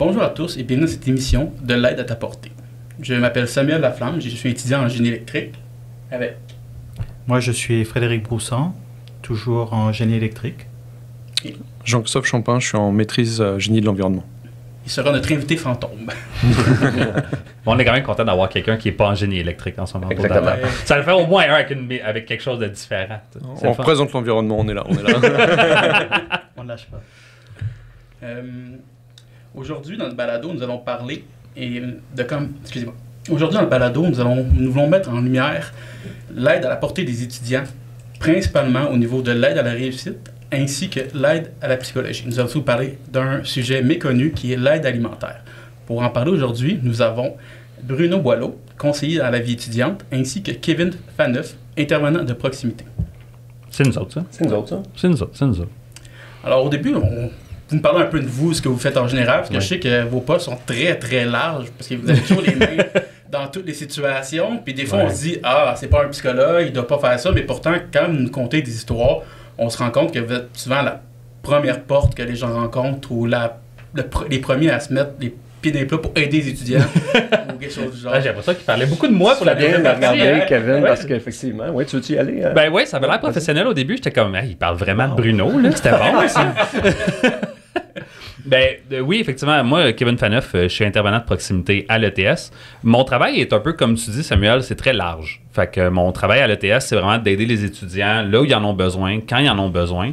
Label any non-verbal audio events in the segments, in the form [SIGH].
Bonjour à tous et bienvenue dans cette émission de l'aide à ta portée. Je m'appelle Samuel Laflamme, je suis étudiant en génie électrique avec. Moi, je suis Frédéric Broussan, toujours en génie électrique. Jean-Christophe Champin, je suis en maîtrise euh, génie de l'environnement. Il sera notre invité fantôme. [LAUGHS] Bon, on est quand même content d'avoir quelqu'un qui n'est pas en génie électrique en ce moment. Exactement. Ça le fait au moins un avec, une- avec quelque chose de différent. On le représente l'environnement, on est là. On est là. [LAUGHS] On ne lâche pas. Euh, Aujourd'hui, dans le balado, nous allons parler et de comme. Excusez-moi. Aujourd'hui, dans le balado, nous, allons, nous voulons mettre en lumière l'aide à la portée des étudiants, principalement au niveau de l'aide à la réussite ainsi que l'aide à la psychologie. Nous allons aussi parler d'un sujet méconnu qui est l'aide alimentaire. Pour en parler aujourd'hui, nous avons Bruno Boileau, conseiller à la vie étudiante, ainsi que Kevin Faneuf, intervenant de proximité. C'est nous autres, ça. C'est nous autres, ça. C'est nous autres, c'est nous autres. Alors, au début, on- vous me parlez un peu de vous, ce que vous faites en général, parce que Ouais. je sais que vos postes sont très, très larges, parce que vous avez toujours les [LAUGHS] mains dans toutes les situations. Puis des fois, on se dit, ah, c'est pas un psychologue, il doit pas faire ça. Mais pourtant, quand vous nous contez des histoires, on se rend compte que vous êtes souvent la première porte que les gens rencontrent ou la, le pr- les premiers à se mettre les pieds dans les plats pour aider les étudiants [LAUGHS] ou quelque chose du genre. Ah, J'ai l'impression qu'il parlait beaucoup de moi pour la deuxième de partie. regarder, hein? Kevin, Ouais. parce qu'effectivement, ouais, tu veux-tu y aller? euh? Ben oui, ça avait l'air professionnel au début. J'étais comme, Ah, il parle vraiment de Bruno, là. C'était bon, ça. [LAUGHS] ben euh, oui, effectivement, moi, Kevin Faneuf, euh, je suis intervenant de proximité à l'ETS. Mon travail est un peu, comme tu dis, Samuel, c'est très large. Fait que mon travail à l'ETS, c'est vraiment d'aider les étudiants là où ils en ont besoin, quand ils en ont besoin.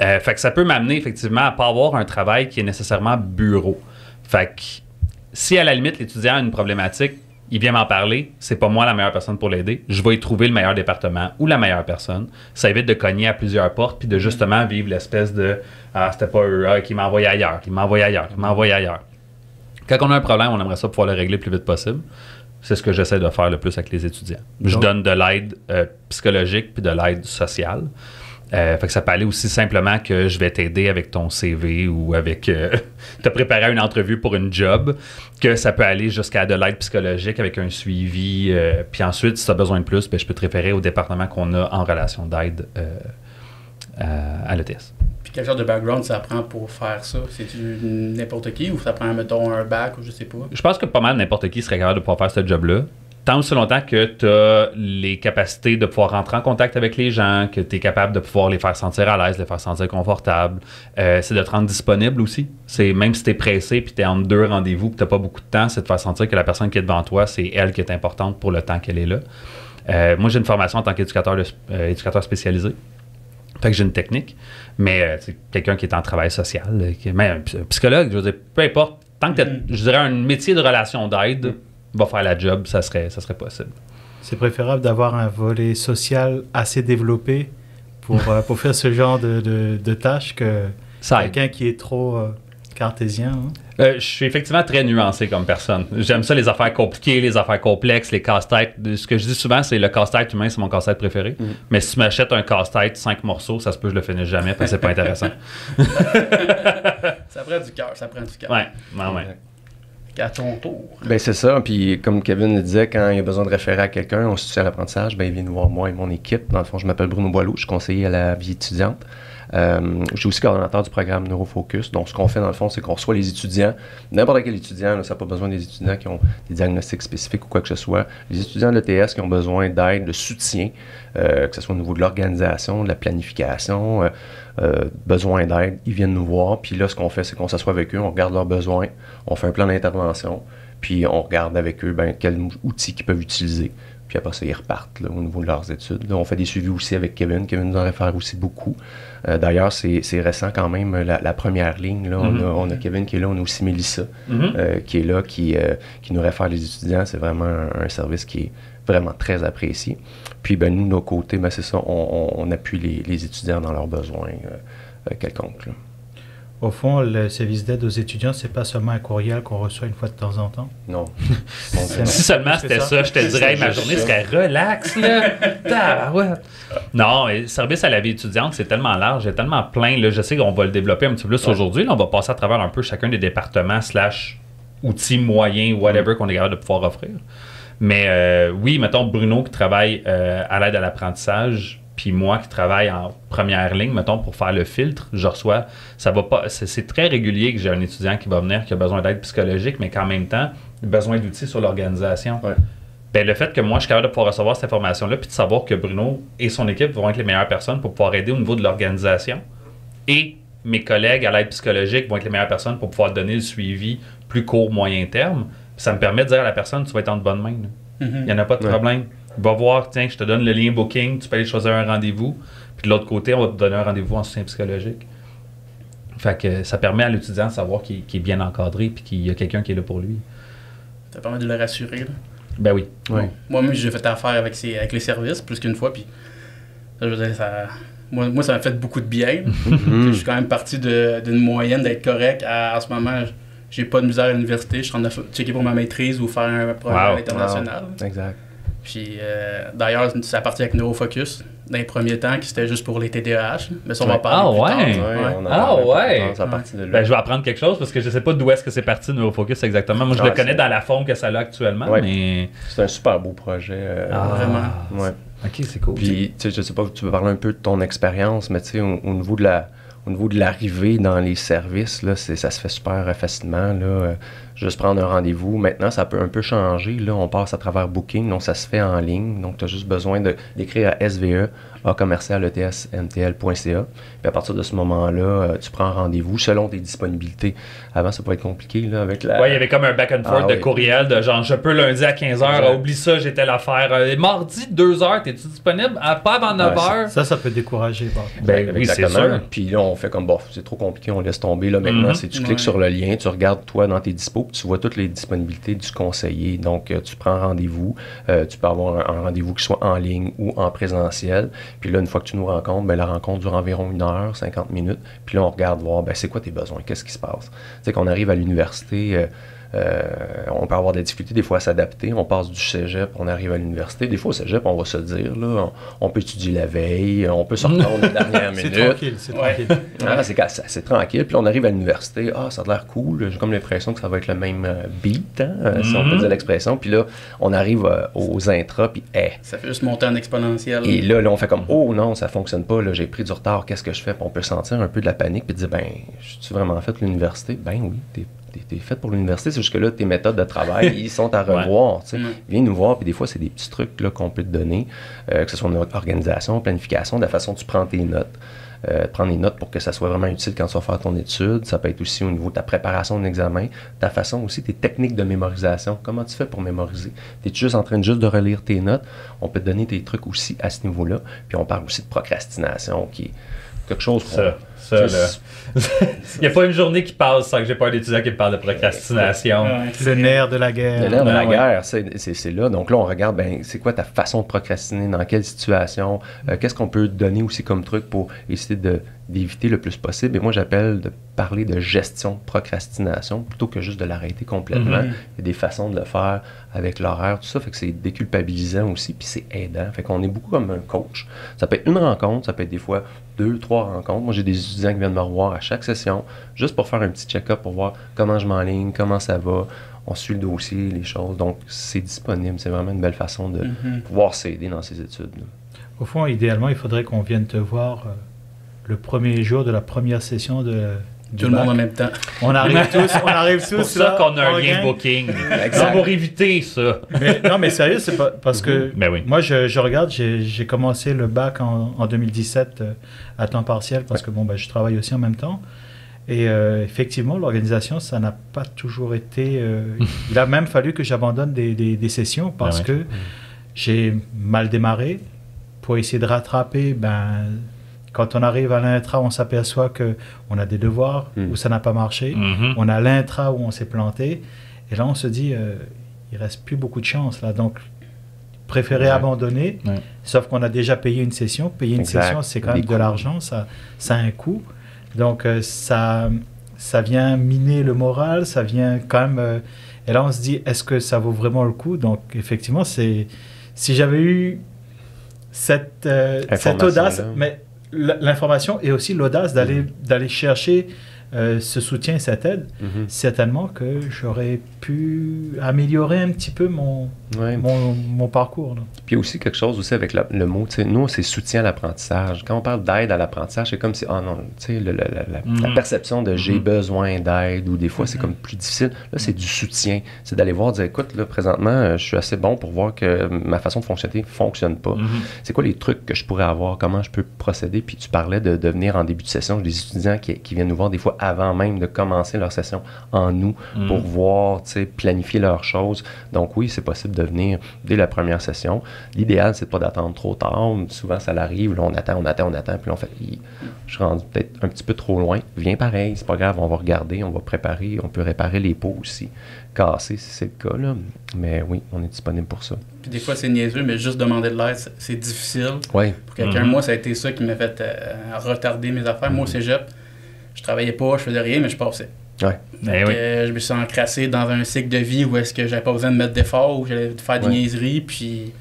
Euh, fait que ça peut m'amener effectivement à pas avoir un travail qui est nécessairement bureau. Fait que si à la limite l'étudiant a une problématique, il vient m'en parler, c'est pas moi la meilleure personne pour l'aider. Je vais y trouver le meilleur département ou la meilleure personne. Ça évite de cogner à plusieurs portes puis de justement vivre l'espèce de ah c'était pas eux, ah, qui envoyé ailleurs, qui m'a envoyé ailleurs, qui m'a envoyé ailleurs. Quand on a un problème, on aimerait ça pouvoir le régler le plus vite possible. C'est ce que j'essaie de faire le plus avec les étudiants. Je Donc- donne de l'aide euh, psychologique puis de l'aide sociale. Euh, fait que ça peut aller aussi simplement que je vais t'aider avec ton CV ou avec euh, [LAUGHS] te préparer à une entrevue pour une job, que ça peut aller jusqu'à de l'aide psychologique avec un suivi. euh, puis ensuite, si tu as besoin de plus, ben, je peux te référer au département qu'on a en relation d'aide à, à l'ETS. Puis quel genre de background ça prend pour faire ça? C'est n'importe qui ou ça prend, mettons, un bac ou je sais pas? Je pense que pas mal n'importe qui serait capable de pouvoir faire ce job-là. Tant aussi longtemps que tu as les capacités de pouvoir rentrer en contact avec les gens, que tu es capable de pouvoir les faire sentir à l'aise, les faire sentir confortables. Euh, c'est de te rendre disponible aussi. C'est même si tu es pressé puis tu es entre deux rendez-vous que tu pas beaucoup de temps, c'est de faire sentir que la personne qui est devant toi, c'est elle qui est importante pour le temps qu'elle est là. Euh, moi, j'ai une formation en tant qu'éducateur euh, éducateur spécialisé. Fait que j'ai une technique, mais euh, c'est quelqu'un qui est en travail social, qui- mais un psy- psychologue, je veux dire, peu importe, tant que tu Mhm. je dirais un métier de relation d'aide, va faire la job, ça serait, ça serait possible. C'est préférable d'avoir un volet social assez développé pour, euh, pour faire ce genre de, de- de tâches que quelqu'un qui est trop euh, cartésien. hein? Euh, je suis effectivement très nuancé comme personne. J'aime ça, les affaires compliquées, les affaires complexes, les casse-têtes. Ce que je dis souvent, c'est le casse-tête humain, c'est mon casse-tête préféré. Mais si tu m'achètes un casse-tête, cinq morceaux, ça se peut que je le finisse jamais parce que c'est pas intéressant. [LAUGHS] Ça prend du cœur, ça prend du cœur. Ouais, ouais, ouais. À ton tour. Ben c'est ça. Puis comme Kevin le disait, quand il y a besoin de référer à quelqu'un en soutien à l'apprentissage, ben il vient nous voir moi et mon équipe. Dans le fond, je m'appelle Bruno Boileau, je suis conseiller à la vie étudiante. Euh, je suis aussi coordonnateur du programme Neurofocus. Donc, ce qu'on fait dans le fond, c'est qu'on reçoit les étudiants, n'importe quel étudiant, ça n'a pas besoin des étudiants qui ont des diagnostics spécifiques ou quoi que ce soit. Les étudiants de l'ETS qui ont besoin d'aide, de soutien, euh, que ce soit au niveau de l'organisation, de la planification, euh, besoin d'aide, ils viennent nous voir. Puis là, ce qu'on fait, c'est qu'on s'assoit avec eux, on regarde leurs besoins, on fait un plan d'intervention, puis on regarde avec eux ben, quels outils qu'ils peuvent utiliser. Puis après ça, ils repartent là, au niveau de leurs études. Là, on fait des suivis aussi avec Kevin. Kevin nous en réfère aussi beaucoup. Euh, D'ailleurs, c'est récent quand même, la, la première ligne. Là, Mhm. on, a, on a Kevin qui est là, on a aussi Mélissa Mhm. euh, qui est là, qui, euh, qui nous réfère les étudiants. C'est vraiment un, un service qui est vraiment très apprécié. Puis ben, nous, de nos côtés, ben, c'est ça, on, on- on appuie les, les étudiants dans leurs besoins euh, euh, quelconques. là. Au fond, le service d'aide aux étudiants, c'est pas seulement un courriel qu'on reçoit une fois de temps en temps? Non. [LAUGHS] Si seulement c'était ça. ça, je te dirais, ma journée ça. serait relax, là. [LAUGHS] Tabarouette. Non, et service à la vie étudiante, c'est tellement large, c'est tellement plein. Là, je sais qu'on va le développer un petit peu plus Ouais. aujourd'hui. Là, on va passer à travers un peu chacun des départements slash outils moyens, whatever, qu'on est capable de pouvoir offrir. Mais euh, oui, mettons Bruno qui travaille euh, à l'aide à l'apprentissage, puis moi qui travaille en première ligne, mettons, pour faire le filtre, je reçois, ça va pas, c'est, c'est très régulier que j'ai un étudiant qui va venir, qui a besoin d'aide psychologique, mais qu'en même temps, il a besoin d'outils sur l'organisation. Ouais. Ben, le fait que moi, je suis capable de pouvoir recevoir cette information-là, puis de savoir que Bruno et son équipe vont être les meilleures personnes pour pouvoir aider au niveau de l'organisation, et mes collègues à l'aide psychologique vont être les meilleures personnes pour pouvoir donner le suivi plus court, moyen terme, ça me permet de dire à la personne, tu vas être en de bonnes mains. là. Il n'y en a pas de Ouais. problème. Va voir, tiens, je te donne le lien booking, tu peux aller choisir un rendez-vous. Puis de l'autre côté, on va te donner un rendez-vous en soutien psychologique. Fait que ça permet à l'étudiant de savoir qu'il est bien encadré puis qu'il y a quelqu'un qui est là pour lui. Ça permet de le rassurer. là. Ben oui. Moi-même, j'ai fait affaire avec, ces, avec les services plus qu'une fois. Puis, ça, je veux dire, ça, moi, moi, ça m'a fait beaucoup de bien. [LAUGHS] Mhm. Je suis quand même parti d'une moyenne d'être correct à, en ce moment, j'ai pas de misère à l'université. Je suis en train de checker pour ma maîtrise ou faire un projet Wow. à l'international. Exact. Puis euh, d'ailleurs, c'est parti avec Neurofocus dans les premiers temps, qui c'était juste pour les TDAH. Mais ça, on va parler plus Ah, tard. ouais. Ouais, on en Ah, ouais. plus tard, Ça a parti de là. Ben, je vais apprendre quelque chose parce que je sais pas d'où est-ce que c'est parti Neurofocus exactement. Moi, je Ah, le connais dans la forme que ça a actuellement, Ouais. mais. C'est un super beau projet. euh, Ah. Vraiment. Ouais. Ok, c'est cool. Puis, tu sais, je sais pas, tu veux parler un peu de ton expérience, mais tu sais, au, au niveau de la, au niveau de l'arrivée dans les services, là, ça se fait super facilement. Là, juste prendre un rendez-vous. Maintenant, ça peut un peu changer. Là, on passe à travers Booking, donc ça se fait en ligne. Donc, tu as juste besoin d'écrire à SVE, à commercial E etsntl.ca. Puis à partir de ce moment-là, euh, tu prends un rendez-vous selon tes disponibilités. Avant, ça peut être compliqué là, avec la. Ouais, il y avait comme un back and forth Ah de oui. courriel de genre je peux lundi à 15h, Exact. oublie ça, j'ai telle affaire. Euh, mardi 2h, t'es-tu disponible? À, pas avant 9h? Ça, ça peut décourager. par contre. Ben oui, c'est Exactement. sûr. Puis là, on fait comme, bon, c'est trop compliqué, on laisse tomber. Là, maintenant, c'est tu Ouais. cliques sur le lien, tu regardes toi dans tes dispos, tu vois toutes les disponibilités du conseiller. Donc, euh, tu prends rendez-vous. euh, tu peux avoir un, rendez-vous qui soit en ligne ou en présentiel. Puis là, une fois que tu nous rencontres, ben, la rencontre dure environ une heure, 50 minutes. Puis là, on regarde voir, ben, c'est quoi tes besoins, qu'est-ce qui se passe? Tu sais, qu'on arrive à l'université, euh, on peut avoir des difficultés des fois à s'adapter. On passe du cégep, on arrive à l'université. Des fois, au cégep, on va se dire, là, on, on peut étudier la veille, on peut se reprendre la dernière [LAUGHS] C'est minute. tranquille, c'est Ouais. tranquille. Ah, c'est, c'est tranquille. Puis là, on arrive à l'université. Ah, ça a l'air cool. J'ai comme l'impression que ça va être le même euh, beat, hein, euh, si on peut Mhm. dire l'expression. Puis là, on arrive euh, aux intras, puis eh. Ça fait juste monter en exponentiel. Et là, là, on fait comme, oh non, ça fonctionne pas. Là, j'ai pris du retard. Qu'est-ce que je fais? Puis on peut sentir un peu de la panique, puis dire, ben, je suis vraiment fait l'université? Ben oui, t'es, t'es- fait pour l'université. C'est juste que là, tes méthodes de travail, [LAUGHS] ils sont à revoir. Ouais. Viens nous voir, puis des fois, c'est des petits trucs qu'on peut te donner, euh, que ce soit une organisation, planification, de la façon dont tu prends tes notes. Euh, prendre des notes pour que ça soit vraiment utile quand tu vas faire ton étude. Ça peut être aussi au niveau de ta préparation de l'examen, ta façon aussi, tes techniques de mémorisation. Comment tu fais pour mémoriser? Tu es juste en train de juste de relire tes notes? On peut te donner tes trucs aussi à ce niveau-là. Puis on parle aussi de procrastination, qui est quelque chose Ça, ça, là. C'est- [LAUGHS] Il n'y a pas une journée qui passe sans que j'ai pas un étudiant qui me parle de procrastination. Ouais, Le c'est- nerf de la guerre. Le nerf de Ah, la ouais. guerre, c'est c'est- c'est là. Donc là, on regarde, ben, c'est quoi ta façon de procrastiner, dans quelle situation, euh, qu'est-ce qu'on peut donner aussi comme truc pour essayer de- d'éviter le plus possible? Et moi, j'appelle de parler de gestion de procrastination plutôt que juste de l'arrêter complètement. Mhm. Il y a des façons de le faire avec l'horaire, tout ça. Fait que c'est déculpabilisant aussi, puis c'est aidant. Fait qu'on est beaucoup comme un coach. Ça peut être une rencontre, ça peut être des fois deux, trois rencontres. Moi, j'ai des étudiants qui viennent me revoir à chaque session, juste pour faire un petit check-up pour voir comment je m'enligne, comment ça va. On suit le dossier, les choses. Donc, c'est disponible. C'est vraiment une belle façon de Mhm. pouvoir s'aider dans ses études. là. Au fond, idéalement, il faudrait qu'on vienne te voir euh, le premier jour de la première session de. Du Tout le monde en même temps. On arrive [LAUGHS] tous, on arrive tous. C'est pour ça là, qu'on a un lien booking. Exact. C'est pour éviter ça. Mais, non, mais sérieux, c'est pas parce que Ben oui. moi, je, je regarde, j'ai commencé le bac en, en 2017 euh, à temps partiel parce que bon, ben, je travaille aussi en même temps. Et euh, effectivement, l'organisation, ça n'a pas toujours été. euh, il a même fallu que j'abandonne des, des- des sessions parce ouais. que j'ai mal démarré. Pour essayer de rattraper, ben, quand on arrive à l'intra, on s'aperçoit que on a des devoirs Mm. où ça n'a pas marché. Mhm. On a l'intra où on s'est planté. Et là, on se dit, euh, il reste plus beaucoup de chance. Là. Donc, préférer Ouais. abandonner. Ouais. Sauf qu'on a déjà payé une session. Payer une Exact. session, c'est quand Des même de l'argent. Ça, ça a un coût. Donc, euh, ça, ça vient miner le moral. Ça vient quand même... euh, et là, on se dit, est-ce que ça vaut vraiment le coup? Donc, effectivement, c'est si j'avais eu cette, euh, cette audace, mais l'information et aussi l'audace d'aller chercher euh, ce soutien, cette aide, Mhm. certainement que j'aurais pu améliorer un petit peu mon, Ouais. mon, mon parcours. là. Puis il y a aussi quelque chose aussi avec la- le mot, nous, c'est soutien à l'apprentissage. Quand on parle d'aide à l'apprentissage, c'est comme si, oh non, tu sais, le- la, la- la perception de j'ai Mhm. besoin d'aide, ou des fois, c'est comme plus difficile. Là, c'est du soutien. C'est d'aller voir, dire, écoute, là, présentement, euh, je suis assez bon pour voir que ma façon de fonctionner fonctionne pas. Mhm. C'est quoi les trucs que je pourrais avoir? Comment je peux procéder? Puis tu parlais de, de venir en début de session. J'ai des étudiants qui, qui viennent nous voir des fois avant même de commencer leur session en nous Mhm. pour voir, tu sais, planifier leurs choses. Donc oui, c'est possible de venir dès la première session. L'idéal, c'est pas d'attendre trop tard. Souvent, ça l'arrive. Là, on attend, on attend, on attend. Puis là, on fait, je suis rendu peut-être un petit peu trop loin. Viens pareil, c'est pas grave. On va regarder, on va préparer. On peut réparer les pots aussi. Casser si c'est le cas. Là. Mais oui, on est disponible pour ça. Puis des fois, c'est niaiseux, mais juste demander de l'aide, c'est- difficile. Oui. Pour quelqu'un, Mhm. moi, ça a été ça qui m'a fait euh, retarder mes affaires. Moi, au cégep, je travaillais pas, je faisais rien, mais je passais. Ouais. Que, oui. euh, je me suis encrassé dans un cycle de vie où est-ce que j'avais pas besoin de mettre d'efforts, où j'allais faire des Ouais. niaiseries, puis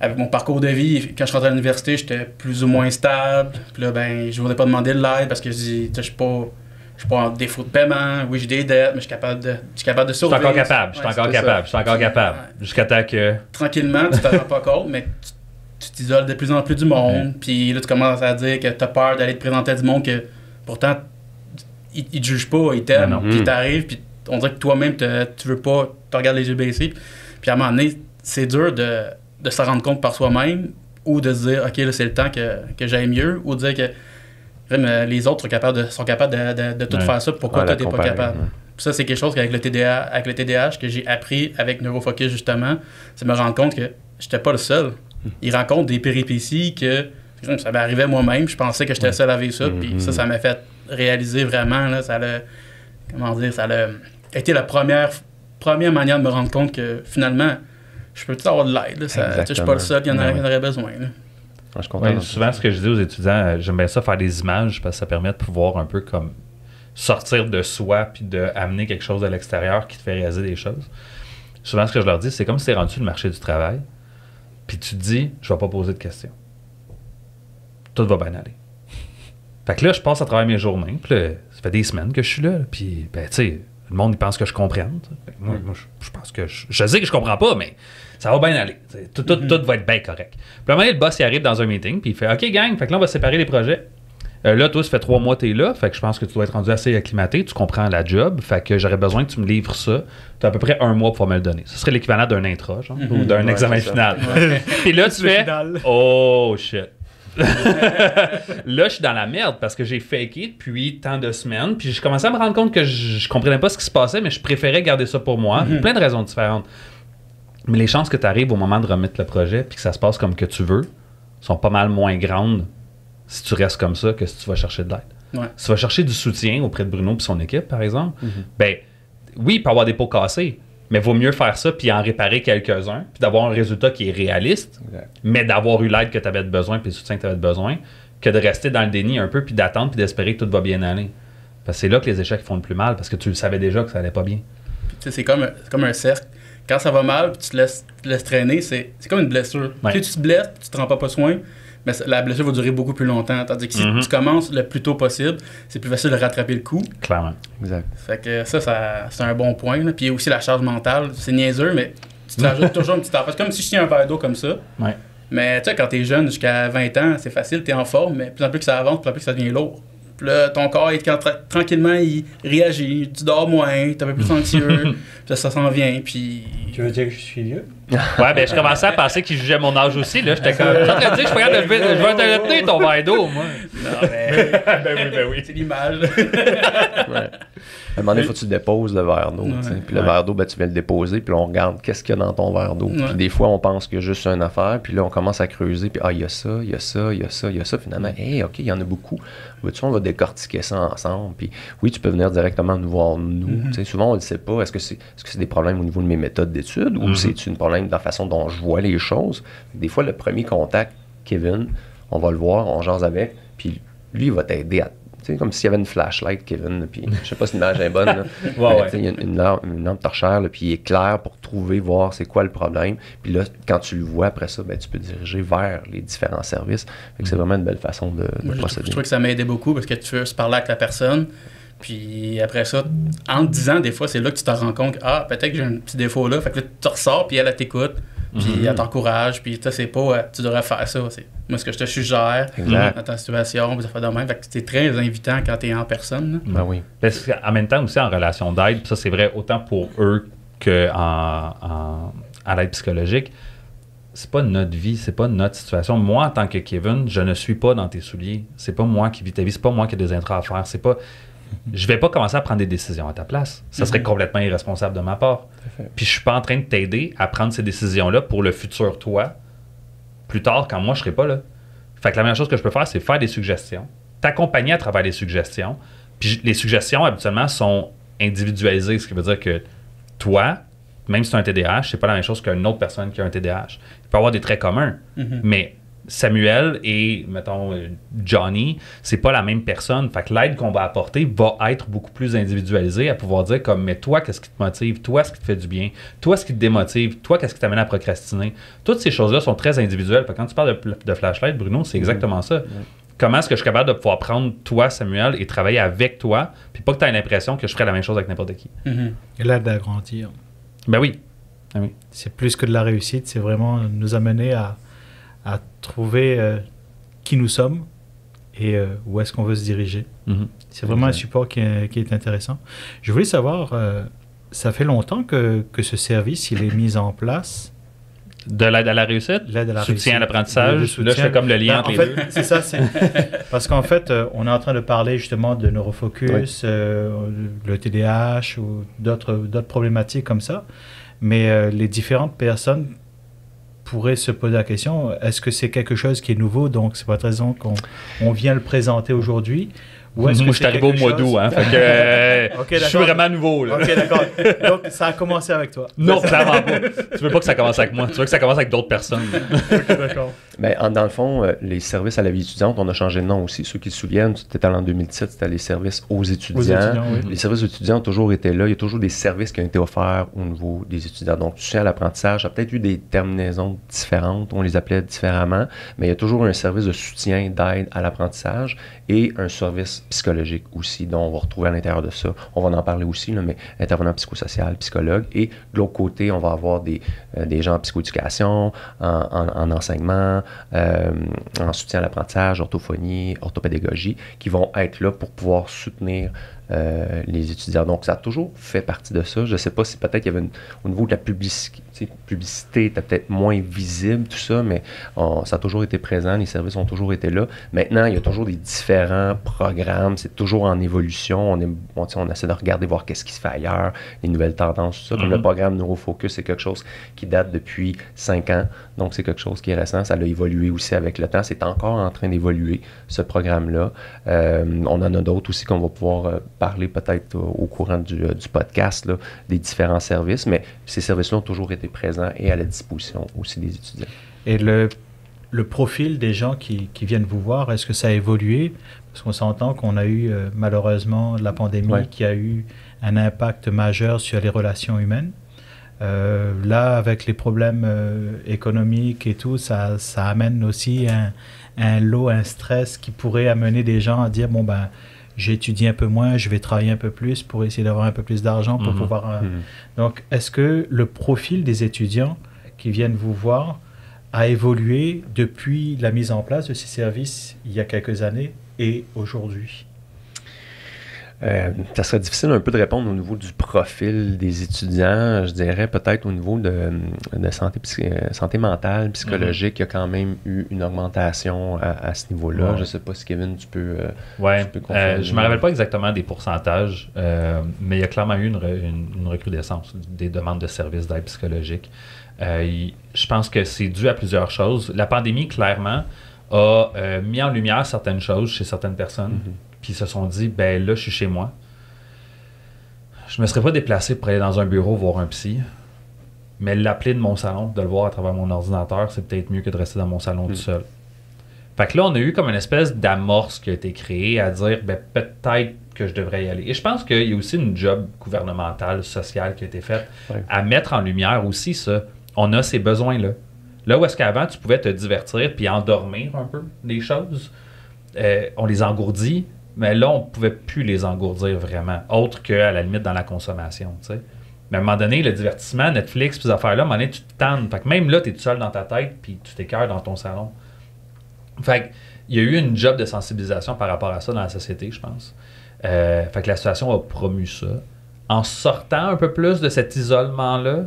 avec mon parcours de vie, quand je rentrais à l'université, j'étais plus ou moins stable. Puis là, ben, je voulais pas demander de l'aide parce que je dis, je suis pas, je suis pas en défaut de paiement. Oui, j'ai des dettes, mais je suis capable de, je suis capable de Je suis survivre. encore capable, je suis Ouais, encore capable, je suis encore capable. ouais. Jusqu'à temps que. tranquillement, tu t'en rends pas compte, mais tu- tu t'isoles de plus en plus du monde. Puis là, tu commences à dire que tu as peur d'aller te présenter à du monde que pourtant, ils ils te jugent pas, ils t'aiment. Puis Mm. t'arrives, puis on dirait que toi-même, tu veux pas, tu regardes les yeux baissés. Puis à un moment donné, c'est dur de, de se rendre compte par soi-même ou de se dire, OK, là, c'est le temps que, que j'aille mieux, ou de dire que vraiment, les autres sont capables de, sont capables de, de- de tout Ouais. faire ça, pourquoi toi, t'es pas capable? ouais. Ça, c'est quelque chose qu'avec le TDA, avec le TDAH que j'ai appris avec Neurofocus justement, c'est me rendre compte que j'étais pas le seul. Ils rencontrent des péripéties que ça m'arrivait moi-même. Je pensais que j'étais le seul à vivre ça. Puis Mhm. ça, ça m'a fait réaliser vraiment, là, ça l'a, comment dire, ça a été la première, première manière de me rendre compte que finalement, je peux tout avoir de l'aide. Je suis pas le seul qui en, a- Ouais. qui en aurait besoin. là. Je Ouais, souvent, ce que je dis aux étudiants, euh, j'aime bien ça faire des images parce que ça permet de pouvoir un peu comme sortir de soi puis d'amener quelque chose de l'extérieur qui te fait réaliser des choses. Souvent, ce que je leur dis, c'est comme si tu es rendu sur le marché du travail, puis tu te dis, je vais pas poser de questions. Tout va bien aller. Fait que là, je passe à travers mes journées, puis là, ça fait des semaines que je suis là, puis, ben, tu sais, le monde, il pense que je comprends. Moi, je, je pense que je, je sais que je comprends pas, mais ça va bien aller. Tout, tout, tout va être bien correct. Puis à un moment donné, le boss, il arrive dans un meeting, puis il fait OK, gang, fait que là, on va séparer les projets. Euh, là, toi, ça fait trois mois que tu es là, fait que je pense que tu dois être rendu assez acclimaté, tu comprends la job, fait que j'aurais besoin que tu me livres ça. Tu as à peu près un mois pour me le donner. Ce serait l'équivalent d'un intra, genre, ou d'un Ouais, examen final. [LAUGHS] Puis là, tu fais final. Oh shit. [LAUGHS] là, je suis dans la merde parce que j'ai faké depuis tant de semaines. Puis j'ai commencé à me rendre compte que je, je comprenais pas ce qui se passait, mais je préférais garder ça pour moi. Pour plein de raisons différentes. Mais les chances que tu arrives au moment de remettre le projet puis que ça se passe comme que tu veux sont pas mal moins grandes si tu restes comme ça que si tu vas chercher de l'aide. Ouais. Si tu vas chercher du soutien auprès de Bruno et son équipe, par exemple, ben oui, il peut avoir des pots cassés, mais vaut mieux faire ça puis en réparer quelques-uns, puis d'avoir un résultat qui est réaliste, Exact. mais d'avoir eu l'aide que tu avais besoin puis le soutien que tu avais besoin, que de rester dans le déni un peu puis d'attendre puis d'espérer que tout va bien aller. Parce que c'est là que les échecs font le plus mal parce que tu le savais déjà que ça allait pas bien. Tu sais, c'est comme, un cercle. Quand ça va mal, puis tu te laisses, tu te laisses traîner, c'est, comme une blessure. Ouais. Tu te blesses, tu te rends pas, pas soin, mais la blessure va durer beaucoup plus longtemps. Tandis que si Mhm. tu commences le plus tôt possible, c'est plus facile de rattraper le coup. Clairement. Exact. Fait que ça, ça c'est un bon point. là. Puis aussi la charge mentale, c'est niaiseux, mais tu te rajoutes [LAUGHS] toujours une petite affaire. C'est comme si je tiens un verre d'eau comme ça. Ouais. Mais tu sais, quand t'es jeune, jusqu'à 20 ans, c'est facile, t'es en forme, mais plus en plus que ça avance, plus en plus que ça devient lourd. Puis là, ton corps, il, tra- tranquillement, il réagit. Tu dors moins, t'es un peu plus anxieux. [LAUGHS] puis là, ça s'en vient. Puis. Tu veux dire que je suis vieux? [LAUGHS] Ouais, ben je commençais à penser qu'il jugeait mon âge aussi. Là, j'étais comme. Que je suis pas capable de lever- Je vais te le tenir ton verre d'eau, moi. Non, mais. [LAUGHS] ben oui, ben oui. c'est l'image. [LAUGHS] Ouais. À un moment donné, il faut que tu déposes le verre d'eau. Ouais. Puis le Ouais. verre d'eau, ben, tu viens le déposer, puis là, on regarde qu'est-ce qu'il y a dans ton verre d'eau. Puis des fois, on pense qu'il y a juste une affaire, puis là, on commence à creuser, puis ah, il y a ça, il y a ça, il y a ça, il y a ça. Finalement, hey, OK, il y en a beaucoup. Vois-tu, on va décortiquer ça ensemble? Puis oui, tu peux venir directement nous voir, nous. Tu sais, souvent, on ne sait pas. Est-ce que c'est est -ce c'est des problèmes au niveau de mes méthodes d'études ou Mhm. c'est un problème de la façon dont je vois les choses? Des fois, le premier contact, Kevin, on va le voir, on jase avec, puis lui, il va t'aider à. Tu sais, comme s'il y avait une flashlight, Kevin, puis je sais pas si l'image est bonne. là. [LAUGHS] Ouais, ouais. Il y a une, une lampe, une lampe torchère, là, puis il est clair pour trouver, voir c'est quoi le problème. Puis là, quand tu le vois après ça, ben, tu peux diriger vers les différents services. Que c'est vraiment une belle façon de, de Moi, je, procéder. je trouve que ça m'a aidé beaucoup parce que tu veux se parler avec la personne. Puis après ça, en te disant, des fois, c'est là que tu te rends compte que, ah, peut-être que j'ai un petit défaut là. Fait que là, tu ressors, puis elle, elle t'écoute, puis Mhm. elle t'encourage, puis tu sais, pas, euh, tu devrais faire ça. C'est moi ce que je te suggère Exact. dans ta situation, puis ça fait de même. Fait que c'est très invitant quand t'es en personne. là. Ben oui. Parce qu'en même temps aussi en relation d'aide, puis ça c'est vrai autant pour eux que en, en- à l'aide psychologique, c'est pas notre vie, c'est pas notre situation. Moi, en tant que Kevin, je ne suis pas dans tes souliers. C'est pas moi qui vis ta vie, c'est pas moi qui ai des intérêts à faire. C'est pas. Je vais pas commencer à prendre des décisions à ta place. Ça serait Mhm. complètement irresponsable de ma part. Puis je suis pas en train de t'aider à prendre ces décisions-là pour le futur toi, plus tard quand moi je serai pas là. Fait que la meilleure chose que je peux faire, c'est faire des suggestions, t'accompagner à travers les suggestions. Puis les suggestions, habituellement, sont individualisées, ce qui veut dire que toi, même si tu as un TDAH, c'est pas la même chose qu'une autre personne qui a un TDAH. Il peut y avoir des traits communs, Mhm. mais Samuel et, mettons, euh, Johnny, c'est pas la même personne. Fait que l'aide qu'on va apporter va être beaucoup plus individualisée à pouvoir dire comme, mais toi, qu'est-ce qui te motive? Toi, ce qui te fait du bien? Toi, ce qui te démotive? Toi, qu'est-ce qui t'amène à procrastiner? Toutes ces choses-là sont très individuelles. Fait que quand tu parles de, flashlight, Bruno, c'est exactement ça. Comment est-ce que je suis capable de pouvoir prendre toi, Samuel, et travailler avec toi, puis pas que tu aies l'impression que je ferais la même chose avec n'importe qui? Mhm. Et là, d'agrandir. Ben oui. Ah oui. C'est plus que de la réussite, c'est vraiment nous amener à, à trouver euh, qui nous sommes et euh, où est-ce qu'on veut se diriger. Mhm. C'est vraiment un support qui est, qui est intéressant. Je voulais savoir, euh, ça fait longtemps que, que ce service il est mis en place, De l'aide à la réussite? l'aide à la soutien à l'apprentissage? Là, je fais comme le lien Ben, entre en les fait, deux. C'est ça, c'est [LAUGHS] parce qu'en fait, on est en train de parler justement de neurofocus, le TDAH ou d'autres problématiques comme ça, mais les différentes personnes pourraient se poser la question est-ce que c'est quelque chose qui est nouveau? Donc c'est pas raison qu'on on vient le présenter aujourd'hui. Moi, je suis c'est arrivé au mois d'août, hein. Fait que, [LAUGHS] euh, je suis vraiment nouveau, là. Ok, d'accord. [LAUGHS] Donc ça a commencé avec toi. Non, clairement pas. Tu veux pas que ça commence avec moi. Tu veux que ça commence avec d'autres personnes. [LAUGHS] Ok, d'accord. Ben, en- dans le fond, euh, les services à la vie étudiante, on a changé de nom aussi. Ceux qui se souviennent, c'était en 2017, c'était les services aux étudiants. Aux étudiants, oui. Les services aux étudiants ont toujours été là. Il y a toujours des services qui ont été offerts au niveau des étudiants. Donc, soutien à l'apprentissage, a peut-être eu des terminaisons différentes, on les appelait différemment, mais il y a toujours un service de soutien, d'aide à l'apprentissage et un service psychologique aussi, dont on va retrouver à l'intérieur de ça. On va en parler aussi, mais intervenant psychosocial, psychologue. Et de l'autre côté, on va avoir des, euh, gens en psychoéducation, en enseignement, euh, en soutien à l'apprentissage, orthophonie, orthopédagogie, qui vont être là pour pouvoir soutenir euh, les étudiants. Donc, ça a toujours fait partie de ça. Je ne sais pas si peut-être il y avait une- au niveau de la publicité, publicité était peut-être moins visible, tout ça, mais on- ça a toujours été présent, les services ont toujours été là. Maintenant, il y a toujours des différents programmes, c'est toujours en évolution. On, est, on, essaie de regarder, voir qu'est-ce qui se fait ailleurs, les nouvelles tendances, tout ça. Comme Mhm. le programme Neurofocus, c'est quelque chose qui date depuis cinq ans, donc c'est quelque chose qui est récent. Ça a évolué aussi avec le temps. C'est encore en train d'évoluer, ce programme-là. Euh, on en a d'autres aussi qu'on va pouvoir euh, parler peut-être au, au courant du, euh, du podcast, là, des différents services, mais ces services-là ont toujours été présents et à la disposition aussi des étudiants. Et le, le profil des gens qui, qui viennent vous voir, est-ce que ça a évolué? Parce qu'on s'entend qu'on a eu euh, malheureusement la pandémie Ouais. qui a eu un impact majeur sur les relations humaines. Euh, là, avec les problèmes euh, économiques et tout, ça, ça amène aussi un, un lot, un stress qui pourrait amener des gens à dire, bon ben, j'étudie un peu moins, je vais travailler un peu plus pour essayer d'avoir un peu plus d'argent pour Mhm. pouvoir... euh, donc, est-ce que le profil des étudiants qui viennent vous voir a évolué depuis la mise en place de ces services il y a quelques années et aujourd'hui? Euh, ça serait difficile un peu de répondre au niveau du profil des étudiants. Je dirais peut-être au niveau de, de santé, euh, santé mentale, psychologique, il y a quand même eu une augmentation à, à ce niveau-là. Ouais. Je ne sais pas si Kevin, tu peux... euh, Ouais. Tu peux Euh, je me rappelle pas exactement des pourcentages, mais il y a clairement eu une, re- une- une recrudescence des demandes de services d'aide psychologique. Je pense que c'est dû à plusieurs choses. La pandémie, clairement, a mis en lumière certaines choses chez certaines personnes, Mhm. puis ils se sont dit, ben là, je suis chez moi. Je me serais pas déplacé pour aller dans un bureau voir un psy, mais l'appeler de mon salon, de le voir à travers mon ordinateur, c'est peut-être mieux que de rester dans mon salon tout seul. Fait que là, on a eu comme une espèce d'amorce qui a été créée à dire, ben, peut-être que je devrais y aller. Et je pense qu'il y a aussi une job gouvernementale, sociale qui a été faite Ouais. à mettre en lumière aussi ça. On a ces besoins-là. Là où est-ce qu'avant, tu pouvais te divertir puis endormir un peu des choses, euh, on les engourdit. Mais là, on pouvait plus les engourdir vraiment, autre qu'à la limite dans la consommation. Mais à un moment donné, le divertissement, Netflix, ces affaires-là, à un moment donné, tu te tannes. Fait que même là, tu es tout seul dans ta tête, puis tu t'écœures dans ton salon. Fait il y a eu une job de sensibilisation par rapport à ça dans la société, je pense. Euh, fait que la situation a promu ça. En sortant un peu plus de cet isolement-là,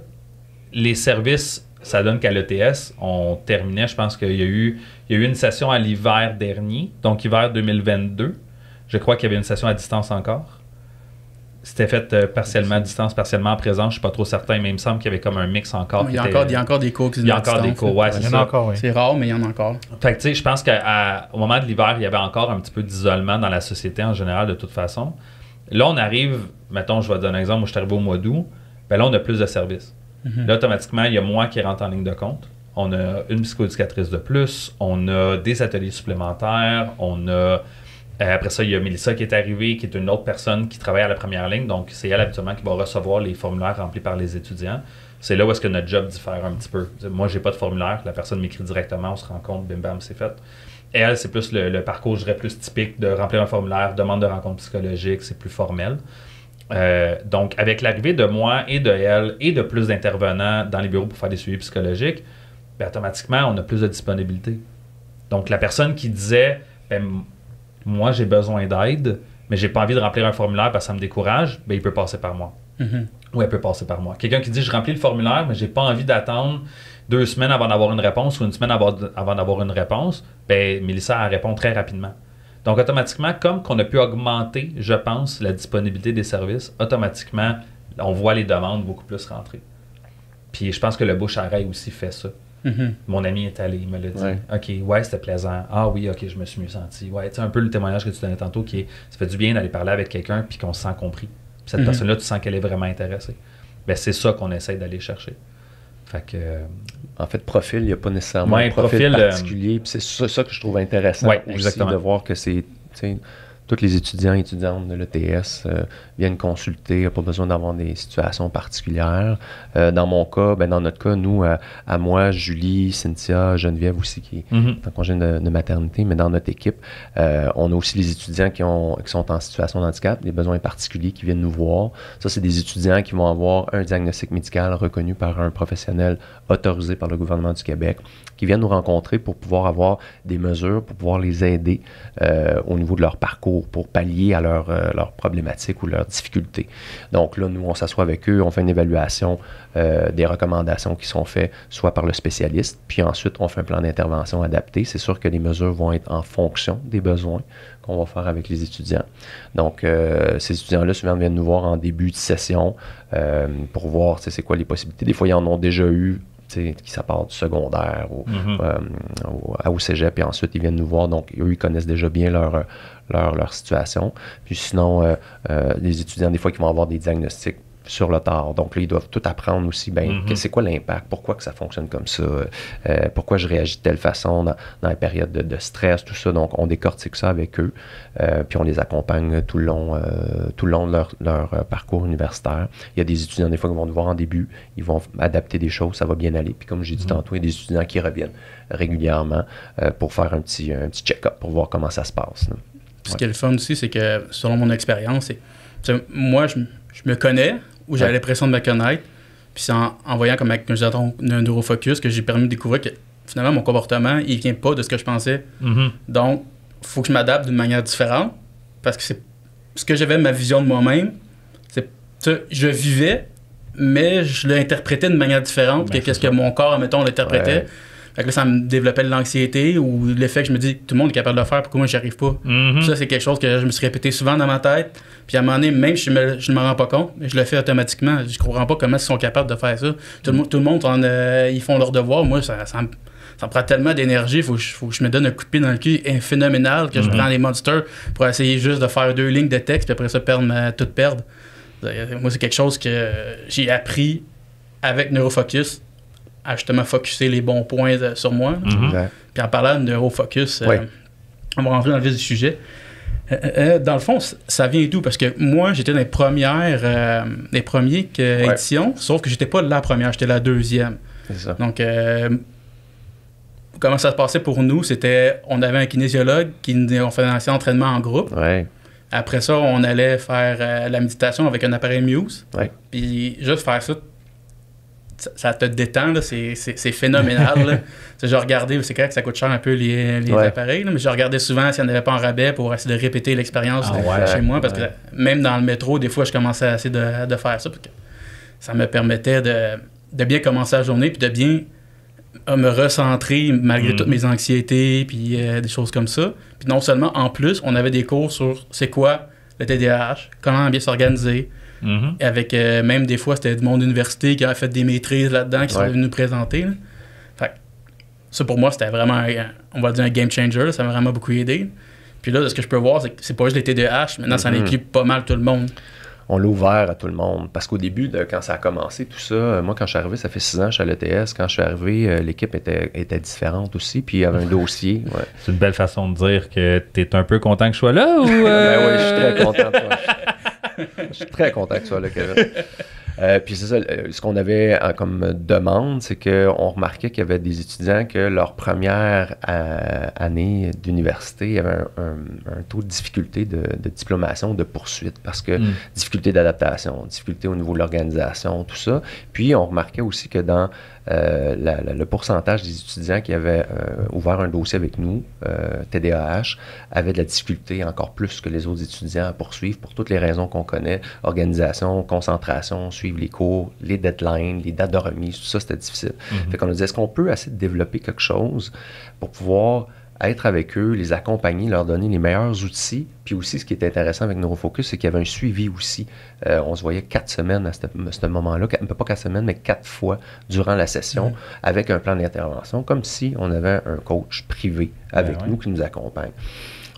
les services, ça donne qu'à l'ETS, on terminait, je pense qu'il y, a eu, y a eu une session à l'hiver dernier, donc hiver 2022. Je crois qu'il y avait une session à distance encore. C'était fait euh, partiellement à distance, partiellement à présence, je suis pas trop certain, mais il me semble qu'il y avait comme un mix encore. Il y, a encore, était- il y a encore des cours qui se il y a encore des cours, ouais, c'est en ça. oui. C'est rare, mais il y en a encore. Fait que, tu sais, je pense qu'au moment de l'hiver, il y avait encore un petit peu d'isolement dans la société en général, de toute façon. Là, on arrive, mettons, je vais te donner un exemple, moi, je suis arrivé au mois d'août, ben là, on a plus de services. Là, automatiquement, il y a moi qui rentre en ligne de compte. On a une psychoéducatrice de plus, on a des ateliers supplémentaires, on a. euh, après ça, il y a Mélissa qui est arrivée, qui est une autre personne qui travaille à la première ligne. Donc, c'est elle habituellement qui va recevoir les formulaires remplis par les étudiants. C'est là où est-ce que notre job diffère un petit peu. Moi, j'ai pas de formulaire. La personne m'écrit directement, on se rend compte, bim bam, c'est fait. Elle, c'est plus le, parcours, je dirais, plus typique de remplir un formulaire, demande de rencontre psychologique, c'est plus formel. Euh, donc, avec l'arrivée de moi et de elle et de plus d'intervenants dans les bureaux pour faire des suivis psychologiques, ben, automatiquement, on a plus de disponibilité. Donc, la personne qui disait, ben, moi, j'ai besoin d'aide, mais j'ai pas envie de remplir un formulaire parce que ça me décourage, ben, il peut passer par moi. Mhm. ou elle peut passer par moi. Quelqu'un qui dit je remplis le formulaire, mais j'ai pas envie d'attendre deux semaines avant d'avoir une réponse ou une semaine avant, avant d'avoir une réponse, ben Mélissa elle répond très rapidement. Donc automatiquement, comme qu'on a pu augmenter, je pense, la disponibilité des services, automatiquement, on voit les demandes beaucoup plus rentrer. Puis je pense que le bouche à oreille aussi fait ça. Mhm. Mon ami est allé, il me l'a dit. Ouais. OK, ouais, c'était plaisant. Ah oui, OK, je me suis mieux senti. Ouais, tu sais, un peu le témoignage que tu donnais tantôt qui est ça fait du bien d'aller parler avec quelqu'un puis qu'on se sent compris. Puis cette Mhm. personne-là, tu sens qu'elle est vraiment intéressée. Ben, c'est ça qu'on essaie d'aller chercher. Fait que. euh, En fait, profil, il n'y a pas nécessairement Ouais, un profil, profil, euh, particulier. Puis c'est ça, ça que je trouve intéressant Ouais, aussi exactement. de voir que c'est. Tous les étudiants et étudiantes de l'ETS euh, viennent consulter, pas besoin d'avoir des situations particulières. Euh, dans mon cas, ben dans notre cas, nous, à, à moi, Julie, Cynthia, Geneviève aussi, qui est mhm. en congé de, de maternité, mais dans notre équipe, euh, on a aussi les étudiants qui, ont, qui sont en situation de handicap, des besoins particuliers qui viennent nous voir. Ça, c'est des étudiants qui vont avoir un diagnostic médical reconnu par un professionnel autorisé par le gouvernement du Québec, qui viennent nous rencontrer pour pouvoir avoir des mesures, pour pouvoir les aider euh, au niveau de leur parcours, pour pallier à leurs euh, leurs problématiques ou leurs difficultés. Donc là, nous, on s'assoit avec eux, on fait une évaluation euh, des recommandations qui sont faites soit par le spécialiste, puis ensuite on fait un plan d'intervention adapté. C'est sûr que les mesures vont être en fonction des besoins qu'on va faire avec les étudiants. Donc, euh, ces étudiants-là souvent viennent nous voir en début de session pour voir c'est quoi les possibilités. Des fois, ils en ont déjà eu qui ça part du secondaire ou, euh, au, au cégep, et ensuite ils viennent nous voir. Donc, eux, ils connaissent déjà bien leur, leur, leur situation. Puis sinon, euh, euh, les étudiants, des fois, qui vont avoir des diagnostics sur le tard. Donc là, ils doivent tout apprendre aussi. Ben, Mhm. que- c'est quoi l'impact? Pourquoi que ça fonctionne comme ça? Euh, pourquoi je réagis de telle façon dans, dans les périodes de, de stress, tout ça? Donc, on décortique ça avec eux. euh, puis on les accompagne tout le long, euh, tout le long de leur, leur, parcours universitaire. Il y a des étudiants, des fois, qui vont nous voir en début. Ils vont adapter des choses, ça va bien aller. Puis comme j'ai dit tantôt, il y a des étudiants qui reviennent régulièrement pour faire un petit, un petit check-up, pour voir comment ça se passe. là. Puis Ce qui est le fun aussi, c'est que selon mon expérience, moi, je, me connais ou j'avais Ouais. l'impression de me connaître. Puis c'est en, en voyant comme avec un neurofocus que j'ai permis de découvrir que finalement mon comportement, il vient pas de ce que je pensais. Mhm. Donc, faut que je m'adapte d'une manière différente parce que c'est ce que j'avais ma vision de moi-même. C'est je vivais, mais je l'interprétais d'une manière différente Ben, que qu'est-ce que mon corps, mettons, l'interprétait. Ouais. Fait que là, ça me développait de l'anxiété ou l'effet que je me dis, tout le monde est capable de le faire, pourquoi moi, j'y arrive pas? Mhm. Ça, c'est quelque chose que je me suis répété souvent dans ma tête. Puis à un moment donné, même si je me- je ne m'en rends pas compte, je le fais automatiquement. Je ne comprends pas comment ils sont capables de faire ça. Tout le, monde- tout le monde, en, euh, ils font leur devoir. Moi, ça, ça, me, ça me prend tellement d'énergie. Il faut, que je- faut que je me donne un coup de pied dans le cul phénoménal que je Mhm. prends les monsters pour essayer juste de faire deux lignes de texte, puis après ça, perdre ma- tout perdre. Moi, c'est quelque chose que j'ai appris avec Neurofocus à justement focuser les bons points euh, sur moi. Mhm. Puis en parlant de neurofocus, euh, Ouais. on va rentrer dans le vif du sujet. Euh, dans le fond, ça vient d'où? Parce que moi, j'étais dans les premières, euh, les premiers que- Ouais. éditions, sauf que j'étais pas la première, j'étais la deuxième. C'est ça. Donc, euh, comment ça se passait pour nous? C'était, on avait un kinésiologue qui nous on faisait un entraînement en groupe. Ouais. Après ça, on allait faire euh, la méditation avec un appareil Muse. Ouais. Puis juste faire ça, ça, te détend, c'est, phénoménal. [LAUGHS] je regardais, c'est clair que ça coûte cher un peu les, les Ouais. appareils, là, mais je regardais souvent s'il n'y en avait pas en rabais pour essayer de répéter l'expérience Ah ouais. chez moi. Parce Ouais. que même dans le métro, des fois, je commençais à essayer de, de faire ça. parce que ça me permettait de, de bien commencer la journée puis de bien euh, me recentrer malgré Mm. toutes mes anxiétés puis euh, des choses comme ça. Puis non seulement, en plus, on avait des cours sur c'est quoi le TDAH, comment bien s'organiser. Mhm. Avec euh, même des fois, c'était du monde d'université qui a fait des maîtrises là-dedans qui sont venus nous présenter. là. Fait que ça pour moi, c'était vraiment, un, on va dire, un game changer. là. Ça m'a vraiment beaucoup aidé. Puis là, de ce que je peux voir, c'est que c'est pas juste les TDAH, maintenant, ça Mhm. inclut pas mal tout le monde. On l'a ouvert à tout le monde. Parce qu'au début, de, quand ça a commencé, tout ça, euh, moi, quand je suis arrivé, ça fait six ans, je suis à l'ETS. Quand je suis arrivé, euh, l'équipe était, était différente aussi. Puis il y avait un dossier. [LAUGHS] Ouais. C'est une belle façon de dire que tu es un peu content que je sois là ou. [LAUGHS] Ben oui, je suis très content de toi. [LAUGHS] Je suis très content que tu sois là, Kevin. Euh, puis c'est ça, euh, ce qu'on avait euh, comme demande, c'est qu'on remarquait qu'il y avait des étudiants que leur première euh, année d'université, avait un, un- un taux de difficulté de, de diplomation, de poursuite, parce que Mm. difficulté d'adaptation, difficulté au niveau de l'organisation, tout ça. Puis on remarquait aussi que dans euh, la- la- le pourcentage des étudiants qui avaient euh, ouvert un dossier avec nous, euh, TDAH, avaient de la difficulté encore plus que les autres étudiants à poursuivre pour toutes les raisons qu'on connaît, organisation, concentration, suivre les cours, les deadlines, les dates de remise, tout ça, c'était difficile. Mhm. Fait qu'on a dit, est-ce qu'on peut essayer de développer quelque chose pour pouvoir être avec eux, les accompagner, leur donner les meilleurs outils. Puis aussi, ce qui est intéressant avec Neurofocus, c'est qu'il y avait un suivi aussi. Euh, on se voyait quatre semaines à ce, moment-là, pas quatre semaines, mais quatre fois durant la session, avec un plan d'intervention, comme si on avait un coach privé avec Ben ouais. nous qui nous accompagne.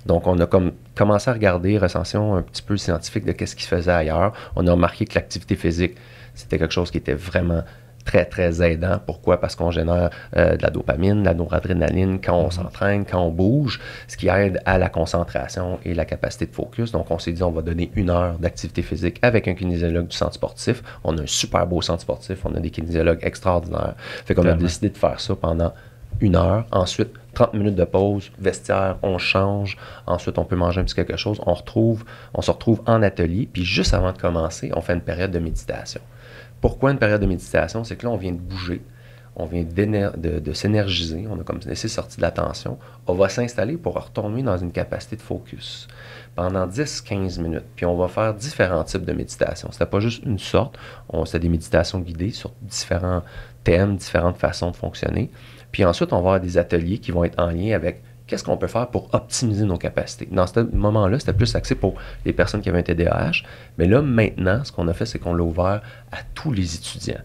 Donc, on a comme commencé à regarder, recension un petit peu scientifique de qu'est-ce qui se faisait ailleurs. On a remarqué que l'activité physique, c'était quelque chose qui était vraiment très, très aidant. Pourquoi? Parce qu'on génère euh, de la dopamine, de la noradrénaline quand on s'entraîne, quand on bouge, ce qui aide à la concentration et la capacité de focus. Donc, on s'est dit, on va donner une heure d'activité physique avec un kinésiologue du centre sportif. On a un super beau centre sportif, on a des kinésiologues extraordinaires. Fait qu'on a décidé de faire ça pendant une heure. Ensuite, 30 minutes de pause, vestiaire, on change. Ensuite, on peut manger un petit quelque chose. On retrouve, on se retrouve en atelier. Puis juste avant de commencer, on fait une période de méditation. Pourquoi une période de méditation? C'est que là, on vient de bouger. On vient de, s'énergiser. On a comme laissé sortir de la tension. On va s'installer pour retourner dans une capacité de focus pendant 10-15 minutes. Puis on va faire différents types de méditation. C'était pas juste une sorte. On, c'était des méditations guidées sur différents thèmes, différentes façons de fonctionner. Puis ensuite, on va avoir des ateliers qui vont être en lien avec qu'est-ce qu'on peut faire pour optimiser nos capacités. Dans ce moment-là, c'était plus axé pour les personnes qui avaient un TDAH. Mais là, maintenant, ce qu'on a fait, c'est qu'on l'a ouvert à tous les étudiants.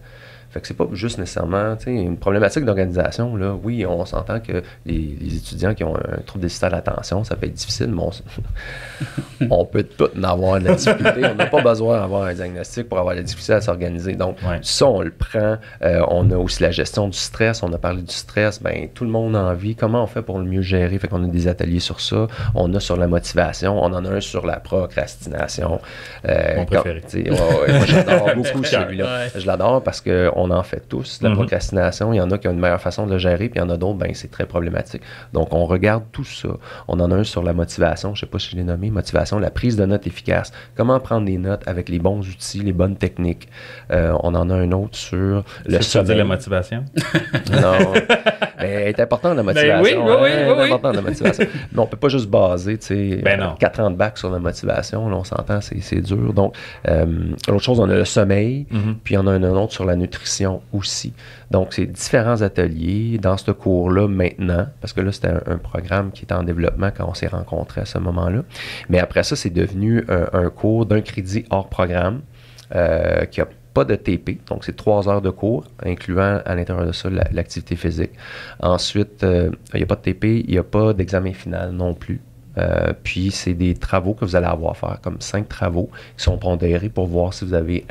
Fait que c'est pas juste nécessairement une problématique d'organisation. Là. Oui, on s'entend que les, les étudiants qui ont un trouble déficit de l'attention, ça peut être difficile, mais [LAUGHS] on, peut tout en avoir de la difficulté. On n'a pas besoin d'avoir un diagnostic pour avoir la difficulté à s'organiser. Donc, Ouais. ça, on le prend. Euh, on a aussi la gestion du stress. On a parlé du stress. Ben, tout le monde a envie. Comment on fait pour le mieux gérer? Fait qu'on a des ateliers sur ça. On a sur la motivation. On en a un sur la procrastination. Euh, Mon préféré. ouais, ouais, moi, j'adore [LAUGHS] beaucoup celui-là. Je l'adore parce qu'on en fait tous, la Mhm. procrastination. Il y en a qui ont une meilleure façon de le gérer, puis il y en a d'autres, ben, c'est très problématique. Donc, on regarde tout ça. On en a un sur la motivation, je ne sais pas si je l'ai nommé, motivation, la prise de notes efficace. Comment prendre des notes avec les bons outils, les bonnes techniques? Euh, on en a un autre sur le sommeil. [LAUGHS] la motivation? Non. Mais c'est important la motivation. oui, oui, oui, hein, oui, oui. important la motivation. Mais on peut pas juste baser, tu sais, Ben non. 4 ans de bac sur la motivation, là, on s'entend, c'est, dur. Donc, euh, l'autre chose, on a le sommeil, Mhm. puis on a un, un autre sur la nutrition aussi. Donc, c'est différents ateliers dans ce cours-là maintenant, parce que là, c'était un, programme qui était en développement quand on s'est rencontrés à ce moment-là. Mais après ça, c'est devenu un, cours d'un crédit hors programme euh, qui a pas de TP, donc c'est trois heures de cours, incluant à l'intérieur de ça la- l'activité physique. Ensuite, euh, il n'y a pas de TP, il n'y a pas d'examen final non plus. Euh, puis c'est des travaux que vous allez avoir à faire, comme cinq travaux qui sont pondérés pour voir si vous avez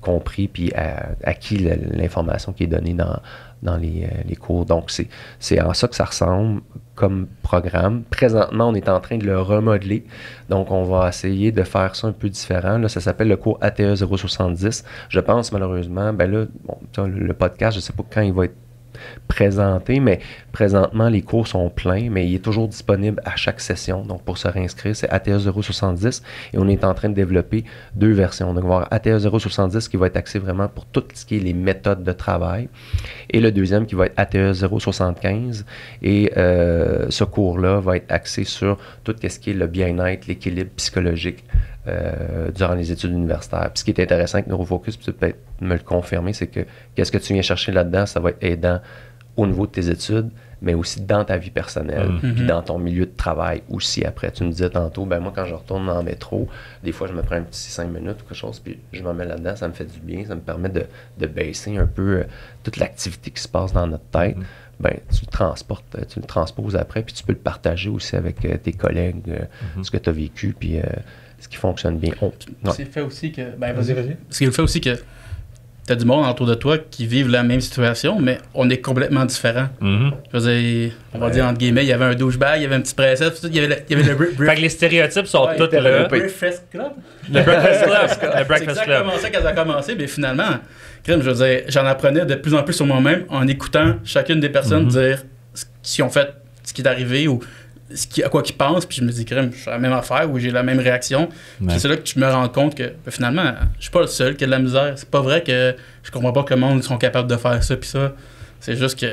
compris puis euh, acquis la- l'information qui est donnée dans, euh, les cours. Donc c'est, en ça que ça ressemble comme programme. Présentement, on est en train de le remodeler. Donc on va essayer de faire ça un peu différent. Là, ça s'appelle le cours ATE 070. Je pense malheureusement, ben là, le podcast, je ne sais pas quand il va être présenté, mais présentement, les cours sont pleins, mais il est toujours disponible à chaque session. Donc, pour se réinscrire, c'est ATS 070 et on est en train de développer deux versions. Donc, on va avoir ATS 070 qui va être axé vraiment pour tout ce qui est les méthodes de travail et le deuxième qui va être ATS 075 et euh, ce cours-là va être axé sur tout ce qui est le bien-être, l'équilibre psychologique euh, durant les études universitaires. Puis ce qui est intéressant avec Neurofocus, puis tu peux peut-être me le confirmer, c'est que qu'est-ce que tu viens chercher là-dedans, ça va être aidant au niveau de tes études, mais aussi dans ta vie personnelle, Mm. puis Mhm. dans ton milieu de travail aussi après. Tu me disais tantôt, ben moi quand je retourne dans le métro, des fois je me prends un petit 5 minutes ou quelque chose, puis je m'en mets là-dedans, ça me fait du bien, ça me permet de, de baisser un peu euh, toute l'activité qui se passe dans notre tête. Mhm. Ben, tu le transportes, euh, tu le transposes après, puis tu peux le partager aussi avec euh, tes collègues, euh, Mhm. ce que tu as vécu, puis euh, ce qui fonctionne bien. On- ouais. C'est le fait aussi que. Ben, Vas-y, vas-y. C'est le fait aussi que t'as du monde autour de toi qui vivent la même situation, mais on est complètement différents. Mhm. Je veux dire, on va Ouais. dire entre guillemets, il y avait un douchebag, il y avait un petit princesse, il y avait le, il y avait le Fait que les stéréotypes sont Ouais, tous là. développé. Breakfast Club. Le Breakfast Club. [LAUGHS] Le C'est Breakfast Club. exactement ça quand ça a commencé, mais finalement, crème, je veux dire, j'en apprenais de plus en plus sur moi-même en écoutant chacune des personnes Mhm. dire ce qu'ils ont fait, ce qui est arrivé ou ce qui, à quoi qu'ils pensent, puis je me dis, crème, je fais la même affaire ou j'ai la même réaction. Puis c'est là que tu me rends compte que ben, finalement, je suis pas le seul qui a de la misère. C'est pas vrai que je comprends pas que le monde sont capables de faire ça puis ça. C'est juste que.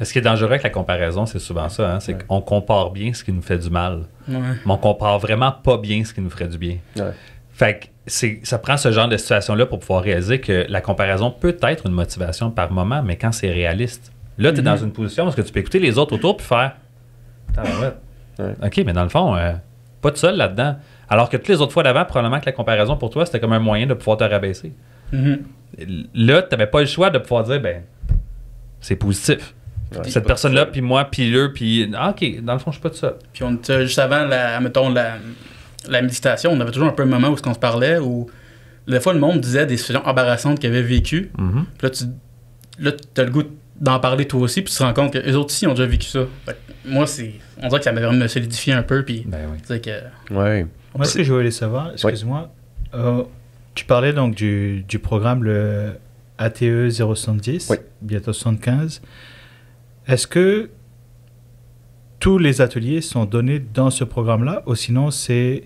Ce qui est dangereux avec la comparaison, c'est souvent ça. hein, c'est Ouais. qu'on compare bien ce qui nous fait du mal, Ouais. mais on compare vraiment pas bien ce qui nous ferait du bien. Ouais. Fait que c'est, ça prend ce genre de situation-là pour pouvoir réaliser que la comparaison peut être une motivation par moment, mais quand c'est réaliste. Là, tu es Mhm. dans une position où tu peux écouter les autres autour puis faire. Ouais. OK, mais dans le fond, euh, pas de seul là-dedans. Alors que toutes les autres fois d'avant, probablement que la comparaison pour toi, c'était comme un moyen de pouvoir te rabaisser. Mhm. Là, tu n'avais pas le choix de pouvoir dire ben, c'est positif. Ouais. Cette personne-là, puis moi, puis eux, puis. Ah, OK, dans le fond, je suis pas tout seul. Puis on était juste avant, la, mettons, la, la méditation, on avait toujours un peu un moment où on se parlait, où des fois le monde disait des situations embarrassantes qu'il avait vécues. Mhm. Puis là, tu là, as le goût d'en parler toi aussi, puis tu te rends compte que les autres aussi ont déjà vécu ça. Fait que moi, c'est, on dirait que ça m'a vraiment me solidifier un peu, puis Ben oui. que. Ouais. Moi, ce que je voulais savoir, excuse-moi, euh, tu parlais donc du, du programme le ATE 070, Oui. bientôt 75. Est-ce que tous les ateliers sont donnés dans ce programme-là ou sinon c'est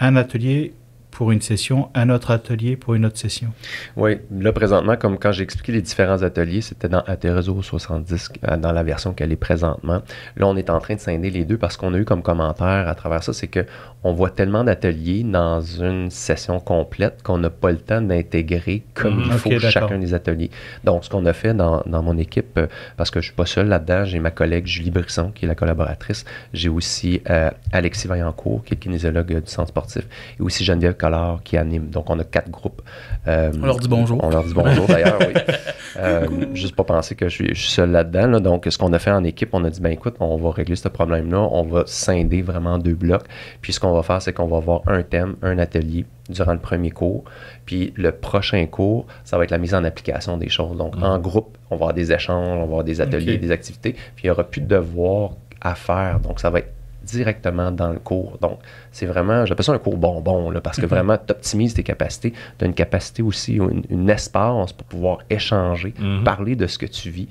un atelier pour une session, un autre atelier pour une autre session Oui, là présentement, comme quand j'ai expliqué les différents ateliers, c'était dans Aterezo 70, euh, dans la version qu'elle est présentement. Là, on est en train de scinder les deux parce qu'on a eu comme commentaire à travers ça, c'est que on voit tellement d'ateliers dans une session complète qu'on n'a pas le temps d'intégrer comme Mhm. il faut chacun des ateliers. Donc, ce qu'on a fait dans, dans mon équipe, euh, parce que je suis pas seul là-dedans, j'ai ma collègue Julie Brisson, qui est la collaboratrice. J'ai aussi euh, Alexis Vaillancourt, qui est kinésiologue du centre sportif, et aussi Geneviève Collard, qui anime. Donc, on a quatre groupes. Euh, On leur dit bonjour. On leur dit bonjour d'ailleurs, oui. [LAUGHS] Euh, juste pas penser que je suis, je suis seul là-dedans. là. Donc, ce qu'on a fait en équipe, on a dit, ben écoute, on va régler ce problème-là. On va scinder vraiment en deux blocs. Puis, ce qu'on va faire, c'est qu'on va avoir un thème, un atelier durant le premier cours. Puis, le prochain cours, ça va être la mise en application des choses. Donc, Mhm. en groupe, on va avoir des échanges, on va avoir des ateliers, des activités. Puis, il n'y aura plus de devoirs à faire. Donc, ça va être directement dans le cours. Donc, c'est vraiment, j'appelle ça un cours bonbon, là, parce que Mhm. vraiment, tu optimises tes capacités. Tu as une capacité aussi, une, une espace pour pouvoir échanger, Mhm. parler de ce que tu vis,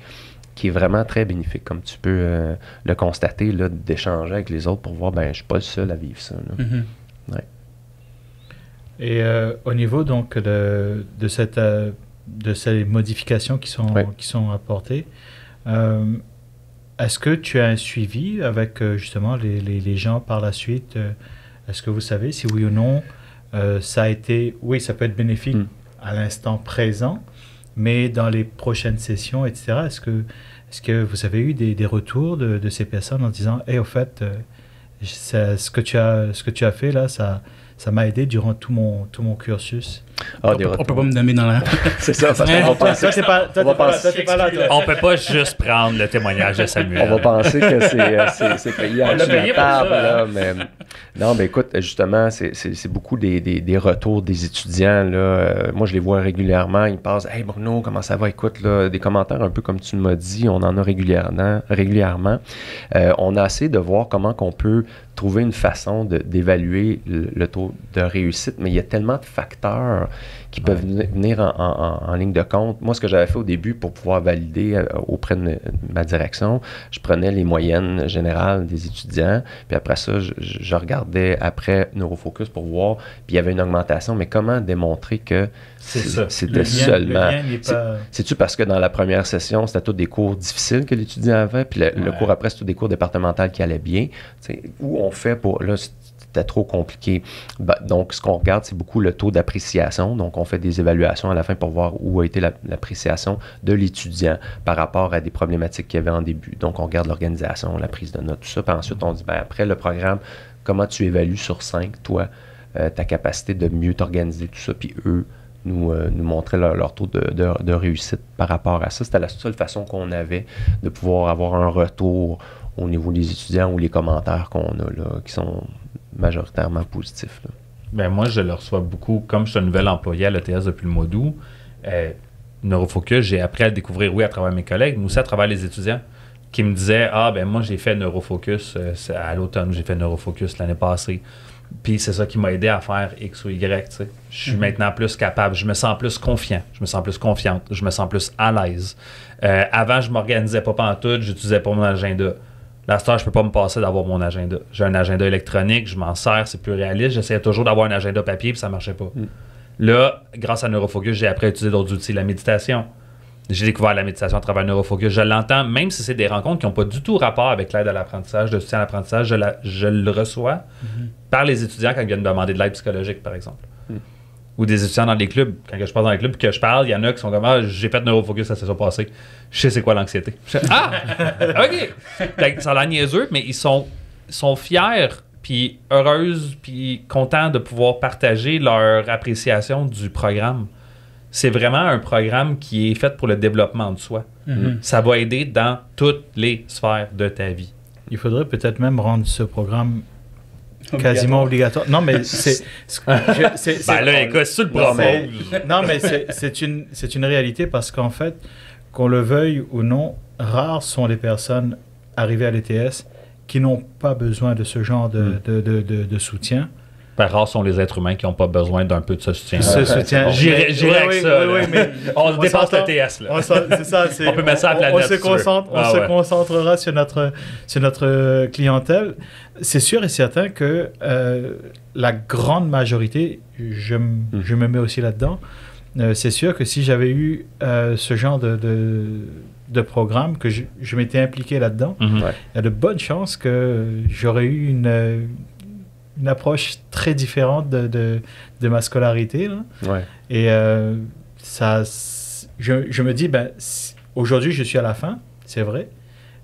qui est vraiment très bénéfique, comme tu peux euh, le constater, là, d'échanger avec les autres pour voir, ben, je suis pas le seul à vivre ça. là. Mhm. Et euh, au niveau donc de, de, cette, euh, de ces modifications qui sont, Ouais. qui sont apportées, euh, est-ce que tu as un suivi avec justement les, les, les gens par la suite? Est-ce que vous savez si oui ou non euh, ça a été, oui, ça peut être bénéfique Mm. à l'instant présent, mais dans les prochaines sessions, etc., est-ce que, est que vous avez eu des, des retours de, de ces personnes en disant, hey, au fait, euh, ça- ce, que tu as, ce que tu as fait là, ça ça m'a aidé durant tout mon, tout mon cursus? Ah, on, peut, on peut pas me nommer dans la. [LAUGHS] C'est ça, parce qu'on va penser, Toi, t'es pas, toi, on va t'es pas, penser- toi, t'es pas là, toi. On peut pas juste prendre le témoignage de Samuel. on va penser que c'est, euh, payé On en l'a table, ça, là, hein. mais non, mais écoute, justement, c'est, beaucoup des, des, retours des étudiants. Là. Euh, moi, je les vois régulièrement. Ils passent Hey Bruno, comment ça va? Écoute, là, des commentaires un peu comme tu m'as dit, on en a régulièrement. régulièrement. Euh, on a essayé de voir comment qu'on peut trouver une façon d'évaluer le, le taux de réussite, mais il y a tellement de facteurs qui peuvent veni- venir en, en- en- en ligne de compte. Moi, ce que j'avais fait au début pour pouvoir valider euh, auprès de ma direction, je prenais les moyennes générales des étudiants, puis après ça, je, regardais après Neurofocus pour voir, puis il y avait une augmentation, mais comment démontrer que c'était seulement... lien n'est c'est- pas... c'est-tu parce que dans la première session, c'était tous des cours difficiles que l'étudiant avait, puis le, cours après, c'était des cours départementaux qui allaient bien? Où on fait pour. Là, c'était trop compliqué. Bah, donc, ce qu'on regarde, c'est beaucoup le taux d'appréciation. Donc, on fait des évaluations à la fin pour voir où a été la- l'appréciation de l'étudiant par rapport à des problématiques qu'il y avait en début. Donc, on regarde l'organisation, la prise de notes, tout ça. Puis ensuite, on dit, ben, après le programme, comment tu évalues sur 5, toi, euh, ta capacité de mieux t'organiser, tout ça. Puis eux, nous, euh, montraient leur, taux de réussite par rapport à ça. C'était la seule façon qu'on avait de pouvoir avoir un retour au niveau des étudiants ou les commentaires qu'on a là, qui sont majoritairement positifs. là. Ben moi, je le reçois beaucoup. Comme je suis un nouvel employé à l'ETS depuis le mois d'août, euh, Neurofocus, j'ai appris à le découvrir, oui, à travers mes collègues, mais aussi à travers les étudiants qui me disaient Ah, ben moi, j'ai fait Neurofocus euh, à l'automne, j'ai fait Neurofocus l'année passée. Puis c'est ça qui m'a aidé à faire X ou Y. Je suis maintenant plus capable, je me sens plus confiant, je me sens plus confiante, je me sens plus à l'aise. Euh, avant, je m'organisais pas pantoute, j'utilisais pas mon agenda. Cette heure, je peux pas me passer d'avoir mon agenda. J'ai un agenda électronique, je m'en sers, c'est plus réaliste. J'essayais toujours d'avoir un agenda papier, puis ça marchait pas. Là, grâce à Neurofocus, j'ai appris à utiliser d'autres outils, la méditation. J'ai découvert la méditation à travers Neurofocus. Je l'entends, même si c'est des rencontres qui n'ont pas du tout rapport avec l'aide à l'apprentissage, de soutien à l'apprentissage, je, la- je le reçois par les étudiants quand ils viennent me demander de l'aide psychologique, par exemple. Ou des étudiants dans les clubs. Quand que je passe dans les clubs que je parle, il y en a qui sont comme Ah, j'ai fait Neurofocus la session passée. Je sais c'est quoi l'anxiété. Je fais, [LAUGHS] ah! [LAUGHS] OK! Ça a l'air niaiseux, mais ils sont, sont fiers, puis heureuses, puis contents de pouvoir partager leur appréciation du programme. C'est vraiment un programme qui est fait pour le développement de soi. Mhm. Ça va aider dans toutes les sphères de ta vie. Il faudrait peut-être même rendre ce programme quasiment obligatoire. Non, mais c'est... [LAUGHS] c'est- je- c'est- c'est- Ben là, écoute, c'est le Non, mais- propose. Non, mais c'est c'est une, c'est une réalité parce qu'en fait, qu'on le veuille ou non, rares sont les personnes arrivées à l'ETS qui n'ont pas besoin de ce genre de, de, de, de- de soutien. Ben, rares sont les êtres humains qui n'ont pas besoin d'un peu de ce soutien. Ce soutien. J'irai avec ça. oui, mais [LAUGHS] on, on dépasse le TS. Là. On ça, [LAUGHS] peut mettre ça à la planète, On, se, concentre, on Ah se ouais. concentrera sur notre, sur notre clientèle. C'est sûr et certain que euh, la grande majorité, je, m- Mm. je me mets aussi là-dedans, euh, c'est sûr que si j'avais eu euh, ce genre de, de, de programme, que je, je m'étais impliqué là-dedans, Mhm. Ouais. il y a de bonnes chances que j'aurais eu une, euh, une approche très différente de, de, de ma scolarité. là. Ouais. Et euh, ça, je, je me dis, ben, aujourd'hui, je suis à la fin, c'est vrai,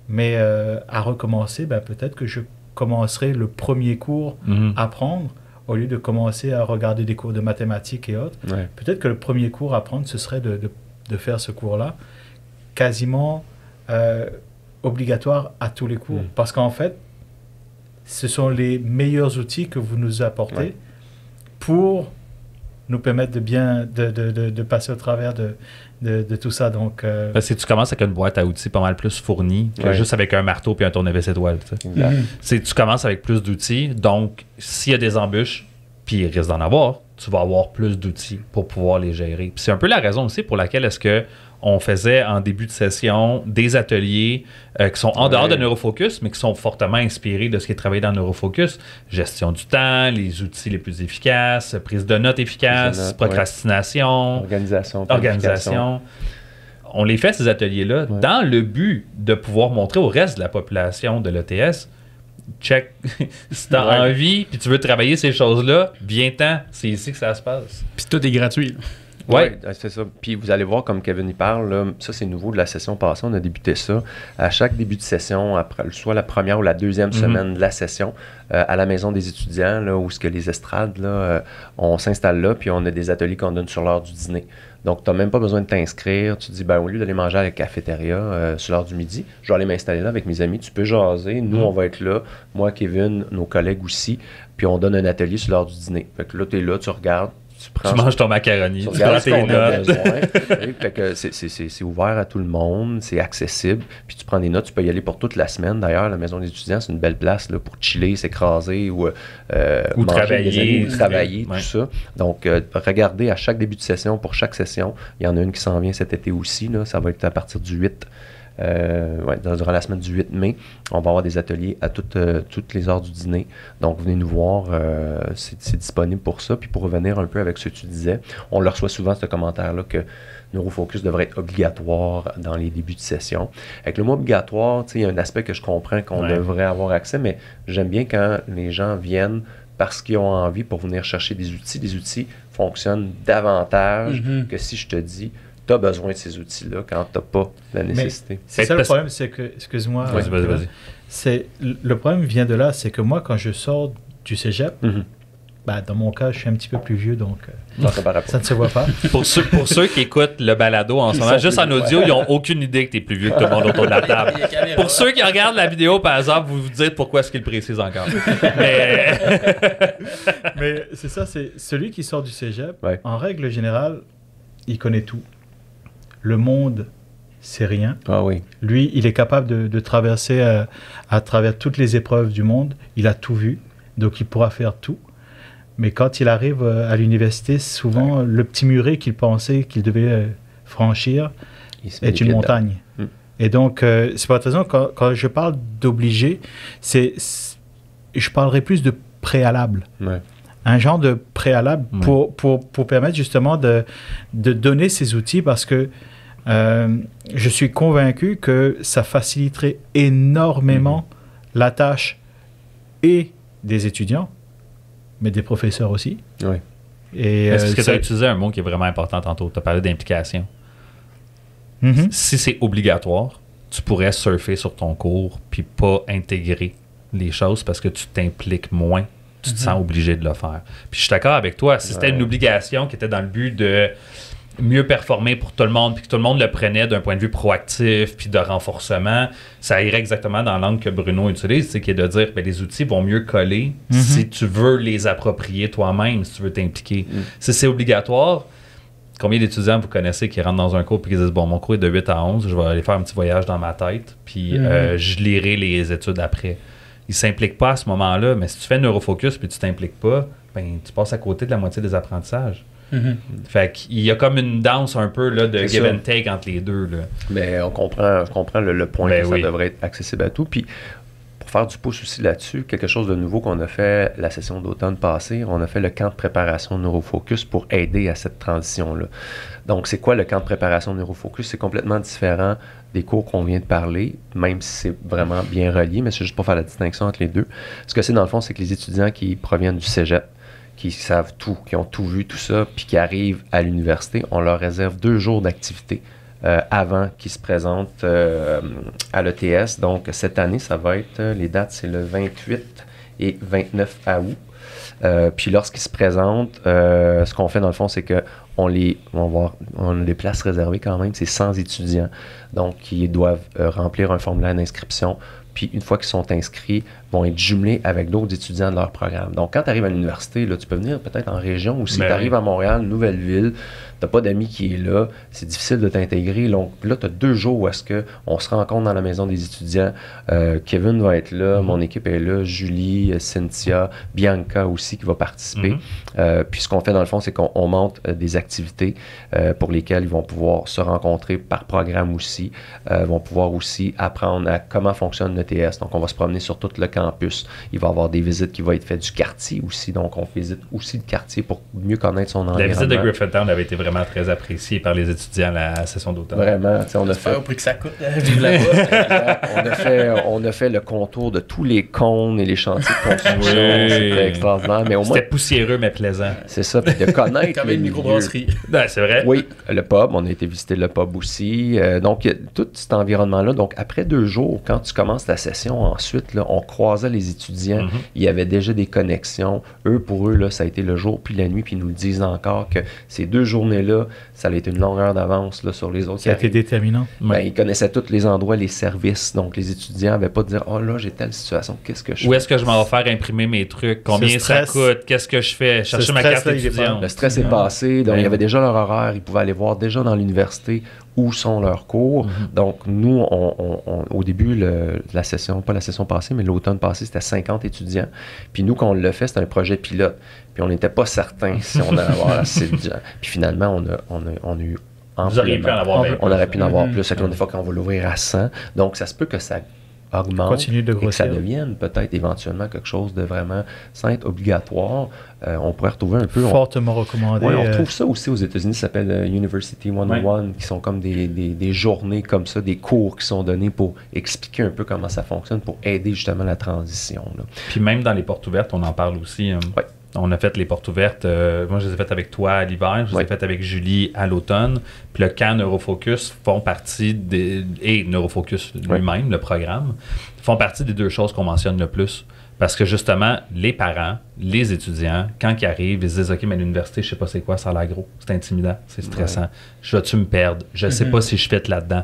mais euh, à recommencer, ben, peut-être que je commencerai le premier cours Mhm. à prendre au lieu de commencer à regarder des cours de mathématiques et autres. Ouais. Peut-être que le premier cours à prendre, ce serait de, de, de faire ce cours-là, quasiment euh, obligatoire à tous les cours. Mm. Parce qu'en fait, ce sont les meilleurs outils que vous nous apportez Ouais. pour nous permettre de bien de, de, de, de passer au travers de, de, de tout ça. Donc, euh, Parce que tu commences avec une boîte à outils pas mal plus fournie que Ouais. juste avec un marteau puis un tournevis étoile. tu. Mhm. Tu commences avec plus d'outils. Donc, s'il y a des embûches, puis il risque d'en avoir, tu vas avoir plus d'outils pour pouvoir les gérer. C'est un peu la raison aussi pour laquelle est-ce que on faisait en début de session des ateliers euh, qui sont en Ouais. dehors de Neurofocus, mais qui sont fortement inspirés de ce qui est travaillé dans Neurofocus. Gestion du temps, les outils les plus efficaces, prise de notes efficace, Prise de notes, procrastination, Organisation. organisation. On les fait, ces ateliers-là, Ouais. dans le but de pouvoir montrer au reste de la population de l'ETS, check, [LAUGHS] si t'as Ouais. envie, puis tu veux travailler ces choses-là, viens-t'en, c'est ici que ça se passe. Puis tout est gratuit. Là. Ouais. Ouais, c'est ça. Puis vous allez voir, comme Kevin y parle, là, ça c'est nouveau de la session passée, on a débuté ça. À chaque début de session, après, soit la première ou la deuxième Mhm. semaine de la session, euh, à la maison des étudiants, là, où ce que les estrades, là, euh, on s'installe là, puis on a des ateliers qu'on donne sur l'heure du dîner. Donc, tu n'as même pas besoin de t'inscrire. Tu te dis, ben, au lieu d'aller manger à la cafétéria euh, sur l'heure du midi, je vais aller m'installer là avec mes amis. Tu peux jaser. Nous, Mhm. on va être là. Moi, Kevin, nos collègues aussi. Puis on donne un atelier sur l'heure du dîner. Fait que là, tu es là, tu regardes. Tu prends Tu manges ton macaroni, tu prends tes notes. [LAUGHS] que c'est- ouvert à tout le monde, c'est accessible. Puis tu prends des notes, tu peux y aller pour toute la semaine. D'ailleurs, la maison des étudiants, c'est une belle place là, pour chiller, s'écraser ou, euh, Ou manger travailler. amis, ou travailler, Ouais. tout ça. Donc, euh, regardez à chaque début de session, pour chaque session, il y en a une qui s'en vient cet été aussi. Là, ça va être à partir du 8. Euh, ouais, durant la semaine du 8 mai, on va avoir des ateliers à toutes, euh, toutes les heures du dîner. Donc, venez nous voir, euh, c'est disponible pour ça. Puis pour revenir un peu avec ce que tu disais, on le reçoit souvent ce commentaire-là que Neurofocus devrait être obligatoire dans les débuts de session. Avec le mot obligatoire, il y a un aspect que je comprends qu'on Ouais. devrait avoir accès, mais j'aime bien quand les gens viennent parce qu'ils ont envie pour venir chercher des outils. Les outils fonctionnent davantage Mhm. que si je te dis, tu as besoin de ces outils-là quand tu n'as pas la nécessité. C'est ça le problème, c'est que, excuse-moi, Vas-y, vas-y, vas-y. c'est le problème vient de là, c'est que moi, quand je sors du cégep, Mhm. bah, dans mon cas, je suis un petit peu plus vieux, donc euh, ça ne se voit pas. [LAUGHS] Pour ceux, pour ceux qui écoutent le balado en ce moment, juste en audio, ils n'ont aucune idée que tu es plus vieux que tout le monde autour de la table. [LAUGHS] Pour ceux qui regardent la vidéo, par exemple, vous vous dites pourquoi est-ce qu'il précise encore. [LAUGHS] Mais Mais c'est ça, c'est celui qui sort du cégep, Ouais. en règle générale, il connaît tout. Le monde, c'est rien. Ah oui. Lui, il est capable de, de traverser euh, à travers toutes les épreuves du monde. Il a tout vu, donc il pourra faire tout. Mais quand il arrive euh, à l'université, souvent, le petit muret qu'il pensait qu'il devait euh, franchir est une montagne. Mm. Et donc, euh, c'est pour cette raison, quand, quand je parle d'obligé, c'est, je parlerai plus de préalable. Ouais. Un genre de préalable Ouais. pour, pour, pour permettre justement de, de donner ces outils parce que euh, je suis convaincu que ça faciliterait énormément la tâche et des étudiants, mais des professeurs aussi. Et, est-ce euh, que tu as utilisé un mot qui est vraiment important tantôt? Tu as parlé d'implication. Mhm. Si c'est obligatoire, tu pourrais surfer sur ton cours puis pas intégrer les choses parce que tu t'impliques moins. Tu te sens obligé de le faire. Puis je suis d'accord avec toi. Si c'était une obligation qui était dans le but de mieux performer pour tout le monde, puis que tout le monde le prenait d'un point de vue proactif, puis de renforcement, ça irait exactement dans l'angle que Bruno utilise, c'est qui est de dire ben, les outils vont mieux coller Mhm. si tu veux les approprier toi-même, si tu veux t'impliquer. Mm. Si c'est obligatoire, combien d'étudiants vous connaissez qui rentrent dans un cours et qui disent bon mon cours est de 8 à 11, je vais aller faire un petit voyage dans ma tête, puis Mhm. euh, je lirai les études après. Ils s'impliquent pas à ce moment-là, mais si tu fais neurofocus puis tu t'impliques pas, ben tu passes à côté de la moitié des apprentissages. Mhm. Fait qu'il y a comme une danse un peu là, de give ça. and take entre les deux. Là. Mais on comprend, je comprends le, le point Ben que oui. ça devrait être accessible à tout. Puis pour faire du pouce aussi là-dessus, quelque chose de nouveau qu'on a fait la session d'automne passée, on a fait le camp de préparation Neurofocus pour aider à cette transition-là. Donc, c'est quoi le camp de préparation Neurofocus? C'est complètement différent des cours qu'on vient de parler, même si c'est vraiment bien relié, mais c'est juste pour faire la distinction entre les deux. Ce que c'est dans le fond, c'est que les étudiants qui proviennent du cégep, qui savent tout, qui ont tout vu, tout ça, puis qui arrivent à l'université, on leur réserve deux jours d'activité euh, avant qu'ils se présentent euh, à l'ETS. Donc, cette année, ça va être, euh, les dates, c'est le 28 et 29 août. Puis lorsqu'ils se présentent, ce qu'on fait dans le fond, c'est que on les, on va on a des places réservées quand même, c'est 100 étudiants. Donc, ils doivent remplir un formulaire d'inscription. Puis, une fois qu'ils sont inscrits, vont être jumelés avec d'autres étudiants de leur programme. Donc, quand tu arrives à l'université, là, tu peux venir peut-être en région ou si Ben tu arrives à Montréal, une nouvelle ville, tu pas d'amis qui est là, c'est difficile de t'intégrer. Donc, là, tu as deux jours où est-ce qu'on se rencontre dans la maison des étudiants. Euh, Kevin va être là, Mhm. mon équipe est là, Julie, euh, Cynthia, Bianca aussi qui va participer. Mhm. Euh, puis ce qu'on fait dans le fond, c'est qu'on on monte des activités euh, pour lesquelles ils vont pouvoir se rencontrer par programme aussi, vont pouvoir aussi apprendre à comment fonctionne l'ETS. Donc on va se promener sur tout le campus. Il va y avoir des visites qui vont être faites du quartier aussi. Donc on visite aussi le quartier pour mieux connaître son La environnement. visite de Griffintown avait été vraiment très appréciée par les étudiants à la session d'automne. Vraiment, sais, on a fait Faire au prix que ça coûte, [LAUGHS] on, a fait, on a fait le contour de tous les cônes et les chantiers de construction. Oui. C'était extraordinaire. Mais au moins, C'était poussiéreux mais plaisant. c'est ça. Puis de connaître Comme une microbrasserie. Ben, c'est vrai. Oui, le pub, on a été visiter le pub aussi. Euh, donc, il y a tout cet environnement-là. Donc, après deux jours, quand tu commences la session, ensuite, là, on croise croisait les étudiants, Mhm. il y avait déjà des connexions. Eux, pour eux, là, ça a été le jour puis la nuit, puis ils nous le disent encore que ces deux journées-là, ça a été une longueur d'avance là, sur les autres. Ça a été déterminant. Ben, Ouais. ils connaissaient tous les endroits, les services. Donc, les étudiants n'avaient pas de dire Oh là, j'ai telle situation, qu'est-ce que je Où fais? est-ce que je m'en vais faire imprimer mes trucs? Combien ça coûte? Qu'est-ce que je fais? Chercher ma carte étudiante. Le stress est passé, donc Ouais. il y avait déjà leur horaire, ils pouvaient aller voir déjà dans l'université où sont leurs cours. Mhm. Donc, nous, on- on- on- au début, le- la session, pas la session passée, mais l'automne passé, c'était 50 étudiants. Puis nous, quand on l'a fait, c'était un projet pilote. Puis on n'était pas certain si on allait avoir assez de gens. Puis finalement, on a, on a, on a eu Vous auriez pu en avoir On- On aurait pu en avoir Mhm. plus. Là, des fois, quand on va l'ouvrir à 100. Donc, ça se peut que ça augmente Continue de et que ça grossir. devienne peut-être éventuellement quelque chose de vraiment sans être obligatoire. Euh, on pourrait retrouver un peu... on- Fortement recommandé. Ouais, on euh, trouve ça aussi aux États-Unis, ça s'appelle euh, University 101, qui sont comme des, des- des journées comme ça, des cours qui sont donnés pour expliquer un peu comment ça fonctionne, pour aider justement la transition. là. Puis même dans les portes ouvertes, on en parle aussi. euh, Ouais. On a fait les portes ouvertes. euh, moi, je les ai faites avec toi à l'hiver. Je les ai faites avec Julie à l'automne. Puis le camp Neurofocus font partie des. Et Neurofocus lui-même, le programme, font partie des deux choses qu'on mentionne le plus. Parce que justement, les parents, les étudiants, quand ils arrivent, ils se disent OK, mais l'université, je sais pas c'est quoi, ça a l'air gros, c'est intimidant, c'est stressant. Je vais-tu me perdre? Je sais Mhm. pas si je fit là-dedans.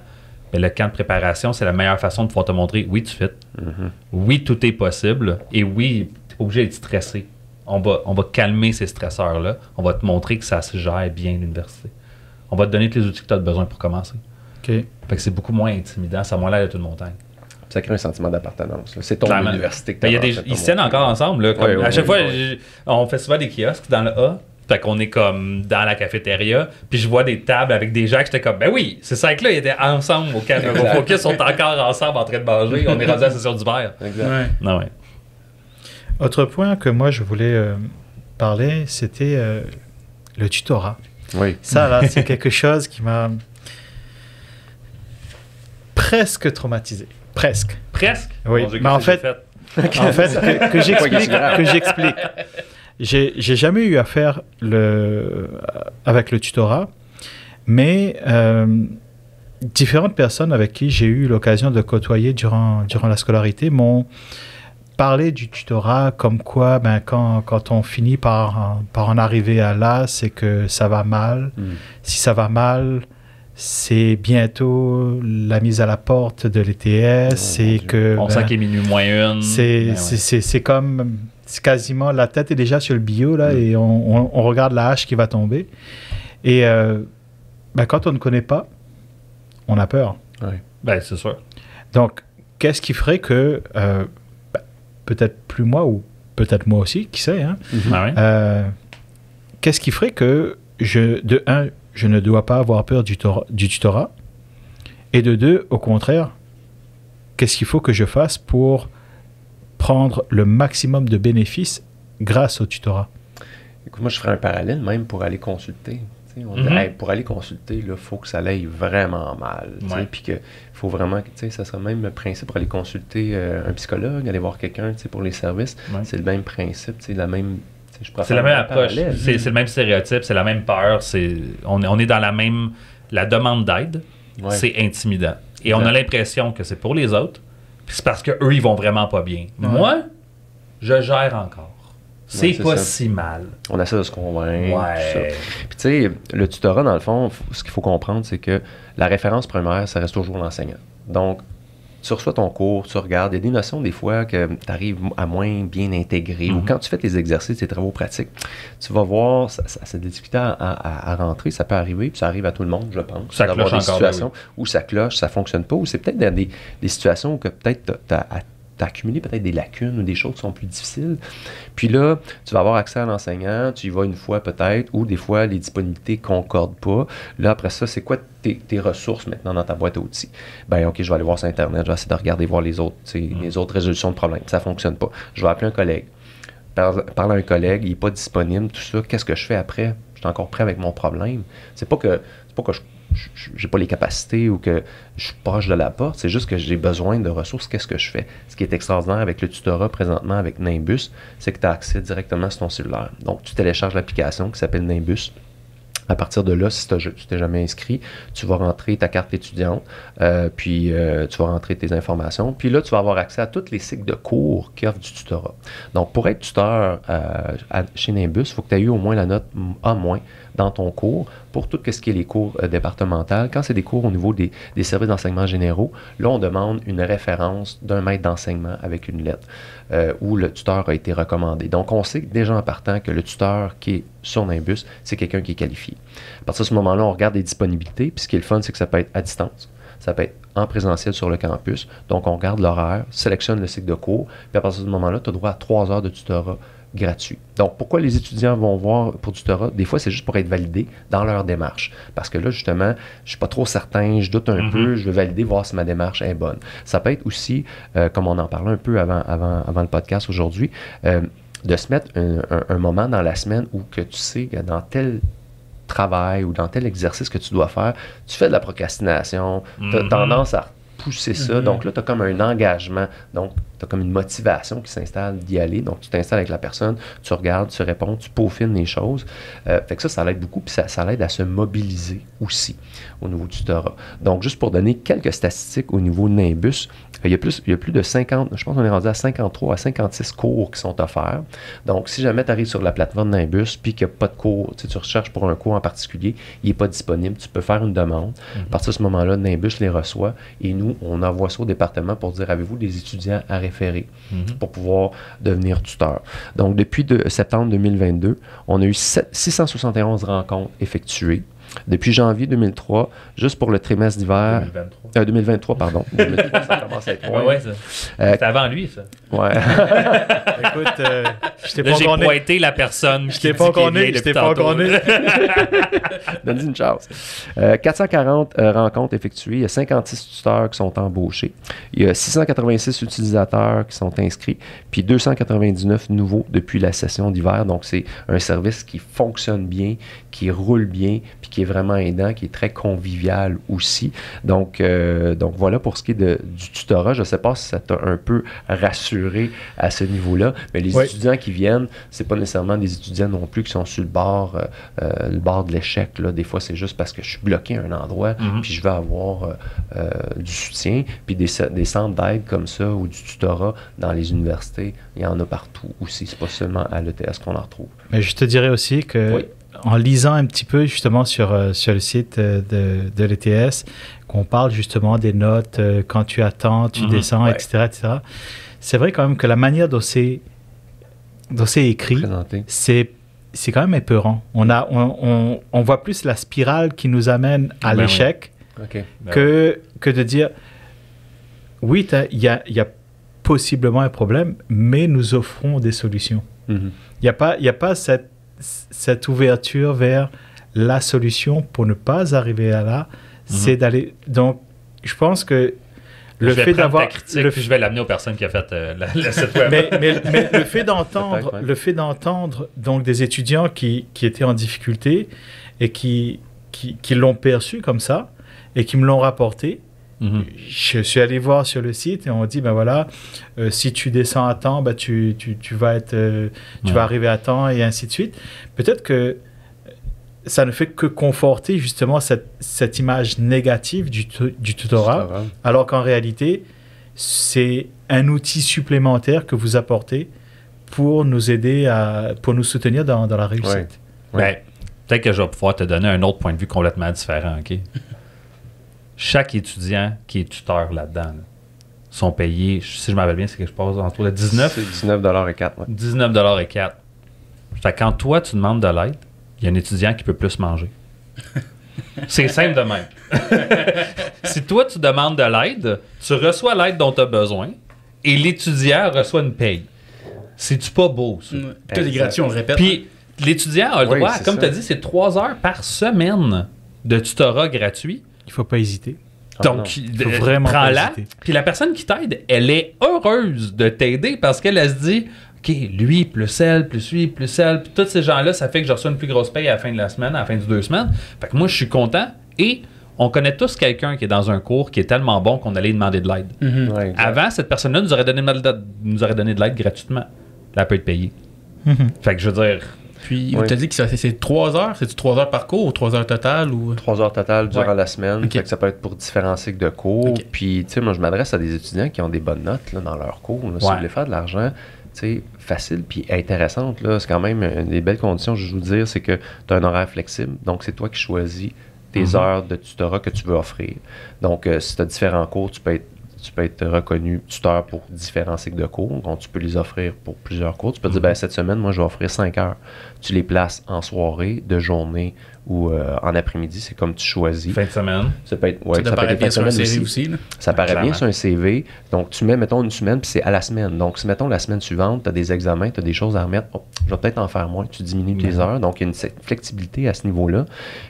Mais le camp de préparation, c'est la meilleure façon de pouvoir te montrer oui, tu fit. Mhm. Oui, tout est possible. Et oui, tu pas obligé d'être stressé. On va, on va calmer ces stresseurs-là. On va te montrer que ça se gère bien l'université. On va te donner tous les outils que tu as besoin pour commencer. ok. Fait que c'est beaucoup moins intimidant. Ça a moins l'air d'être une montagne. Ça crée un sentiment d'appartenance. C'est ton Clairement. université que Ben, il y a des- ils se tiennent encore ensemble. Là, comme- à chaque fois, on fait souvent des kiosques dans le A. Fait qu'on est comme dans la cafétéria, puis je vois des tables avec des gens que j'étais comme, ben oui, c'est ça que là, ils étaient ensemble au Canada. Exact. Focus, ils sont encore ensemble en train de manger. On est rendu à la session d'hiver. Exact. Ouais. Non, ouais. Autre point que moi je voulais euh, parler, c'était euh, le tutorat. Oui. Ça, là, c'est [LAUGHS] quelque chose qui m'a presque traumatisé. Presque. Presque? Oui, mais en qu'est-ce que fait- j'ai [LAUGHS] En fait, que, que j'explique. J'ai, j'ai jamais eu affaire le, avec le tutorat, mais euh, différentes personnes avec qui j'ai eu l'occasion de côtoyer durant, durant la scolarité m'ont parlé du tutorat comme quoi, ben, quand, quand on finit par, par en arriver à là, c'est que ça va mal. Mm. Si ça va mal, c'est bientôt la mise à la porte de l'ETS, mon c'est que... On ben, sent qu'il est minuit moins une. c'est Ben ouais. comme. C'est quasiment. La tête est déjà sur le bio, là, Mm. et on, on- on regarde la hache qui va tomber. Et euh, ben, quand on ne connaît pas, on a peur. Ben, c'est sûr. Donc, qu'est-ce qui ferait que. euh, peut-être plus moi, ou peut-être moi aussi, qui sait, hein, Ben ouais. euh, qu'est-ce qui ferait que, je, de un, je ne dois pas avoir peur du, tora- du tutorat, et de deux, au contraire, qu'est-ce qu'il faut que je fasse pour prendre le maximum de bénéfices grâce au tutorat? Écoute, moi, je ferais un parallèle même pour aller consulter. Dit, Mhm. Hey, pour aller consulter, il faut que ça aille vraiment mal. Puis qu'il faut vraiment, que, tu sais, ça serait même le principe pour aller consulter euh, un psychologue, aller voir quelqu'un pour les services. Ouais. C'est le même principe, c'est la même. C'est la approche. C'est le même stéréotype, c'est la même peur. c'est- On, est- on est dans la même. La demande d'aide, Ouais. c'est intimidant. Et on a l'impression que c'est pour les autres, puis c'est parce qu'eux, ils vont vraiment pas bien. Moi, je gère encore. C'est Ouais, pas ça. si mal. On essaie de se convaincre. Ouais. Puis tu sais, le tutorat, dans le fond, ce qu'il faut comprendre, c'est que la référence primaire, ça reste toujours l'enseignant. Donc, tu reçois ton cours, tu regardes, il y a des notions des fois que tu arrives à moins bien intégrer. Ou Mhm. quand tu fais tes exercices, tes travaux pratiques, tu vas voir, ça, ça, c'est des difficultés à, à- à rentrer, ça peut arriver, puis ça arrive à tout le monde, je pense. Ça cloche des situations où ça cloche, ça fonctionne pas, ou c'est peut-être dans des, des situations où que peut-être tu as, accumulé peut-être des lacunes ou des choses qui sont plus difficiles. Puis là, tu vas avoir accès à l'enseignant, tu y vas une fois peut-être, ou des fois les disponibilités concordent pas. Là, après ça, c'est quoi tes, tes ressources maintenant dans ta boîte à outils? Ben, OK, je vais aller voir sur Internet, je vais essayer de regarder, voir les autres, sais, les autres résolutions de problèmes. Ça fonctionne pas. Je vais appeler un collègue. Par- Parler à un collègue, il n'est pas disponible, tout ça. Qu'est-ce que je fais après? Je suis encore prêt avec mon problème. C'est pas que, c'est pas que je j'ai pas les capacités ou que je suis proche de la porte, c'est juste que j'ai besoin de ressources, qu'est-ce que je fais? Ce qui est extraordinaire avec le tutorat présentement avec Nimbus, c'est que tu as accès directement sur ton cellulaire. Donc, tu télécharges l'application qui s'appelle Nimbus. À partir de là, si tu t'es jamais inscrit, tu vas rentrer ta carte étudiante, euh, puis euh, tu vas rentrer tes informations, puis là, tu vas avoir accès à tous les cycles de cours qui offrent du tutorat. Donc, pour être tuteur euh, chez Nimbus, il faut que tu aies eu au moins la note A- dans ton cours pour tout ce qui est les cours euh, départementaux. Quand c'est des cours au niveau des services d'enseignement généraux, là, on demande une référence d'un maître d'enseignement avec une lettre euh, où le tuteur a été recommandé. Donc, on sait déjà en partant que le tuteur qui est sur Nimbus, c'est quelqu'un qui est qualifié. À partir de ce moment-là, on regarde les disponibilités. Puis ce qui est le fun, c'est que ça peut être à distance. Ça peut être en présentiel sur le campus. Donc, on regarde l'horaire, sélectionne le cycle de cours. Puis à partir de ce moment-là, tu as droit à trois heures de tutorat gratuit. Donc, pourquoi les étudiants vont voir pour du tutorat? Des fois, c'est juste pour être validés dans leur démarche. Parce que là, justement, je suis pas trop certain, je doute un Mhm. peu, je veux valider, voir si ma démarche est bonne. Ça peut être aussi, euh, comme on en parlait un peu avant, avant, avant le podcast aujourd'hui, euh, de se mettre un, un- un moment dans la semaine où que tu sais que dans tel travail ou dans tel exercice que tu dois faire, tu fais de la procrastination, tu as Mhm. tendance à pousser ça. Mhm. Donc là, tu as comme un engagement. Donc, tu as comme une motivation qui s'installe d'y aller. Donc, tu t'installes avec la personne, tu regardes, tu réponds, tu peaufines les choses. Euh, fait que ça, ça l'aide beaucoup, puis ça, ça l'aide à se mobiliser aussi au niveau du tutorat. Donc, juste pour donner quelques statistiques au niveau de Nimbus, euh, il y a plus, il y a plus de 50, je pense qu'on est rendu à 53 à 56 cours qui sont offerts. Donc, si jamais tu arrives sur la plateforme Nimbus puis qu'il n'y a pas de cours, tu recherches pour un cours en particulier, il n'est pas disponible, tu peux faire une demande. À partir de ce moment-là, Nimbus les reçoit et nous, on envoie ça au département pour dire avez-vous des étudiants à référer pour pouvoir devenir tuteur. Donc, depuis de septembre 2022, on a eu sept- 671 rencontres effectuées. Depuis janvier 2003, juste pour le trimestre d'hiver, 2023. euh, 2023, pardon. 2023, [LAUGHS] ça commence à être loin. ouais, ça. Euh, C'était avant lui, ça. Ouais. [LAUGHS] Écoute, euh, je t'ai Là, pas j'ai pointé la personne. Je t'ai pas encore né, je t'ai pas encore né. Donne-lui une chance. Euh, 440 euh, rencontres effectuées. Il y a 56 tuteurs qui sont embauchés. Il y a 686 utilisateurs qui sont inscrits. Puis 299 nouveaux depuis la session d'hiver. Donc, c'est un service qui fonctionne bien, qui roule bien, puis qui est vraiment aidant, qui est très convivial aussi. Donc, euh, donc voilà pour ce qui est de- du tutorat. Je ne sais pas si ça t'a un peu rassuré à ce niveau-là, mais les Oui. étudiants qui viennent, c'est pas nécessairement des étudiants non plus qui sont sur le bord, euh, euh, le bord de l'échec. là. Des fois, c'est juste parce que je suis bloqué à un endroit, Mhm. puis je veux avoir euh, du soutien, puis des, des centres d'aide comme ça ou du tutorat dans les universités, il y en a partout aussi. C'est pas seulement à l'ETS qu'on en retrouve. Mais je te dirais aussi que Oui. En lisant un petit peu justement sur, euh, sur le site euh, de, de l'ETS, qu'on parle justement des notes, euh, quand tu attends, tu Mhm. descends, Ouais. etc., etc., c'est vrai quand même que la manière dont c'est, dont c'est écrit, c'est c'est quand même épeurant. On, a, on, on, on voit plus la spirale qui nous amène à Ben oui. l'échec. Ben que, que de dire oui, il y a, il y a possiblement un problème, mais nous offrons des solutions. Mhm. Il n'y a pas, il y a pas cette, cette ouverture vers la solution pour ne pas arriver à là. C'est d'aller. Donc, je pense que le fait d'avoir. le puis je vais l'amener aux personnes qui ont fait euh, la, site web. mais, mais- mais le fait d'entendre, [LAUGHS] le fait d'entendre donc des étudiants qui, qui étaient en difficulté et qui, qui, qui l'ont perçu comme ça et qui me l'ont rapporté, Mhm. je suis allé voir sur le site et on dit ben voilà, euh, si tu descends à temps, ben tu, tu, tu vas être, euh, tu Ouais. vas arriver à temps et ainsi de suite. Peut-être que ça ne fait que conforter justement cette, cette image négative du, du tutorat, Tutorat. alors qu'en réalité, c'est un outil supplémentaire que vous apportez pour nous aider à, pour nous soutenir dans, dans la réussite. Ouais. Ben, peut-être que je vais pouvoir te donner un autre point de vue complètement différent, OK? Chaque étudiant qui est tuteur là-dedans là, sont payés, si je me rappelle bien, c'est que je passe entre le 19 C'est 19 et 4. Ouais. 19 et 4. Fait que quand toi, tu demandes de l'aide, il y a un étudiant qui peut plus manger. [LAUGHS] C'est simple de même. [LAUGHS] si toi, tu demandes de l'aide, tu reçois l'aide dont tu as besoin et l'étudiant reçoit une paye. C'est-tu pas beau, ça? Mm. Puis que les gratuits, on le répète. Puis l'étudiant a le Oui, droit, comme tu as dit, c'est 3 heures par semaine de tutorat gratuit. Il faut pas hésiter. Ah. Donc, Il faut vraiment prends-la. Puis la personne qui t'aide, elle est heureuse de t'aider parce qu'elle elle se dit OK, lui, plus elle, plus lui, plus elle. Puis tous ces gens-là, ça fait que je reçois une plus grosse paye à la fin de la semaine, à la fin de deux semaines. Fait que moi, je suis content. Et on connaît tous quelqu'un qui est dans un cours qui est tellement bon qu'on allait demander de l'aide. Mhm. Ouais, exact. Avant, cette personne-là nous aurait donné de l'aide, nous aurait donné de l'aide gratuitement. Là, elle peut être payée. Mhm. Fait que je veux dire, Puis, Ouais. tu as dit que c'est- 3 heures? C'est-tu 3 heures par cours ou 3 heures total ou... Trois heures totales durant Ouais. la semaine. Fait que ça peut être pour différents cycles de cours. Puis, tu sais, moi, je m'adresse à des étudiants qui ont des bonnes notes là, dans leurs cours. là. Si vous voulez faire de l'argent, tu sais, facile puis intéressante, là, c'est quand même une des belles conditions, je veux vous dire, c'est que tu as un horaire flexible. Donc, c'est toi qui choisis tes Mhm. heures de tutorat que tu veux offrir. Donc, euh, si tu as différents cours, tu peux être tu peux être reconnu tuteur pour différents cycles de cours. Donc, tu peux les offrir pour plusieurs cours. Tu peux dire, Mhm. ben, cette semaine, moi, je vais offrir 5 heures. Tu les places en soirée, de journée ou euh, en après-midi. C'est comme tu choisis. Fin de semaine. Ça peut être, ouais, ça ça doit peut paraître être bien sur un CV aussi. aussi. là? Ça paraît bien sur un CV. Donc, tu mets, mettons, une semaine, puis c'est à la semaine. Donc, si, mettons, la semaine suivante, tu as des examens, tu as des choses à remettre, oh, je vais peut-être en faire moins. Tu diminues tes Mhm. heures. Donc, il y a une flexibilité à ce niveau-là.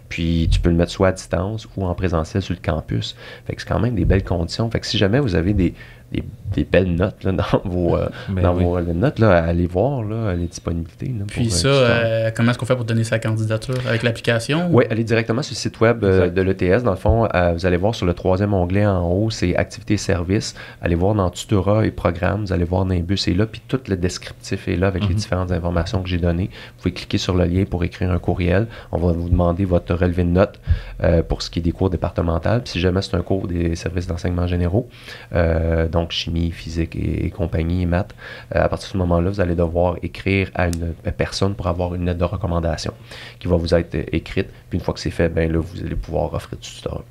Puis, tu peux le mettre soit à distance ou en présentiel sur le campus. Fait que c'est quand même des belles conditions. Fait que si jamais vous avez des, des, des belles notes là, [LAUGHS] dans vos, euh, Ben dans oui. vos notes, là, allez voir là, les disponibilités. là, Puis pour, ça, euh, euh, comment est-ce qu'on fait pour donner sa candidature? Avec l'application Oui, allez directement sur le site web euh, de l'ETS. Dans le fond, euh, vous allez voir sur le troisième onglet en haut, c'est activités et services. Allez voir dans tutorat et programmes. Vous allez voir Nimbus est là, puis tout le descriptif est là avec les Mhm. différentes informations que j'ai données. Vous pouvez cliquer sur le lien pour écrire un courriel. On va vous demander votre relevé de notes euh, pour ce qui est des cours départementaux. Si jamais c'est un cours des services d'enseignement généraux, euh, donc chimie, physique et, compagnie et maths, euh, à partir de ce moment-là, vous allez devoir écrire à une, une personne pour avoir une lettre de recommandation qui va vous être euh, écrite. Puis une fois que c'est fait, ben là, vous allez pouvoir offrir du tutorat.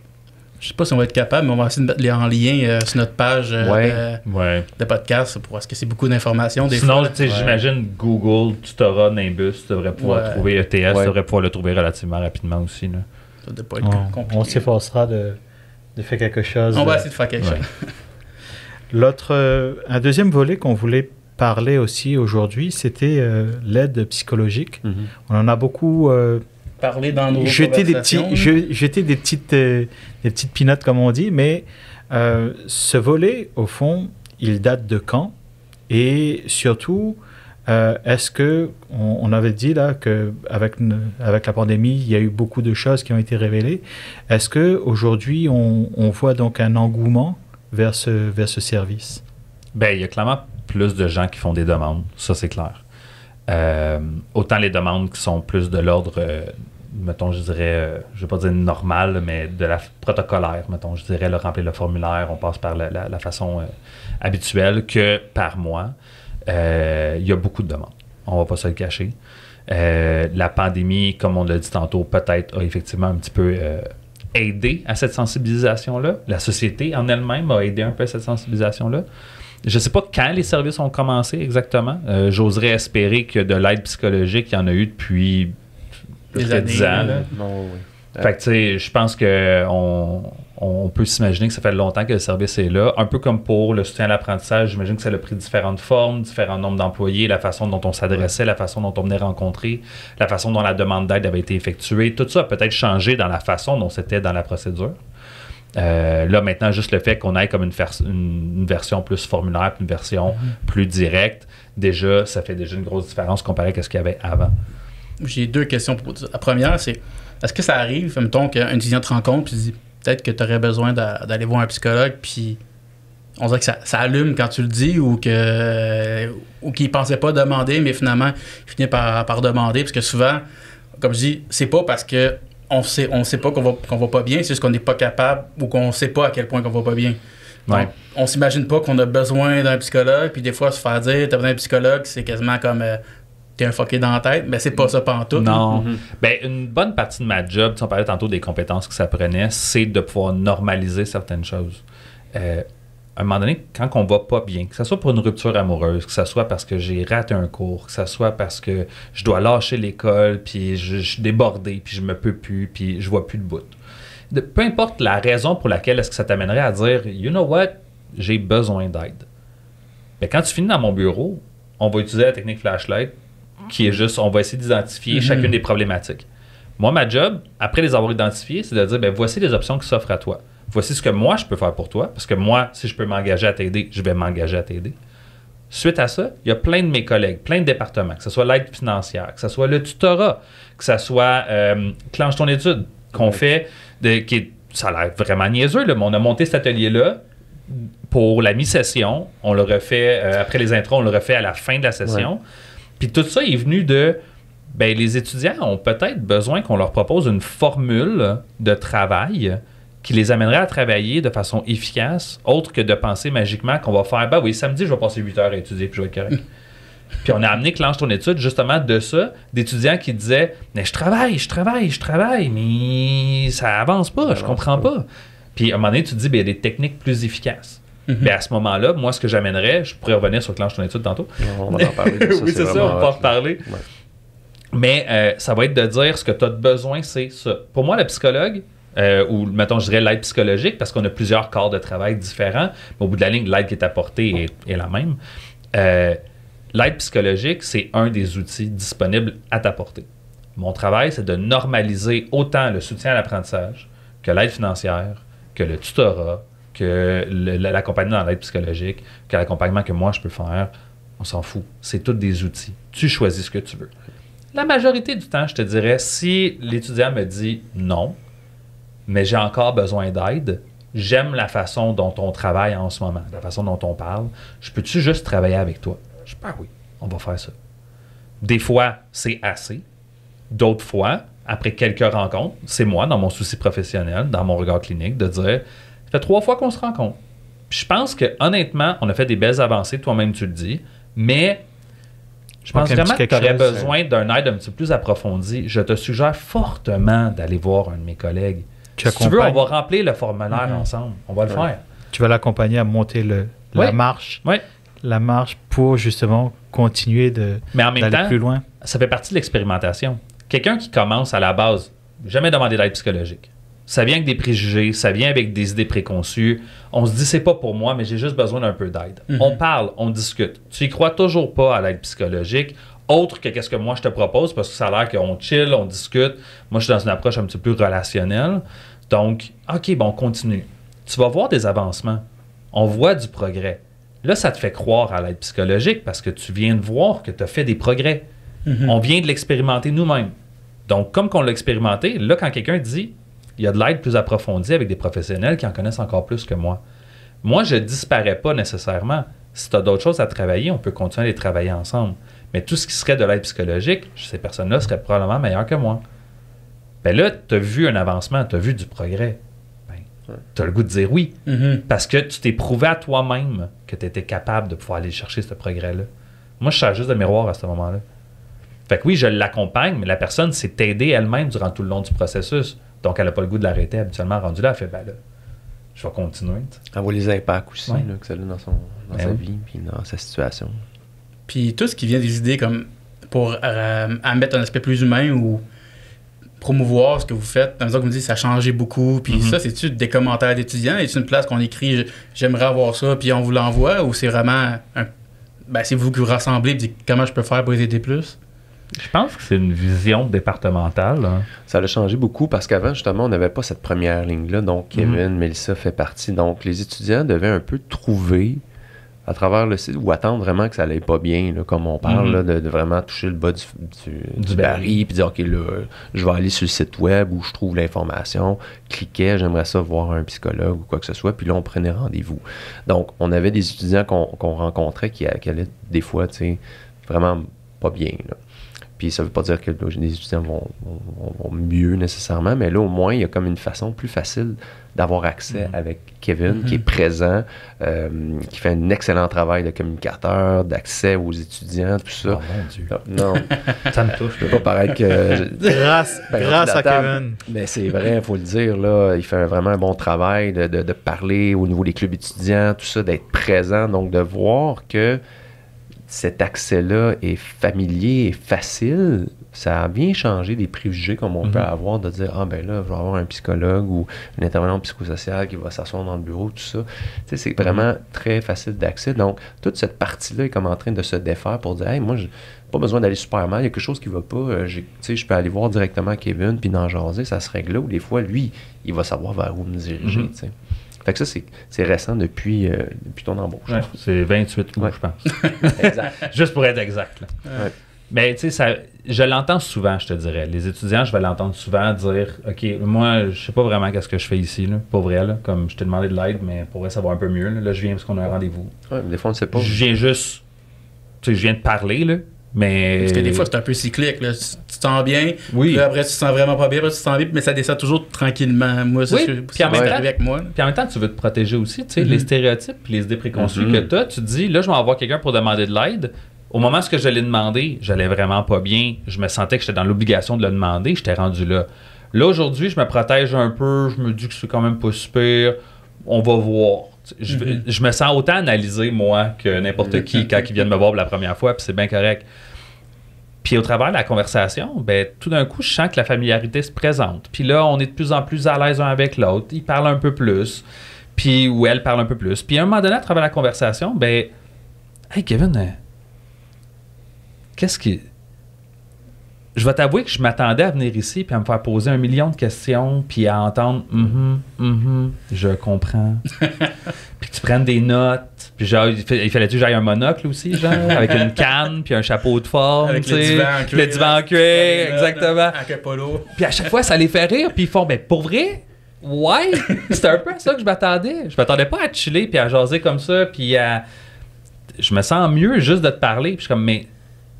Je sais pas si on va être capable, mais on va essayer de mettre les en lien euh, sur notre page euh, Ouais. de, Ouais. de podcast pour parce que c'est beaucoup d'informations. Sinon, ouais. j'imagine Google, Tutora, Nimbus, tu devrais pouvoir Ouais. trouver ETS, Ouais. tu devrais pouvoir le trouver relativement rapidement aussi. Là. ça doit pas être On, compliqué. on s'efforcera de, de faire quelque chose. On va euh, essayer de faire quelque Ouais. chose. [LAUGHS] L'autre, euh, un deuxième volet qu'on voulait parler aussi aujourd'hui, c'était euh, l'aide psychologique. On en a beaucoup euh, Parler dans nos jeté des petits, conversations. je- jeté des petites, euh, des petites pinottes comme on dit, mais euh, ce volet, au fond, il date de quand? Et surtout, euh, est-ce que on, on avait dit là que avec avec la pandémie, il y a eu beaucoup de choses qui ont été révélées. Est-ce que aujourd'hui, on, on voit donc un engouement vers ce vers ce service? Ben, il y a clairement plus de gens qui font des demandes, ça c'est clair. Euh, autant les demandes qui sont plus de l'ordre, euh, mettons, je dirais, euh, je vais pas dire normal, mais de la protocolaire, mettons, je dirais, le remplir le formulaire, on passe par la, la- la façon habituelle que par mois. Il y a beaucoup de demandes, on va pas se le cacher. La pandémie, comme on l'a dit tantôt, peut-être a effectivement un petit peu aidé à cette sensibilisation-là. La société en elle-même a aidé un peu à cette sensibilisation-là. Je ne sais pas quand les services ont commencé exactement. Euh, J'oserais espérer que de l'aide psychologique, il y en a eu depuis Des presque 10 ans. années, là. Non, oui. Fait que, tu sais, je pense que on, on peut s'imaginer que ça fait longtemps que le service est là. Un peu comme pour le soutien à l'apprentissage, j'imagine que ça a pris différentes formes, différents nombres d'employés, la façon dont on s'adressait, la façon dont on venait rencontrer, la façon dont la demande d'aide avait été effectuée. Tout ça a peut-être changé dans la façon dont c'était dans la procédure. Euh, là, maintenant, juste le fait qu'on ait comme une, vers- une- une version plus formulaire, une version plus directe, déjà, ça fait déjà une grosse différence comparé à ce qu'il y avait avant. J'ai deux questions pour vous. La première, c'est est-ce que ça arrive, mettons, qu'un étudiant te rencontre puis dit peut-être que tu aurais besoin d'a- d'aller voir un psychologue, puis on dirait que ça, ça allume quand tu le dis ou que ou qu'il pensait pas demander, mais finalement, il finit par, par demander, parce que souvent, comme je dis, c'est pas parce que on sait, on sait pas qu'on va, qu'on va pas bien, c'est juste qu'on n'est pas capable ou qu'on sait pas à quel point qu'on va pas bien. Donc, Ouais. on s'imagine pas qu'on a besoin d'un psychologue, puis des fois, se faire dire, t'as besoin d'un psychologue, c'est quasiment comme euh, t'es un fucké dans la tête, mais c'est pas ça pantoute. Non. Mhm. Ben, une bonne partie de ma job, tu sais, on parlait tantôt des compétences que ça prenait, c'est de pouvoir normaliser certaines choses. Euh, à un moment donné, quand on va pas bien, que ce soit pour une rupture amoureuse, que ce soit parce que j'ai raté un cours, que ce soit parce que je dois lâcher l'école, puis je, je suis débordé, puis je me peux plus, puis je vois plus de bout. De- peu importe la raison pour laquelle est-ce que ça t'amènerait à dire, you know what, j'ai besoin d'aide. Mais quand tu finis dans mon bureau, on va utiliser la technique flashlight, qui est juste, on va essayer d'identifier Mhm. chacune des problématiques. Moi, ma job, après les avoir identifiées, c'est de dire, ben, voici les options qui s'offrent à toi. Voici ce que moi, je peux faire pour toi. Parce que moi, si je peux m'engager à t'aider, je vais m'engager à t'aider. Suite à ça, il y a plein de mes collègues, plein de départements, que ce soit l'aide financière, que ce soit le tutorat, que ce soit euh, Clenche ton étude, qu'on fait, de, qui est- ça a l'air vraiment niaiseux, là, mais on a monté cet atelier-là pour la mi-session. On le refait, euh, après les intros, on le refait à la fin de la session. Puis tout ça est venu de ben, les étudiants ont peut-être besoin qu'on leur propose une formule de travail qui les amènerait à travailler de façon efficace, autre que de penser magiquement qu'on va faire, ben oui, samedi, je vais passer 8 heures à étudier puis je vais être correct. [LAUGHS] puis on a amené Clanche ton étude justement de ça, d'étudiants qui disaient, mais je travaille, je travaille, je travaille, mais ça avance pas, je comprends pas. Puis à un moment donné, tu te dis, ben, il y a des techniques plus efficaces. Mais à ce moment-là, moi, ce que j'amènerais, je pourrais revenir sur Clanche ton étude tantôt. On va en parler de [LAUGHS] ça. oui, c'est ça, on va en reparler. Ouais. Mais euh, ça va être de dire ce que tu as besoin, c'est ça. Pour moi, le psychologue, euh, ou mettons, je dirais l'aide psychologique, parce qu'on a plusieurs corps de travail différents, mais au bout de la ligne, l'aide qui est apportée est, la même. Euh, l'aide psychologique, c'est un des outils disponibles à ta portée. Mon travail, c'est de normaliser autant le soutien à l'apprentissage que l'aide financière, que le tutorat, que l'accompagnement dans l'aide psychologique, que l'accompagnement que moi je peux faire. On s'en fout. C'est tous des outils. Tu choisis ce que tu veux. La majorité du temps, je te dirais, si l'étudiant me dit non, mais j'ai encore besoin d'aide, j'aime la façon dont on travaille en ce moment, la façon dont on parle, je peux-tu juste travailler avec toi? Je dis, Ben oui, on va faire ça. Des fois, c'est assez. D'autres fois, après quelques rencontres, c'est moi, dans mon souci professionnel, dans mon regard clinique, de dire ça fait trois fois qu'on se rencontre. Puis je pense que honnêtement, on a fait des belles avancées, toi-même tu le dis, mais je pense vraiment que tu aurais besoin d'un aide un petit peu plus approfondi. Je te suggère fortement d'aller voir un de mes collègues. Tu si tu veux, on va remplir le formulaire Mhm. ensemble. On va le Ouais. faire. Tu vas l'accompagner à monter le, Ouais. la marche. Ouais. La marche pour justement continuer de- Mais en même d'aller temps, plus loin. ça fait partie de l'expérimentation. Quelqu'un qui commence à la base, jamais demandé d'aide psychologique. Ça vient avec des préjugés, ça vient avec des idées préconçues. On se dit c'est pas pour moi, mais j'ai juste besoin d'un peu d'aide. Mhm. On parle, on discute. Tu y crois toujours pas à l'aide psychologique, autre que qu'est-ce que moi je te propose, parce que ça a l'air qu'on chill, on discute. Moi, je suis dans une approche un petit peu plus relationnelle. Donc, OK, bon, on continue. Tu vas voir des avancements. On voit du progrès. Là, ça te fait croire à l'aide psychologique parce que tu viens de voir que tu as fait des progrès. Mhm. On vient de l'expérimenter nous-mêmes. Donc, comme qu'on l'a expérimenté, là, quand quelqu'un dit il y a de l'aide plus approfondie avec des professionnels qui en connaissent encore plus que moi, moi, je disparais pas nécessairement. Si tu as d'autres choses à travailler, on peut continuer à les travailler ensemble. Mais tout ce qui serait de l'aide psychologique, ces personnes-là seraient probablement meilleures que moi. Ben là, tu as vu un avancement, tu as vu du progrès. Ben, tu as le goût de dire oui. Mhm. Parce que tu t'es prouvé à toi-même que tu étais capable de pouvoir aller chercher ce progrès-là. Moi, je sers juste de miroir à ce moment-là. Fait que oui, je l'accompagne, mais la personne s'est aidée elle-même durant tout le long du processus. Donc, elle n'a pas le goût de l'arrêter habituellement. Rendu là, elle fait, ben là, je vais continuer. Elle voit les impacts aussi Ouais. là, que ça a dans, son, dans Ben sa oui. vie puis dans sa situation. Puis tout ce qui vient des idées comme pour euh, à mettre un aspect plus humain ou promouvoir ce que vous faites. Dans que vous me dites ça a changé beaucoup. Puis Mhm. ça, c'est-tu des commentaires d'étudiants? Est-ce une place qu'on écrit j'aimerais avoir ça, puis on vous l'envoie? Ou c'est vraiment un- ben, c'est vous qui vous rassemblez et dites comment je peux faire pour les aider plus? Je pense que c'est une vision départementale. hein. Ça a changé beaucoup parce qu'avant, justement, on n'avait pas cette première ligne-là. Donc, Kevin, Melissa fait partie. Donc, les étudiants devaient un peu trouver à travers le site ou attendre vraiment que ça allait pas bien, là, comme on parle, Mhm. là, de, de vraiment toucher le bas du, du, Du baril. puis dire, OK, là, je vais aller sur le site web où je trouve l'information, cliquais, j'aimerais ça voir un psychologue ou quoi que ce soit, puis là, on prenait rendez-vous. Donc, on avait des étudiants qu'on rencontrait qui, qui allaient des fois, tu sais, vraiment pas bien, là. Puis ça veut pas dire que les étudiants vont, vont- vont mieux nécessairement, mais là, au moins, il y a comme une façon plus facile d'avoir accès Mhm. avec Kevin, qui est Mhm. présent, euh, qui fait un excellent travail de communicateur, d'accès aux étudiants, tout ça. Oh mon Dieu. Non, [LAUGHS] Ça me touche. je peux pas paraître que... Grâce, Ben, grâce à table. Kevin. mais c'est vrai, il faut le dire, là, il fait vraiment un bon travail de, de- de parler au niveau des clubs étudiants, tout ça, d'être présent, donc de voir que cet accès-là est familier et facile, ça a bien changé des préjugés comme on Mhm. peut avoir de dire Ah ben là, je vais avoir un psychologue ou une intervenante psychosociale qui va s'asseoir dans le bureau, tout ça. Tu sais, c'est vraiment très facile d'accès. Donc, toute cette partie-là est comme en train de se défaire pour dire Hey, moi, j'ai pas besoin d'aller super mal, il y a quelque chose qui va pas. euh, Tu sais, je peux aller voir directement Kevin puis d'en jaser, ça se règle là. Ou des fois, lui, il va savoir vers où me diriger. Mhm. tu sais. Fait que ça, c'est- récent depuis, euh, depuis ton embauche. Ouais, c'est 28 mois, Ouais. je pense. [LAUGHS] exact. Juste pour être exact. Ouais. Mais tu sais, ça- je l'entends souvent, je te dirais. Les étudiants, je vais l'entendre souvent dire OK, moi, je sais pas vraiment qu'est-ce que je fais ici, là, pour vrai. Là, comme je t'ai demandé de l'aide, mais pour vrai, ça va un peu mieux. Là, Là, je viens parce qu'on a un rendez-vous. Des fois, on ne sait pas. Je viens juste. Tu sais, je viens de parler, là. Mais. Parce que des fois, c'est un peu cyclique. Là. Tu te sens bien, Oui. puis après, tu te sens vraiment pas bien, puis tu te sens bien, mais ça descend toujours tranquillement. Moi, c'est Oui, ce que puis en même temps- avec moi. Puis en même temps, tu veux te protéger aussi, tu sais, Mhm. les stéréotypes puis les idées préconçues Mhm. que tu as. Tu te dis, là, je vais avoir quelqu'un pour demander de l'aide. Au moment où je l'ai demandé, j'allais vraiment pas bien. Je me sentais que j'étais dans l'obligation de le demander. J'étais rendu là. Là, aujourd'hui, je me protège un peu. Je me dis que c'est quand même pas super. On va voir. Je, Mhm. je me sens autant analysé, moi, que n'importe qui quand ils viennent me voir pour la première fois, puis c'est bien correct. Puis au travers de la conversation, ben, tout d'un coup, je sens que la familiarité se présente. Puis là, on est de plus en plus à l'aise un avec l'autre. Il parle un peu plus. Puis, ou elle parle un peu plus. Puis à un moment donné, à travers la conversation, ben, hey Kevin, euh, qu'est-ce qui. Je vais t'avouer que je m'attendais à venir ici puis à me faire poser un million de questions puis à entendre Mhm, mhm, je comprends. [LAUGHS] puis que tu prennes des notes. Puis genre, il, fa- il fallait-tu que j'aille un monocle aussi, genre, [LAUGHS] avec une canne puis un chapeau de forme, Avec tu le divan en cuir. le divan en cuir, exactement. Polo. Puis à chaque fois, ça les fait rire, puis ils font, ben pour vrai, ouais, [LAUGHS] c'était un peu à ça que je m'attendais. Je m'attendais pas à chiller, puis à jaser comme ça, puis à. Je me sens mieux juste de te parler, puis je suis comme, mais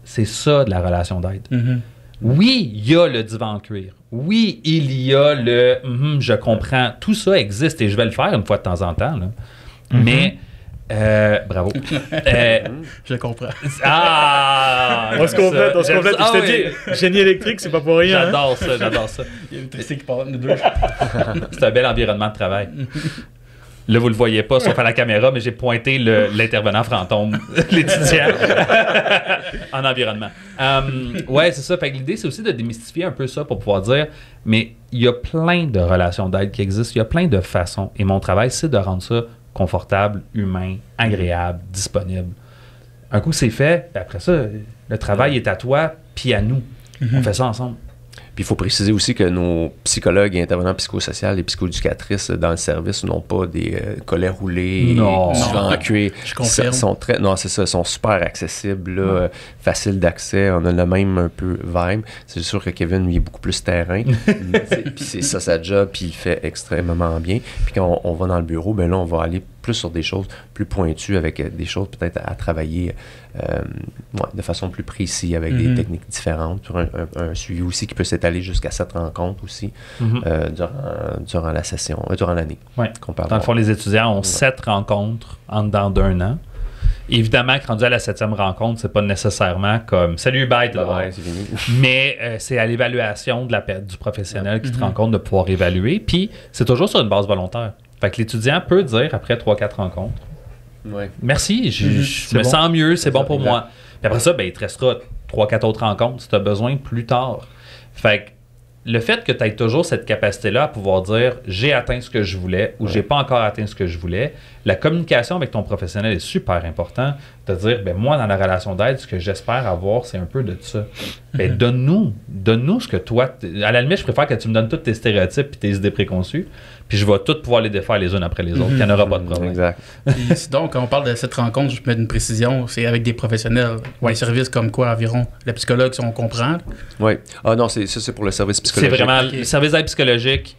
c'est ça de la relation d'aide. Mhm. Oui, il y a le divan en cuir. Oui, il y a le Mhm, je comprends. Tout ça existe et je vais le faire une fois de temps en temps. là. Mais, euh, bravo. [LAUGHS] Euh, Je comprends. ah! On se complète, on se complète. Je Ah te oui. dis, génie électrique, c'est pas pour rien. hein. J'adore ça, j'adore ça. Il y a l'électricité qui part entre nous deux. [LAUGHS] C'est un bel environnement de travail. [LAUGHS] Là, vous le voyez pas, sauf à la caméra, mais j'ai pointé l'intervenant fantôme, [LAUGHS] l'étudiant, [LAUGHS] en environnement. Um, ouais, c'est ça. Fait que l'idée, c'est aussi de démystifier un peu ça pour pouvoir dire, mais il y a plein de relations d'aide qui existent, il y a plein de façons. Et mon travail, c'est de rendre ça confortable, humain, agréable, disponible. Un coup, c'est fait, puis après ça, le travail est à toi, puis à nous. On fait ça ensemble. Puis il faut préciser aussi que nos psychologues et intervenants psychosociaux et psychoéducatrices dans le service n'ont pas des euh, collets roulés, Non. souvent cuir. Je confirme. Sont très, non, c'est ça, sont super accessibles, là, faciles d'accès. On a le même un peu vibe. C'est sûr que Kevin, lui, est beaucoup plus terrain. [LAUGHS] Puis c'est ça sa job, puis il fait extrêmement bien. Puis quand on, on va dans le bureau, ben là, on va aller plus sur des choses plus pointues, avec euh, des choses peut-être à, travailler euh, ouais, de façon plus précise, avec Mhm. des techniques différentes, sur un, un- un suivi aussi qui peut s'étaler jusqu'à sept rencontres aussi Mhm. euh, durant, durant la session, euh, durant l'année. Ouais. Dans le fond, les étudiants ont sept rencontres en dedans d'un an. Évidemment, que rendu à la septième rencontre, c'est pas nécessairement comme Salut, bye, c'est fini. [LAUGHS] Mais euh, c'est à l'évaluation de la du professionnel qui te Mhm. rend compte de pouvoir évaluer. Puis c'est toujours sur une base volontaire. Fait que l'étudiant peut dire après 3-4 rencontres Ouais. Merci, je, Mhm. je me bon. sens mieux, c'est bon ça, pour exact. moi. Puis après ça, ben, il te restera 3-4 autres rencontres si tu as besoin plus tard. Fait que le fait que tu aies toujours cette capacité-là à pouvoir dire j'ai atteint ce que je voulais ou j'ai pas encore atteint ce que je voulais, la communication avec ton professionnel est super important. De dire ben moi dans la relation d'aide, ce que j'espère avoir, c'est un peu de ça. Ben donne-nous, donne-nous ce que toi. À la limite, je préfère que tu me donnes tous tes stéréotypes et tes idées préconçues, puis je vais toutes pouvoir les défaire les unes après les autres. Il n'y en aura pas de problème. Exact. Puis, sinon, quand on parle de cette rencontre, je peux mettre une précision, c'est avec des professionnels. Des services comme quoi environ Le psychologue, si on comprend. Oui. Ah non, c'est, ça, c'est pour le service C'est psychologique. vraiment Ok. le service d'aide psychologique.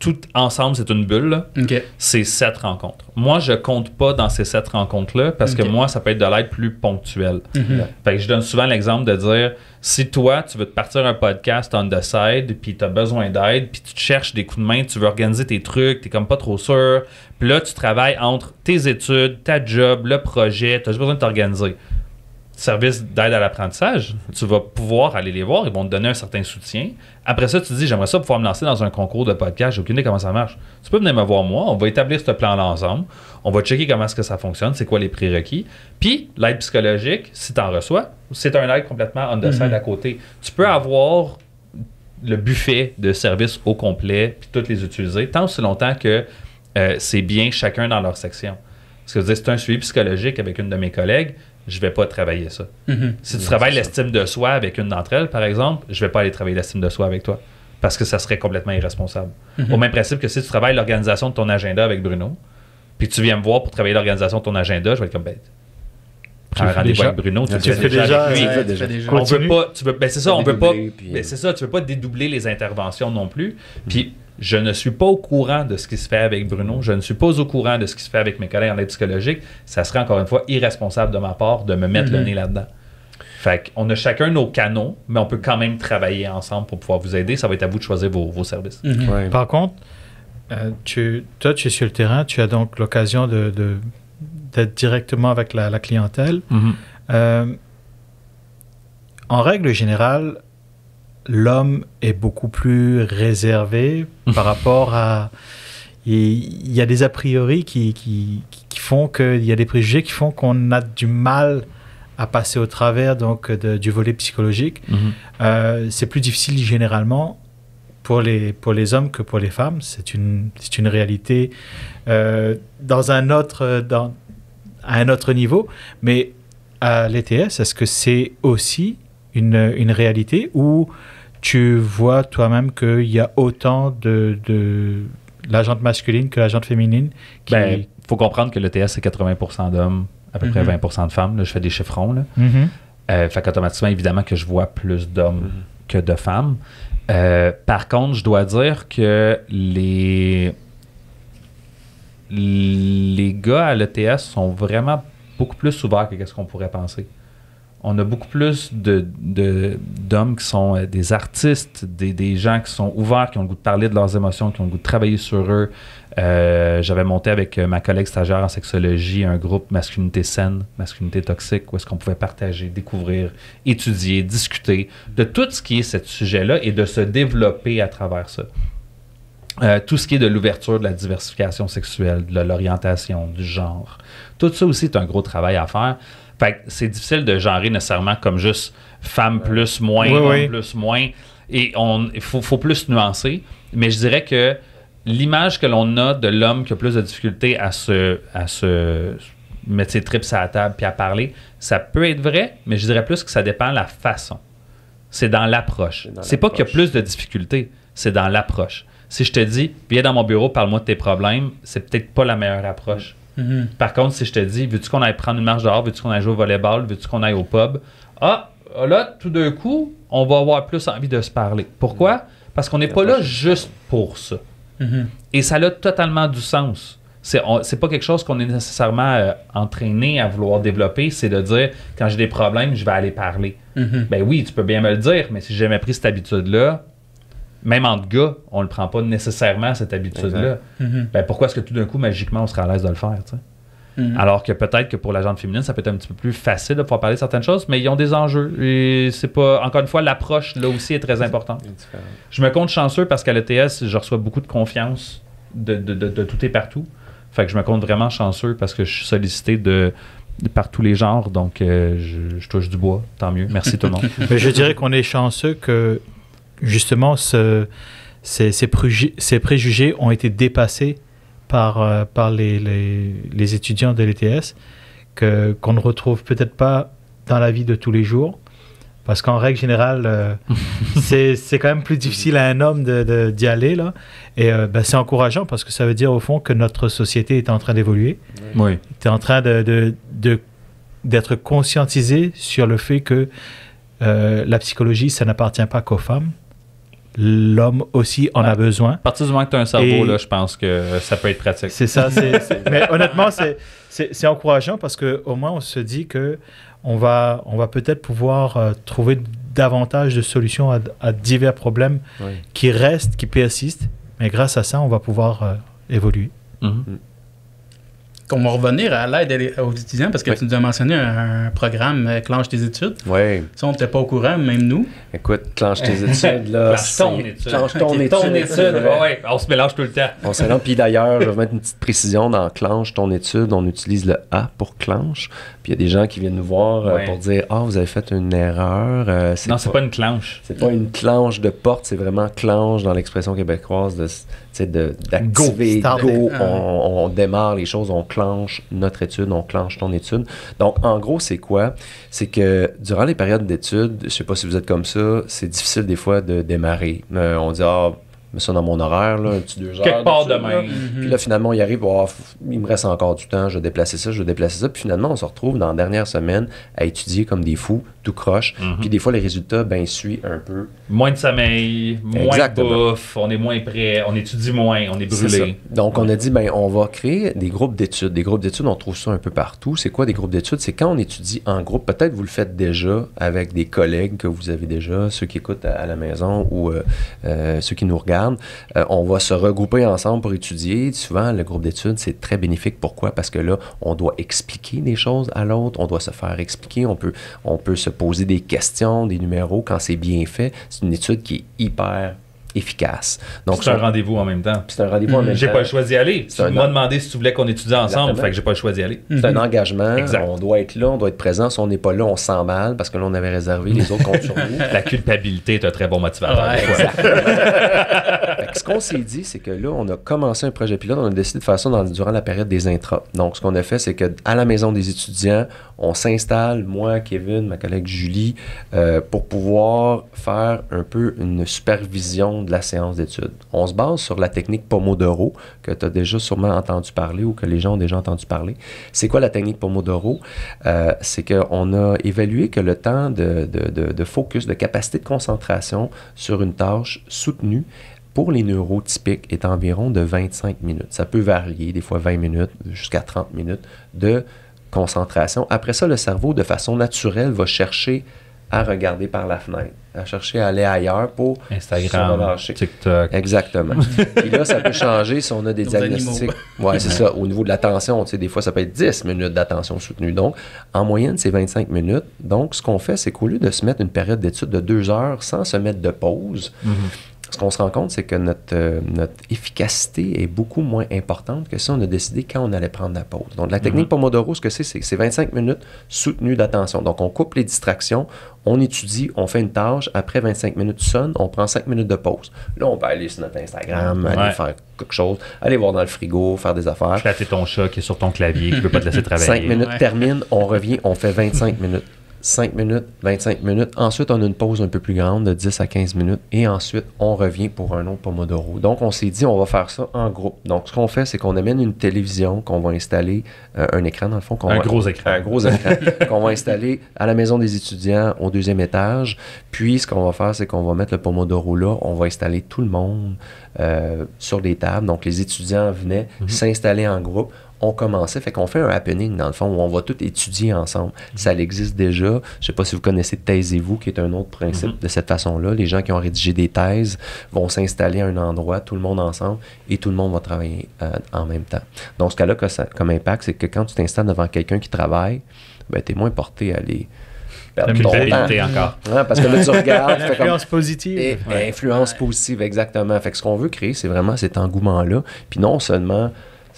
Tout ensemble, c'est une bulle. C'est sept rencontres. Moi, je compte pas dans ces sept rencontres-là parce que moi, ça peut être de l'aide plus ponctuelle. Mhm. Fait que je donne souvent l'exemple de dire si toi, tu veux te partir un podcast on the side, puis tu as besoin d'aide, puis tu te cherches des coups de main, tu veux organiser tes trucs, tu comme pas trop sûr, puis là, tu travailles entre tes études, ta job, le projet, tu as juste besoin de t'organiser. Service d'aide à l'apprentissage, tu vas pouvoir aller les voir, ils vont te donner un certain soutien. Après ça, tu te dis j'aimerais ça pouvoir me lancer dans un concours de podcast, j'ai aucune idée comment ça marche. Tu peux venir me voir moi, on va établir ce plan-là ensemble, on va checker comment est-ce que ça fonctionne, c'est quoi les prérequis. Puis l'aide psychologique, si tu en reçois, c'est un aide complètement on the side Mhm. à côté. Tu peux avoir le buffet de services au complet, puis toutes les utiliser, tant aussi longtemps que euh, c'est bien chacun dans leur section. Parce que c'est un suivi psychologique avec une de mes collègues, je vais pas travailler ça. Mhm. Si tu travailles l'estime de soi avec une d'entre elles, par exemple, je vais pas aller travailler l'estime de soi avec toi. Parce que ça serait complètement irresponsable. Mhm. Au même principe que si tu travailles l'organisation de ton agenda avec Bruno, puis que tu viens me voir pour travailler l'organisation de ton agenda, je vais être comme bête. Prends Tu un rendez-vous avec Bruno, tu, Tu le fais déjà, déjà, avec lui. Ouais, fait tu déjà. fais déjà. On veut pas, tu veux, ben c'est ça, Pas on veut pas, puis, ben c'est ça, tu veux pas dédoubler les interventions non plus. Puis je ne suis pas au courant de ce qui se fait avec Bruno, je ne suis pas au courant de ce qui se fait avec mes collègues en aide psychologique. Ça serait encore une fois irresponsable de ma part de me mettre le Mhm. nez là-dedans. Fait qu'on a chacun nos canaux, mais on peut quand même travailler ensemble pour pouvoir vous aider. Ça va être à vous de choisir vos, vos services. Mhm. Ouais. Par contre, euh, tu, toi, tu es sur le terrain, tu as donc l'occasion de, de- d'être directement avec la, la clientèle. Euh, en règle générale, l'homme est beaucoup plus réservé [LAUGHS] par rapport à. Il y a des a priori qui, qui, qui font qu'il y a des préjugés qui font qu'on a du mal à passer au travers donc, de- du volet psychologique. Mhm. Euh, c'est plus difficile généralement pour les, pour les hommes que pour les femmes. C'est une, c'est une réalité euh, dans un autre, dans, à un autre niveau. Mais à l'ETS, est-ce que c'est aussi une, une réalité où tu vois toi-même qu'il y a autant de, de l'agente masculine que l'agente féminine qui... Ben, faut comprendre que l'ETS, c'est 80% d'hommes, à peu près Mhm. 20% de femmes. Là, je fais des chiffrons. Là. Mhm. Euh, fait qu'automatiquement, évidemment, que je vois plus d'hommes que de femmes. Euh, par contre, je dois dire que les, les gars à l'ETS sont vraiment beaucoup plus ouverts que ce qu'on pourrait penser. On a beaucoup plus de, d'hommes qui sont euh, des artistes, des, gens qui sont ouverts, qui ont le goût de parler de leurs émotions, qui ont le goût de travailler sur eux. Euh, j'avais monté avec euh, ma collègue stagiaire en sexologie un groupe masculinité saine, masculinité toxique, où est-ce qu'on pouvait partager, découvrir, étudier, discuter de tout ce qui est ce sujet-là et de se développer à travers ça. Tout ce qui est de l'ouverture, de la diversification sexuelle, de l'orientation, du genre. Tout ça aussi est un gros travail à faire. Fait que c'est difficile de genrer nécessairement comme juste femme plus moins, Oui, homme oui. plus moins. Et on, il faut, faut plus nuancer. Mais je dirais que l'image que l'on a de l'homme qui a plus de difficultés à se, à se mettre ses trips à la table puis à parler, ça peut être vrai, mais je dirais plus que ça dépend de la façon. C'est dans l'approche. C'est pas qu'il y a plus de difficultés, c'est dans l'approche. Si je te dis, viens dans mon bureau, parle-moi de tes problèmes, c'est peut-être pas la meilleure approche. Mhm. Par contre, si je te dis, veux-tu qu'on aille prendre une marche dehors, veux-tu qu'on aille jouer au volleyball, veux-tu qu'on aille au pub, ah, là, tout d'un coup, on va avoir plus envie de se parler. Pourquoi? Parce qu'on n'est pas là juste pour ça. Mhm. Et ça a totalement du sens. C'est on- c'est pas quelque chose qu'on est nécessairement euh, entraîné à vouloir développer, c'est de dire, quand j'ai des problèmes, je vais aller parler. Mhm. Ben oui, tu peux bien me le dire, mais si j'ai jamais pris cette habitude-là, même entre gars, on le prend pas nécessairement, cette habitude-là. Mhm. Ben pourquoi est-ce que tout d'un coup, magiquement, on serait à l'aise de le faire, tu sais? Mhm. Alors que peut-être que pour la gente féminine, ça peut être un petit peu plus facile de pouvoir parler de certaines choses, mais ils ont des enjeux. Et c'est pas. Encore une fois, l'approche là aussi est très importante. C'est. Je me compte chanceux parce qu'à l'ETS, je reçois beaucoup de confiance de, de, de- de tout et partout. Fait que je me compte vraiment chanceux parce que je suis sollicité de, de par tous les genres, donc euh, je, je touche du bois, tant mieux. Merci tout le monde. [LAUGHS] Mais je dirais qu'on est chanceux que justement ce- ces, ces préjugés, ces préjugés ont été dépassés par, euh, par les, les- les étudiants de l'ETS, que, qu'on ne retrouve peut-être pas dans la vie de tous les jours. Parce qu'en règle générale, euh, [LAUGHS] c'est, c'est quand même plus difficile à un homme de, de- d'y aller. Là. Et euh, ben, c'est encourageant parce que ça veut dire au fond que notre société est en train d'évoluer Oui. tu es en train de, de- de- d'être conscientisé sur le fait que la psychologie, ça n'appartient pas qu'aux femmes. L'homme aussi en a besoin. À partir du moment que tu as un cerveau, Et- là, je pense que ça peut être pratique. C'est ça. c'est- c'est- [LAUGHS] mais honnêtement, c'est, c'est, c'est encourageant parce qu'au moins, on se dit que on va, on va peut-être pouvoir euh, trouver davantage de solutions à, à divers problèmes Oui. qui restent, qui persistent. Mais grâce à ça, on va pouvoir euh, évoluer. Mhm. On va revenir à l'aide aux étudiants parce que Oui. tu nous as mentionné un, un programme euh, Clenche tes études. Oui. Ça, on n'était pas au courant, même nous. Écoute, clenche tes études, là. Clenche ton étude. Clenche ton étude. ton étude, Ouais, ouais, on se mélange tout le temps. On s'élance. Puis d'ailleurs, je vais mettre une petite précision dans clenche ton étude. On utilise le A pour clenche. Puis il y a des gens qui viennent nous voir euh, Ouais. pour dire Ah, vous avez fait une erreur. Euh, Non, c'est pas une clenche. C'est pas une clenche de porte, c'est vraiment clenche dans l'expression québécoise de, tu sais, de, d'activer, Go, go, Ah. on, on démarre les choses, on clenche notre étude, on clenche ton étude. Donc, en gros, c'est quoi? C'est que durant les périodes d'études, je sais pas si vous êtes comme ça, c'est difficile des fois de démarrer. Euh, on dit, ah, mets ça dans mon horaire, là, un petit deux heures. Quelque part demain. Puis là, finalement, il arrive, oh, il me reste encore du temps, je vais déplacer ça, je vais déplacer ça. Puis finalement, on se retrouve dans la dernière semaine à étudier comme des fous, tout croche. Mhm. Puis des fois, les résultats, ben, suivent un peu. Moins de sommeil, moins Exactement. de bouffe, on est moins prêt, on étudie moins, on est brûlé. Donc, on a dit, ben, on va créer des groupes d'études. Des groupes d'études, on trouve ça un peu partout. C'est quoi des groupes d'études? C'est quand on étudie en groupe. Peut-être vous le faites déjà avec des collègues que vous avez déjà, ceux qui écoutent à, à la maison ou euh, euh, ceux qui nous regardent. Euh, on va se regrouper ensemble pour étudier. Souvent, le groupe d'études, c'est très bénéfique. Pourquoi? Parce que là, on doit expliquer des choses à l'autre. On doit se faire expliquer. On peut, on peut se poser des questions, des numéros quand c'est bien fait. C'est une étude qui est hyper efficace. Donc, C'est un rendez-vous en même temps. c'est un rendez-vous en même J'ai temps. pas le choix d'y aller. Tu m'as an. demandé si tu voulais qu'on étudie ensemble, fait que j'ai pas le choix d'y aller. C'est un engagement. Exact. On doit être là, on doit être présent. Si on n'est pas là, on se sent mal parce que là, on avait réservé, les autres comptent sur [LAUGHS] nous. La culpabilité est un très bon motivateur. Ouais, [LAUGHS] ce qu'on s'est dit, c'est que là, on a commencé un projet pilote, on a décidé de faire ça durant la période des intras. Donc, ce qu'on a fait, c'est que la maison des étudiants, on s'installe, moi, Kevin, ma collègue Julie, euh, pour pouvoir faire un peu une supervision de la séance d'études. On se base sur la technique Pomodoro, que tu as déjà sûrement entendu parler ou que les gens ont déjà entendu parler. C'est quoi la technique Pomodoro? Euh, c'est qu'on a évalué que le temps de focus, de capacité de concentration sur une tâche soutenue pour les neurotypiques est environ de 25 minutes. Ça peut varier, des fois 20 minutes jusqu'à 30 minutes de concentration. Après ça, le cerveau, de façon naturelle, va chercher à regarder par la fenêtre, à chercher à aller ailleurs pour se Instagram, relâcher. TikTok. Exactement. [LAUGHS] Puis là, ça peut changer si on a des Nos diagnostics. Ouais, c'est ça. Au niveau de l'attention, tu sais, des fois, ça peut être 10 minutes d'attention soutenue. Donc, en moyenne, c'est 25 minutes. Donc, ce qu'on fait, c'est qu'au lieu de se mettre une période d'étude de deux heures sans se mettre de pause, Mhm. Ce qu'on se rend compte, c'est que notre, euh, notre efficacité est beaucoup moins importante que si on a décidé quand on allait prendre la pause. Donc, la technique Pomodoro, ce que c'est, c'est que c'est 25 minutes soutenues d'attention. Donc, on coupe les distractions, on étudie, on fait une tâche. Après 25 minutes sonne, on prend 5 minutes de pause. Là, on peut aller sur notre Instagram, aller Ouais. faire quelque chose, aller voir dans le frigo, faire des affaires. Flatter ton chat qui est sur ton clavier, qui veut pas te laisser [LAUGHS] travailler. 5 minutes Ouais. termine, on revient, on fait 25 minutes. 5 minutes, 25 minutes. Ensuite, on a une pause un peu plus grande de 10 à 15 minutes. Et ensuite, on revient pour un autre Pomodoro. Donc, on s'est dit, on va faire ça en groupe. Donc, ce qu'on fait, c'est qu'on amène une télévision qu'on va installer, euh, un écran dans le fond. qu'on Un va- gros écran. Un gros écran [LAUGHS] qu'on va installer à la maison des étudiants au deuxième étage. Puis, ce qu'on va faire, c'est qu'on va mettre le Pomodoro là. On va installer tout le monde euh, sur des tables. Donc, les étudiants venaient s'installer en groupe. On commençait, fait qu'on fait un happening dans le fond où on va tout étudier ensemble. Ça existe déjà. Je sais pas si vous connaissez Taisez-vous, qui est un autre principe de cette façon-là. Les gens qui ont rédigé des thèses vont s'installer à un endroit, tout le monde ensemble, et tout le monde va travailler euh, en même temps. Donc, ce cas-là, que ça- comme impact, c'est que quand tu t'installes devant quelqu'un qui travaille, ben, tu es moins porté à aller perdre ton temps. encore. Ouais, parce que là, tu [LAUGHS] regardes, comme, Influence positive. et influence positive, exactement. Fait que ce qu'on veut créer, c'est vraiment cet engouement-là. Puis non seulement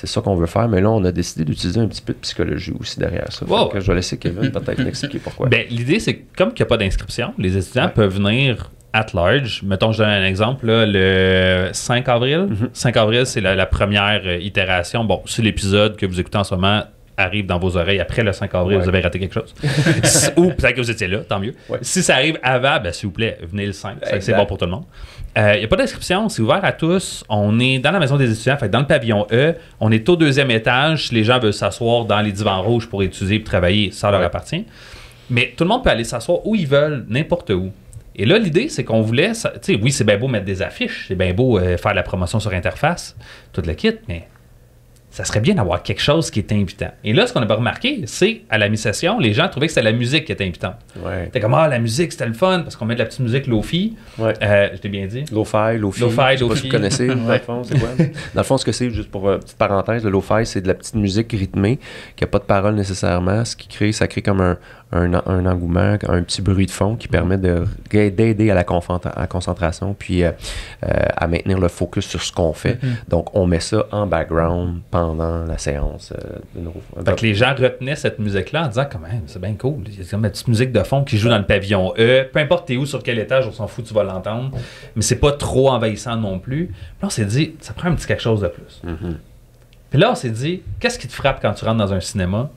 c'est ça qu'on veut faire, mais là, on a décidé d'utiliser un petit peu de psychologie aussi derrière ça. Fait Wow. que je vais laisser Kevin peut-être m'expliquer [LAUGHS] pourquoi. Ben, L'idée, c'est que comme qu'il n'y a pas d'inscription, les étudiants peuvent venir at large. Mettons, je donne un exemple, là, le 5 avril. Mhm. 5 avril, c'est la, la première euh, itération. Bon, si l'épisode que vous écoutez en ce moment arrive dans vos oreilles après le 5 avril, Ouais. vous avez raté quelque chose. [LAUGHS] Ou peut-être que vous étiez là, tant mieux. Ouais. Si ça arrive avant, ben, s'il vous plaît, venez le 5. Ça, C'est bon pour tout le monde. Il n'y a pas d'inscription, c'est ouvert à tous. On est dans la maison des étudiants, fait dans le pavillon E. On est au deuxième étage. Si les gens veulent s'asseoir dans les divans rouges pour étudier et travailler, ça leur Ouais. appartient. Mais tout le monde peut aller s'asseoir où ils veulent, n'importe où. Et là, l'idée, c'est qu'on voulait. Tu sais, oui, c'est bien beau mettre des affiches, c'est bien beau euh, faire la promotion sur Interface, tout le kit, mais ça serait bien d'avoir quelque chose qui est invitant. Et là, ce qu'on pas remarqué, c'est à la mi-session, les gens trouvaient que c'était la musique qui était invitante. Ouais. C'était comme, ah, la musique, c'était le fun, parce qu'on met de la petite musique Lofi. Ouais. Euh, je t'ai bien dit. Lo-fi, Lo-fi. Lo-fi, pas si Lo-fi. vous connaissez, [LAUGHS] dans le fond, c'est quoi? Dans le fond, ce que c'est, juste pour une petite parenthèse, le Lo-fi, c'est de la petite musique rythmée qui n'a pas de parole nécessairement. Ce qui crée, ça crée comme un, un, un engouement, un petit bruit de fond qui permet de d'aider à la à concentration puis euh, euh, à maintenir le focus sur ce qu'on fait. Donc, on met ça en background pendant la séance euh, que les gens retenaient cette musique-là en disant, quand même, c'est bien cool. Il y a comme la petite musique de fond qui joue dans le pavillon E. Peu importe t'es où, sur quel étage, on s'en fout, tu vas l'entendre. Mais c'est pas trop envahissant non plus. Puis là, on s'est dit, ça prend un petit quelque chose de plus. Mhm. Puis là, on s'est dit, qu'est-ce qui te frappe quand tu rentres dans un cinéma?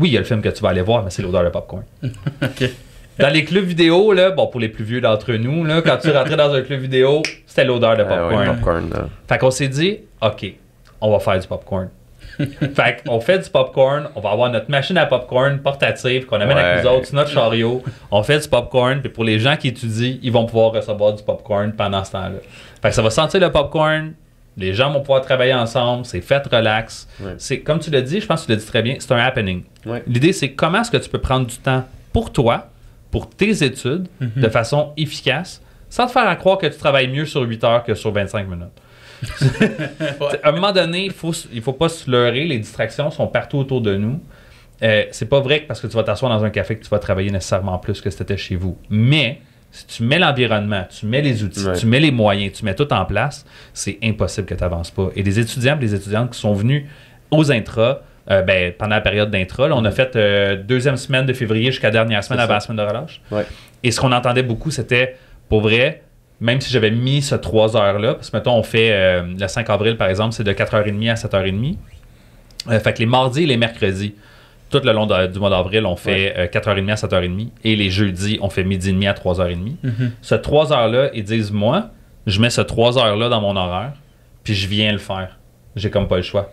Oui, il y a le film que tu vas aller voir, mais c'est l'odeur de popcorn. [LAUGHS] Dans les clubs vidéo, là, bon, pour les plus vieux d'entre nous, là, quand tu rentrais dans un club vidéo, c'était l'odeur de Ah popcorn. ouais, popcorn, là. Fait qu'on s'est dit, OK, on va faire du popcorn. [LAUGHS] fait qu'on fait du popcorn, on va avoir notre machine à popcorn portative qu'on amène avec nous autres sur notre chariot. On fait du popcorn, puis pour les gens qui étudient, ils vont pouvoir recevoir du popcorn pendant ce temps-là. Fait que ça va sentir le popcorn, les gens vont pouvoir travailler ensemble, c'est fait relax. Ouais. C'est comme tu l'as dit, je pense que tu l'as dit très bien, c'est un happening. Ouais. L'idée, c'est comment est-ce que tu peux prendre du temps pour toi, pour tes études, de façon efficace, sans te faire à croire que tu travailles mieux sur 8 heures que sur 25 minutes. [LAUGHS] À un moment donné, il faut, il faut pas se leurrer, les distractions sont partout autour de nous. Euh, c'est pas vrai que parce que tu vas t'asseoir dans un café que tu vas travailler nécessairement plus que si tu étais chez vous. Mais si tu mets l'environnement, tu mets les outils, Ouais. tu mets les moyens, tu mets tout en place, c'est impossible que tu n'avances pas. Et des étudiants des étudiantes qui sont venus aux intras, euh, ben, pendant la période d'intra, on a fait euh, deuxième semaine de février jusqu'à dernière semaine avant la semaine de relâche. Ouais. Et ce qu'on entendait beaucoup, c'était, pour vrai, même si j'avais mis ce 3 heures-là, parce que mettons, on fait euh, le 5 avril, par exemple, c'est de 4h30 à 7h30. Euh, fait que les mardis et les mercredis, tout le long de- du mois d'avril, on fait euh, 4h30 à 7h30. Et les jeudis, on fait midi et demi à 3h30. Mhm. Ce 3 heures-là, ils disent, moi, je mets ce 3 heures-là dans mon horaire, puis je viens le faire. J'ai comme pas le choix.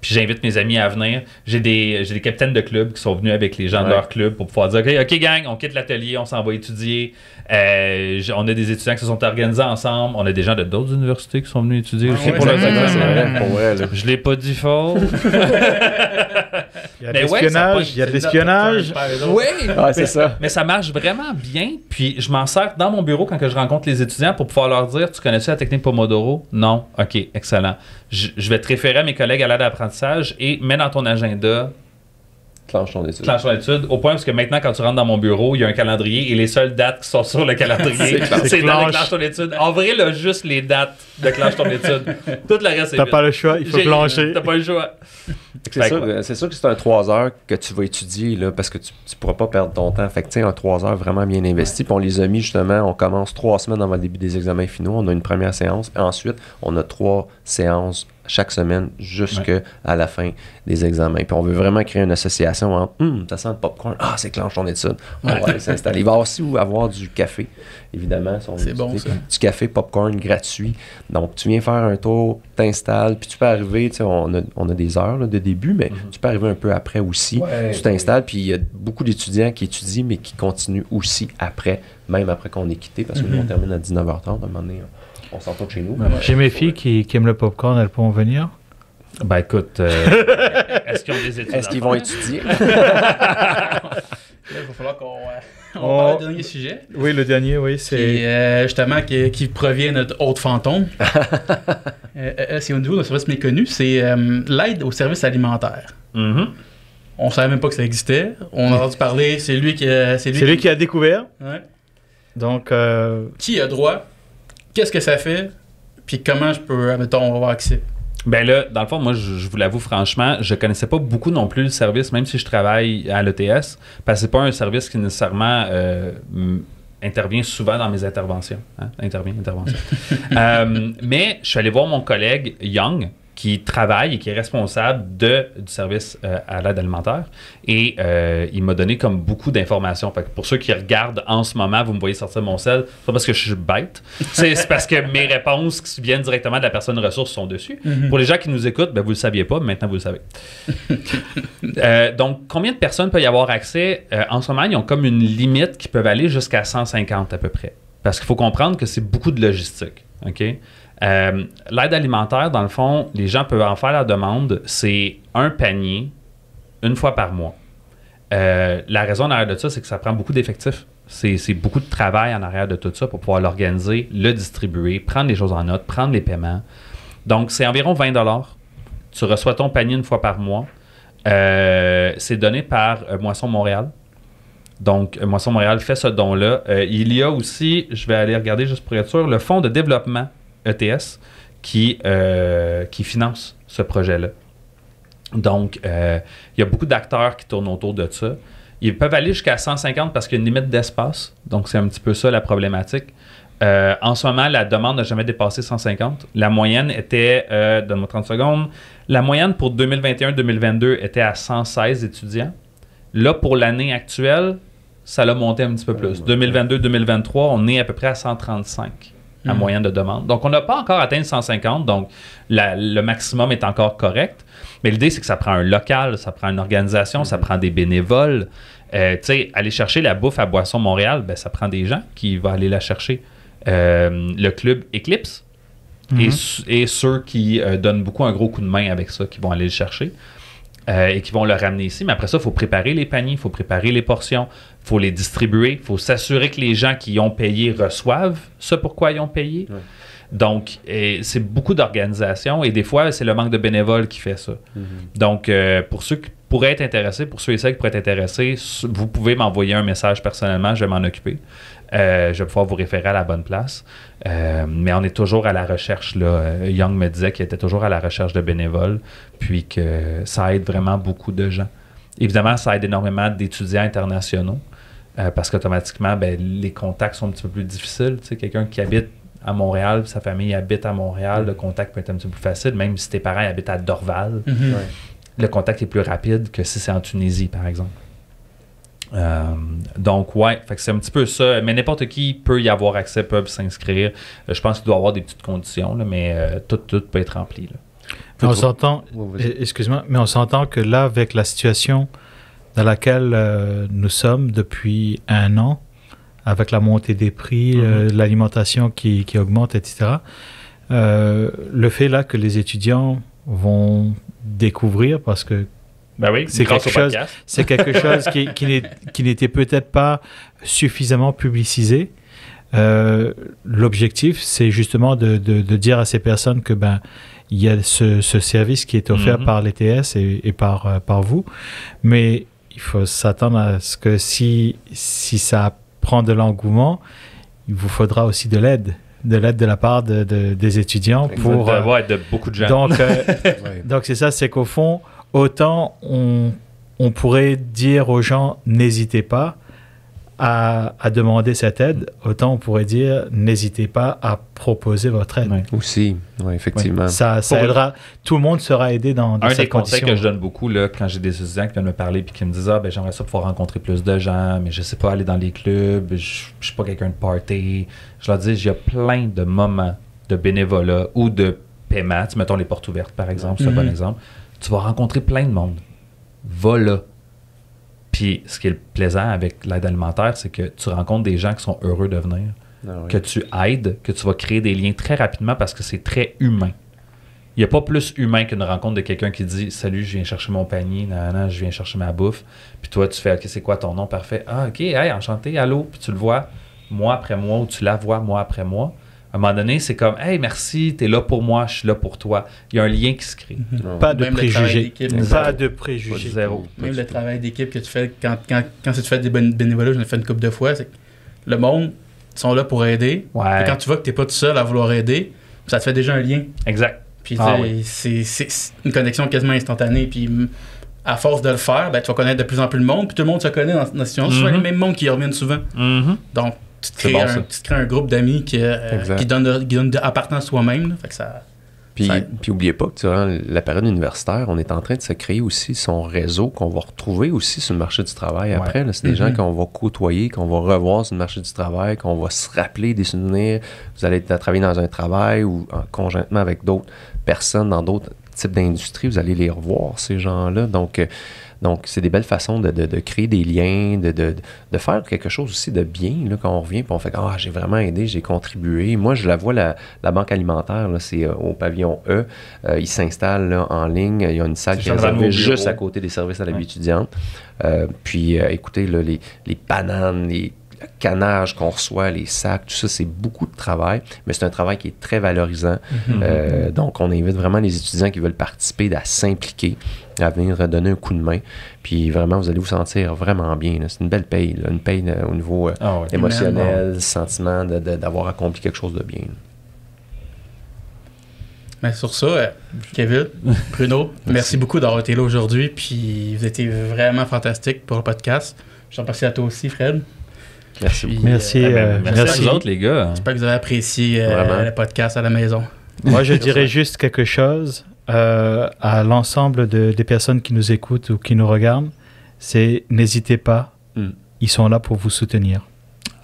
Puis j'invite mes amis à venir. J'ai des, j'ai des capitaines de club qui sont venus avec les gens de leur club pour pouvoir dire OK, OK, gang, on quitte l'atelier, on s'en va étudier. Euh, on a des étudiants qui se sont organisés ensemble. On a des gens de d'autres universités qui sont venus étudier aussi ouais, pour leurs examens. vrai, pour vrai, là. Je l'ai pas dit fort. [LAUGHS] Il y a de l'espionnage, il y a de l'espionnage. oui! Ah, c'est ça. Mais ça marche vraiment bien. Puis je m'en sers dans mon bureau quand que je rencontre les étudiants pour pouvoir leur dire Tu connais-tu la technique Pomodoro? Non? OK, excellent. Je, je vais te référer à mes collègues à l'aide et mets dans ton agenda Clenche ton étude. clenche ton étude au point parce que maintenant quand tu rentres dans mon bureau il y a un calendrier et les seules dates qui sont sur le calendrier [LAUGHS] C'est dans le clenche. ton étude en vrai là juste les dates de clenche ton étude [LAUGHS] tout le reste c'est T'as pas le choix, il faut clencher. t'as pas le choix C'est sûr, que- c'est sûr que c'est un 3 heures que tu vas étudier là, parce que tu ne pourras pas perdre ton temps. Fait que tu sais, un 3 heures vraiment bien investi. Puis on les a mis justement, on commence trois semaines avant le début des examens finaux. On a une première séance. Et ensuite, on a trois séances chaque semaine jusqu'à la fin des examens. Puis on veut vraiment créer une association entre Hum, t'as sent le popcorn, ah, c'est clenche ton étude. On va aller s'installer. Il va aussi avoir du café, évidemment. si on C'est bon, ça. Du café popcorn gratuit. Donc, tu viens faire un tour, t'installes, puis tu peux arriver, tu sais, on a, on a des heures là, de début, mais tu peux arriver un peu après aussi. Ouais. tu t'installes, puis il y a beaucoup d'étudiants qui étudient, mais qui continuent aussi après, même après qu'on ait quitté, parce que nous, on termine à 19h30, à un moment donné, on s'en retourne chez nous. J'ai mes filles qui, qui aiment le popcorn, elles pourront venir. ben écoute euh, [LAUGHS] est-ce qu'ils ont des études Est-ce qu'ils vont étudier? [LAUGHS] Là, il va falloir qu'on euh, on Oh. parle du dernier sujet. Oui, le dernier, oui, Qui, c'est. euh, justement, qui, qui provient de notre hôte fantôme. [LAUGHS] Euh, euh, c'est au niveau d'un service méconnu, c'est euh, l'aide aux services alimentaires. Mhm. On savait même pas que ça existait. On a entendu parler, c'est lui qui a, c'est lui, C'est lui qui a découvert. Ouais. Donc, euh, Qui a droit Qu'est-ce que ça fait Puis comment je peux, admettons, avoir accès? Ben là, dans le fond, moi, je, je vous l'avoue franchement, je connaissais pas beaucoup non plus le service, même si je travaille à l'ETS, parce que c'est pas un service qui nécessairement euh, intervient souvent dans mes interventions. Hein? Intervient, intervention. [LAUGHS] Euh, mais je suis allé voir mon collègue Young, qui travaille et qui est responsable de, du service euh, à l'aide alimentaire. Et euh, il m'a donné comme beaucoup d'informations. Fait que pour ceux qui regardent en ce moment, vous me voyez sortir mon sel, c'est pas parce que je suis bête, c'est parce que mes réponses qui viennent directement de la personne ressource sont dessus. Pour les gens qui nous écoutent, ben, vous le saviez pas, mais maintenant vous le savez. [LAUGHS] Euh, donc, combien de personnes peuvent y avoir accès? En ce moment, ils ont comme une limite qui peuvent aller jusqu'à 150 à peu près. Parce qu'il faut comprendre que c'est beaucoup de logistique. OK? Euh, L'aide alimentaire, dans le fond, les gens peuvent en faire la demande. C'est un panier une fois par mois. Euh, la raison en arrière de ça, c'est que ça prend beaucoup d'effectifs. C'est beaucoup de travail en arrière de tout ça pour pouvoir l'organiser, le distribuer, prendre les choses en note, prendre les paiements. Donc, c'est environ 20 Tu reçois ton panier une fois par mois. Euh, c'est donné par Moisson Montréal. Donc, Moisson Montréal fait ce don-là. Il y a aussi, je vais aller regarder juste pour être sûr, le Fonds de développement ETS qui, euh, qui finance ce projet-là. Donc, euh, il y a beaucoup d'acteurs qui tournent autour de ça. Ils peuvent aller jusqu'à 150 parce qu'il y a une limite d'espace. Donc, c'est un petit peu ça la problématique. Euh, en ce moment, la demande n'a jamais dépassé 150. La moyenne était, euh, donne-moi 30 secondes, la moyenne pour 2021-2022 était à 116 étudiants. Là, pour l'année actuelle, ça l'a monté un petit peu plus. 2022-2023, on est à peu près à 135 à Mhm. moyenne de demande. Donc, on n'a pas encore atteint le 150, donc la- le maximum est encore correct. Mais l'idée, c'est que ça prend un local, ça prend une organisation, ça prend des bénévoles. Euh, tu sais, aller chercher la bouffe à Boisson Montréal, ben, ça prend des gens qui vont aller la chercher. Euh, le club Eclipse et, s- et ceux qui euh, donnent beaucoup un gros coup de main avec ça, qui vont aller le chercher euh, et qui vont le ramener ici. Mais après ça, il faut préparer les paniers, il faut préparer les portions, faut les distribuer, il faut s'assurer que les gens qui ont payé reçoivent ce pourquoi ils ont payé. Ouais. Donc, c'est beaucoup d'organisation et des fois, c'est le manque de bénévoles qui fait ça. Donc, euh, pour ceux qui pourraient être intéressés, pour ceux et celles qui pourraient être intéressés, vous pouvez m'envoyer un message personnellement, je vais m'en occuper. Euh, je vais pouvoir vous référer à la bonne place. Euh, mais on est toujours à la recherche. Là. Young me disait qu'il était toujours à la recherche de bénévoles, puis que ça aide vraiment beaucoup de gens. Évidemment, ça aide énormément d'étudiants internationaux, euh, parce qu'automatiquement, ben, les contacts sont un petit peu plus difficiles. Tu sais, quelqu'un qui habite à Montréal, sa famille habite à Montréal, le contact peut être un petit peu plus facile, même si tes parents habitent à Dorval Mhm. le contact est plus rapide que si c'est en Tunisie, par exemple. Euh, donc, ouais, c'est un petit peu ça. Mais n'importe qui peut y avoir accès, peut s'inscrire. Euh, je pense qu'il doit y avoir des petites conditions, là, mais euh, tout, tout peut être rempli. là. On s'entend, eh, excuse-moi, mais on s'entend que là, avec la situation dans laquelle euh, nous sommes depuis un an, avec la montée des prix, Mhm. euh, l'alimentation qui, qui augmente, etc., euh, le fait là que les étudiants vont découvrir, parce que Ben oui, C'est quelque chose- [LAUGHS] c'est quelque chose qui, n'était peut-être pas suffisamment publicisé. Euh, L'objectif, c'est justement de, de- de dire à ces personnes que ben il y a ce, ce service qui est offert Mhm. par l'ETS et, et par, euh, par vous, mais il faut s'attendre à ce que si, si ça prend de l'engouement, il vous faudra aussi de l'aide, de l'aide de la part de- de- des étudiants pour... de, euh, ouais, de beaucoup de gens. donc, euh, [LAUGHS] donc c'est ça, c'est qu'au fond, autant on, on pourrait dire aux gens n'hésitez pas à, à demander cette aide, autant on pourrait dire n'hésitez pas à proposer votre aide. Ouais. Aussi, ouais, effectivement. Ça, aidera, tout le monde sera aidé dans, dans un cette des conseils que je donne beaucoup là, quand j'ai des étudiants qui viennent me parler et qui me disent Ah, ben, j'aimerais ça pouvoir rencontrer plus de gens, mais je sais pas aller dans les clubs, je, je suis pas quelqu'un de party. Je leur dis Il y a plein de moments de bénévolat ou de paiement. Mettons les portes ouvertes, par exemple, c'est un bon Mhm. exemple. Tu vas rencontrer plein de monde. Va là. Puis ce qui est plaisant avec l'aide alimentaire, c'est que tu rencontres des gens qui sont heureux de venir Ah que tu aides, que tu vas créer des liens très rapidement parce que c'est très humain. Il n'y a pas plus humain qu'une rencontre de quelqu'un qui dit Salut, je viens chercher mon panier, nan, je viens chercher ma bouffe. Puis toi, tu fais Ok, c'est quoi ton nom Parfait. Ah, ok, hey, enchanté, allô. Puis tu le vois mois après mois ou tu la vois mois après mois. À un moment donné, c'est comme Hey, merci, t'es là pour moi, je suis là pour toi. Il y a un lien qui se crée. Non. Pas de Même préjugés. Pas de Pas préjugés. de zéro. Même le travail d'équipe que tu fais quand, quand, quand tu fais des bonnes bénévolats, j'en ai fait une couple de fois, c'est que le monde sont là pour aider. Ouais. Et quand tu vois que tu n'es pas tout seul à vouloir aider, ça te fait déjà un lien. Exact. Puis Ah oui. c'est- c'est c'est une connexion quasiment instantanée. Puis mm, à force de le faire, ben, tu vas connaître de plus en plus le monde. Puis tout le monde se connaît dans, dans cette situation. C'est Mhm. les mêmes mondes qui reviennent souvent. Mhm. Donc, tu te crées, bon, un, tu te crées un groupe d'amis qui, euh, qui donne, qui donne de, de soi-même. Fait que ça, Puis, Ça- puis oubliez pas que durant la période universitaire, on est en train de se créer aussi son réseau qu'on va retrouver aussi sur le marché du travail Ouais. après. C'est des Mhm. gens qu'on va côtoyer, qu'on va revoir sur le marché du travail, qu'on va se rappeler des souvenirs. Vous allez être à travailler dans un travail ou en conjointement avec d'autres personnes dans d'autres types d'industries, vous allez les revoir, ces gens-là. Donc, euh, donc c'est des belles façons de, de- de créer des liens, de, de- de faire quelque chose aussi de bien là, quand on revient puis on fait Ah, j'ai vraiment aidé, j'ai contribué. Moi, je la vois, la, la banque alimentaire, c'est euh, au pavillon E. Euh, ils s'installent en ligne. Il y a une salle qui est juste réservée à côté des services à la vie Ouais. étudiante. Euh, puis, euh, écoutez, là, les, les bananes, les le canage qu'on reçoit, les sacs, tout ça, c'est beaucoup de travail, mais c'est un travail qui est très valorisant. Mhm. Euh, donc, on invite vraiment les étudiants qui veulent participer à s'impliquer, à venir donner un coup de main. Puis vraiment, vous allez vous sentir vraiment bien. là. C'est une belle paye, là, une paye euh, au niveau euh, Ah ouais. émotionnel, sentiment d'avoir accompli quelque chose de bien. Mais sur ça, euh, Kevin, Bruno, [LAUGHS] merci. beaucoup d'avoir été là aujourd'hui. Puis vous étiez vraiment fantastique pour le podcast. Je t'en remercie à toi aussi, Fred. Merci beaucoup. Merci, euh, Eh ben, euh, merci, merci. à vous autres, les gars. J'espère que vous avez apprécié euh, le podcast à la maison. Moi, je dirais juste quelque chose euh, à l'ensemble de- des personnes qui nous écoutent ou qui nous regardent. C'est n'hésitez pas Mm. ils sont là pour vous soutenir.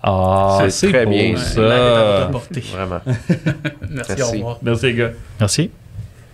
Ah, C'est c'est très beau, bien, ça. Vraiment. Merci, [LAUGHS] Merci. au revoir. Merci, les gars. Merci.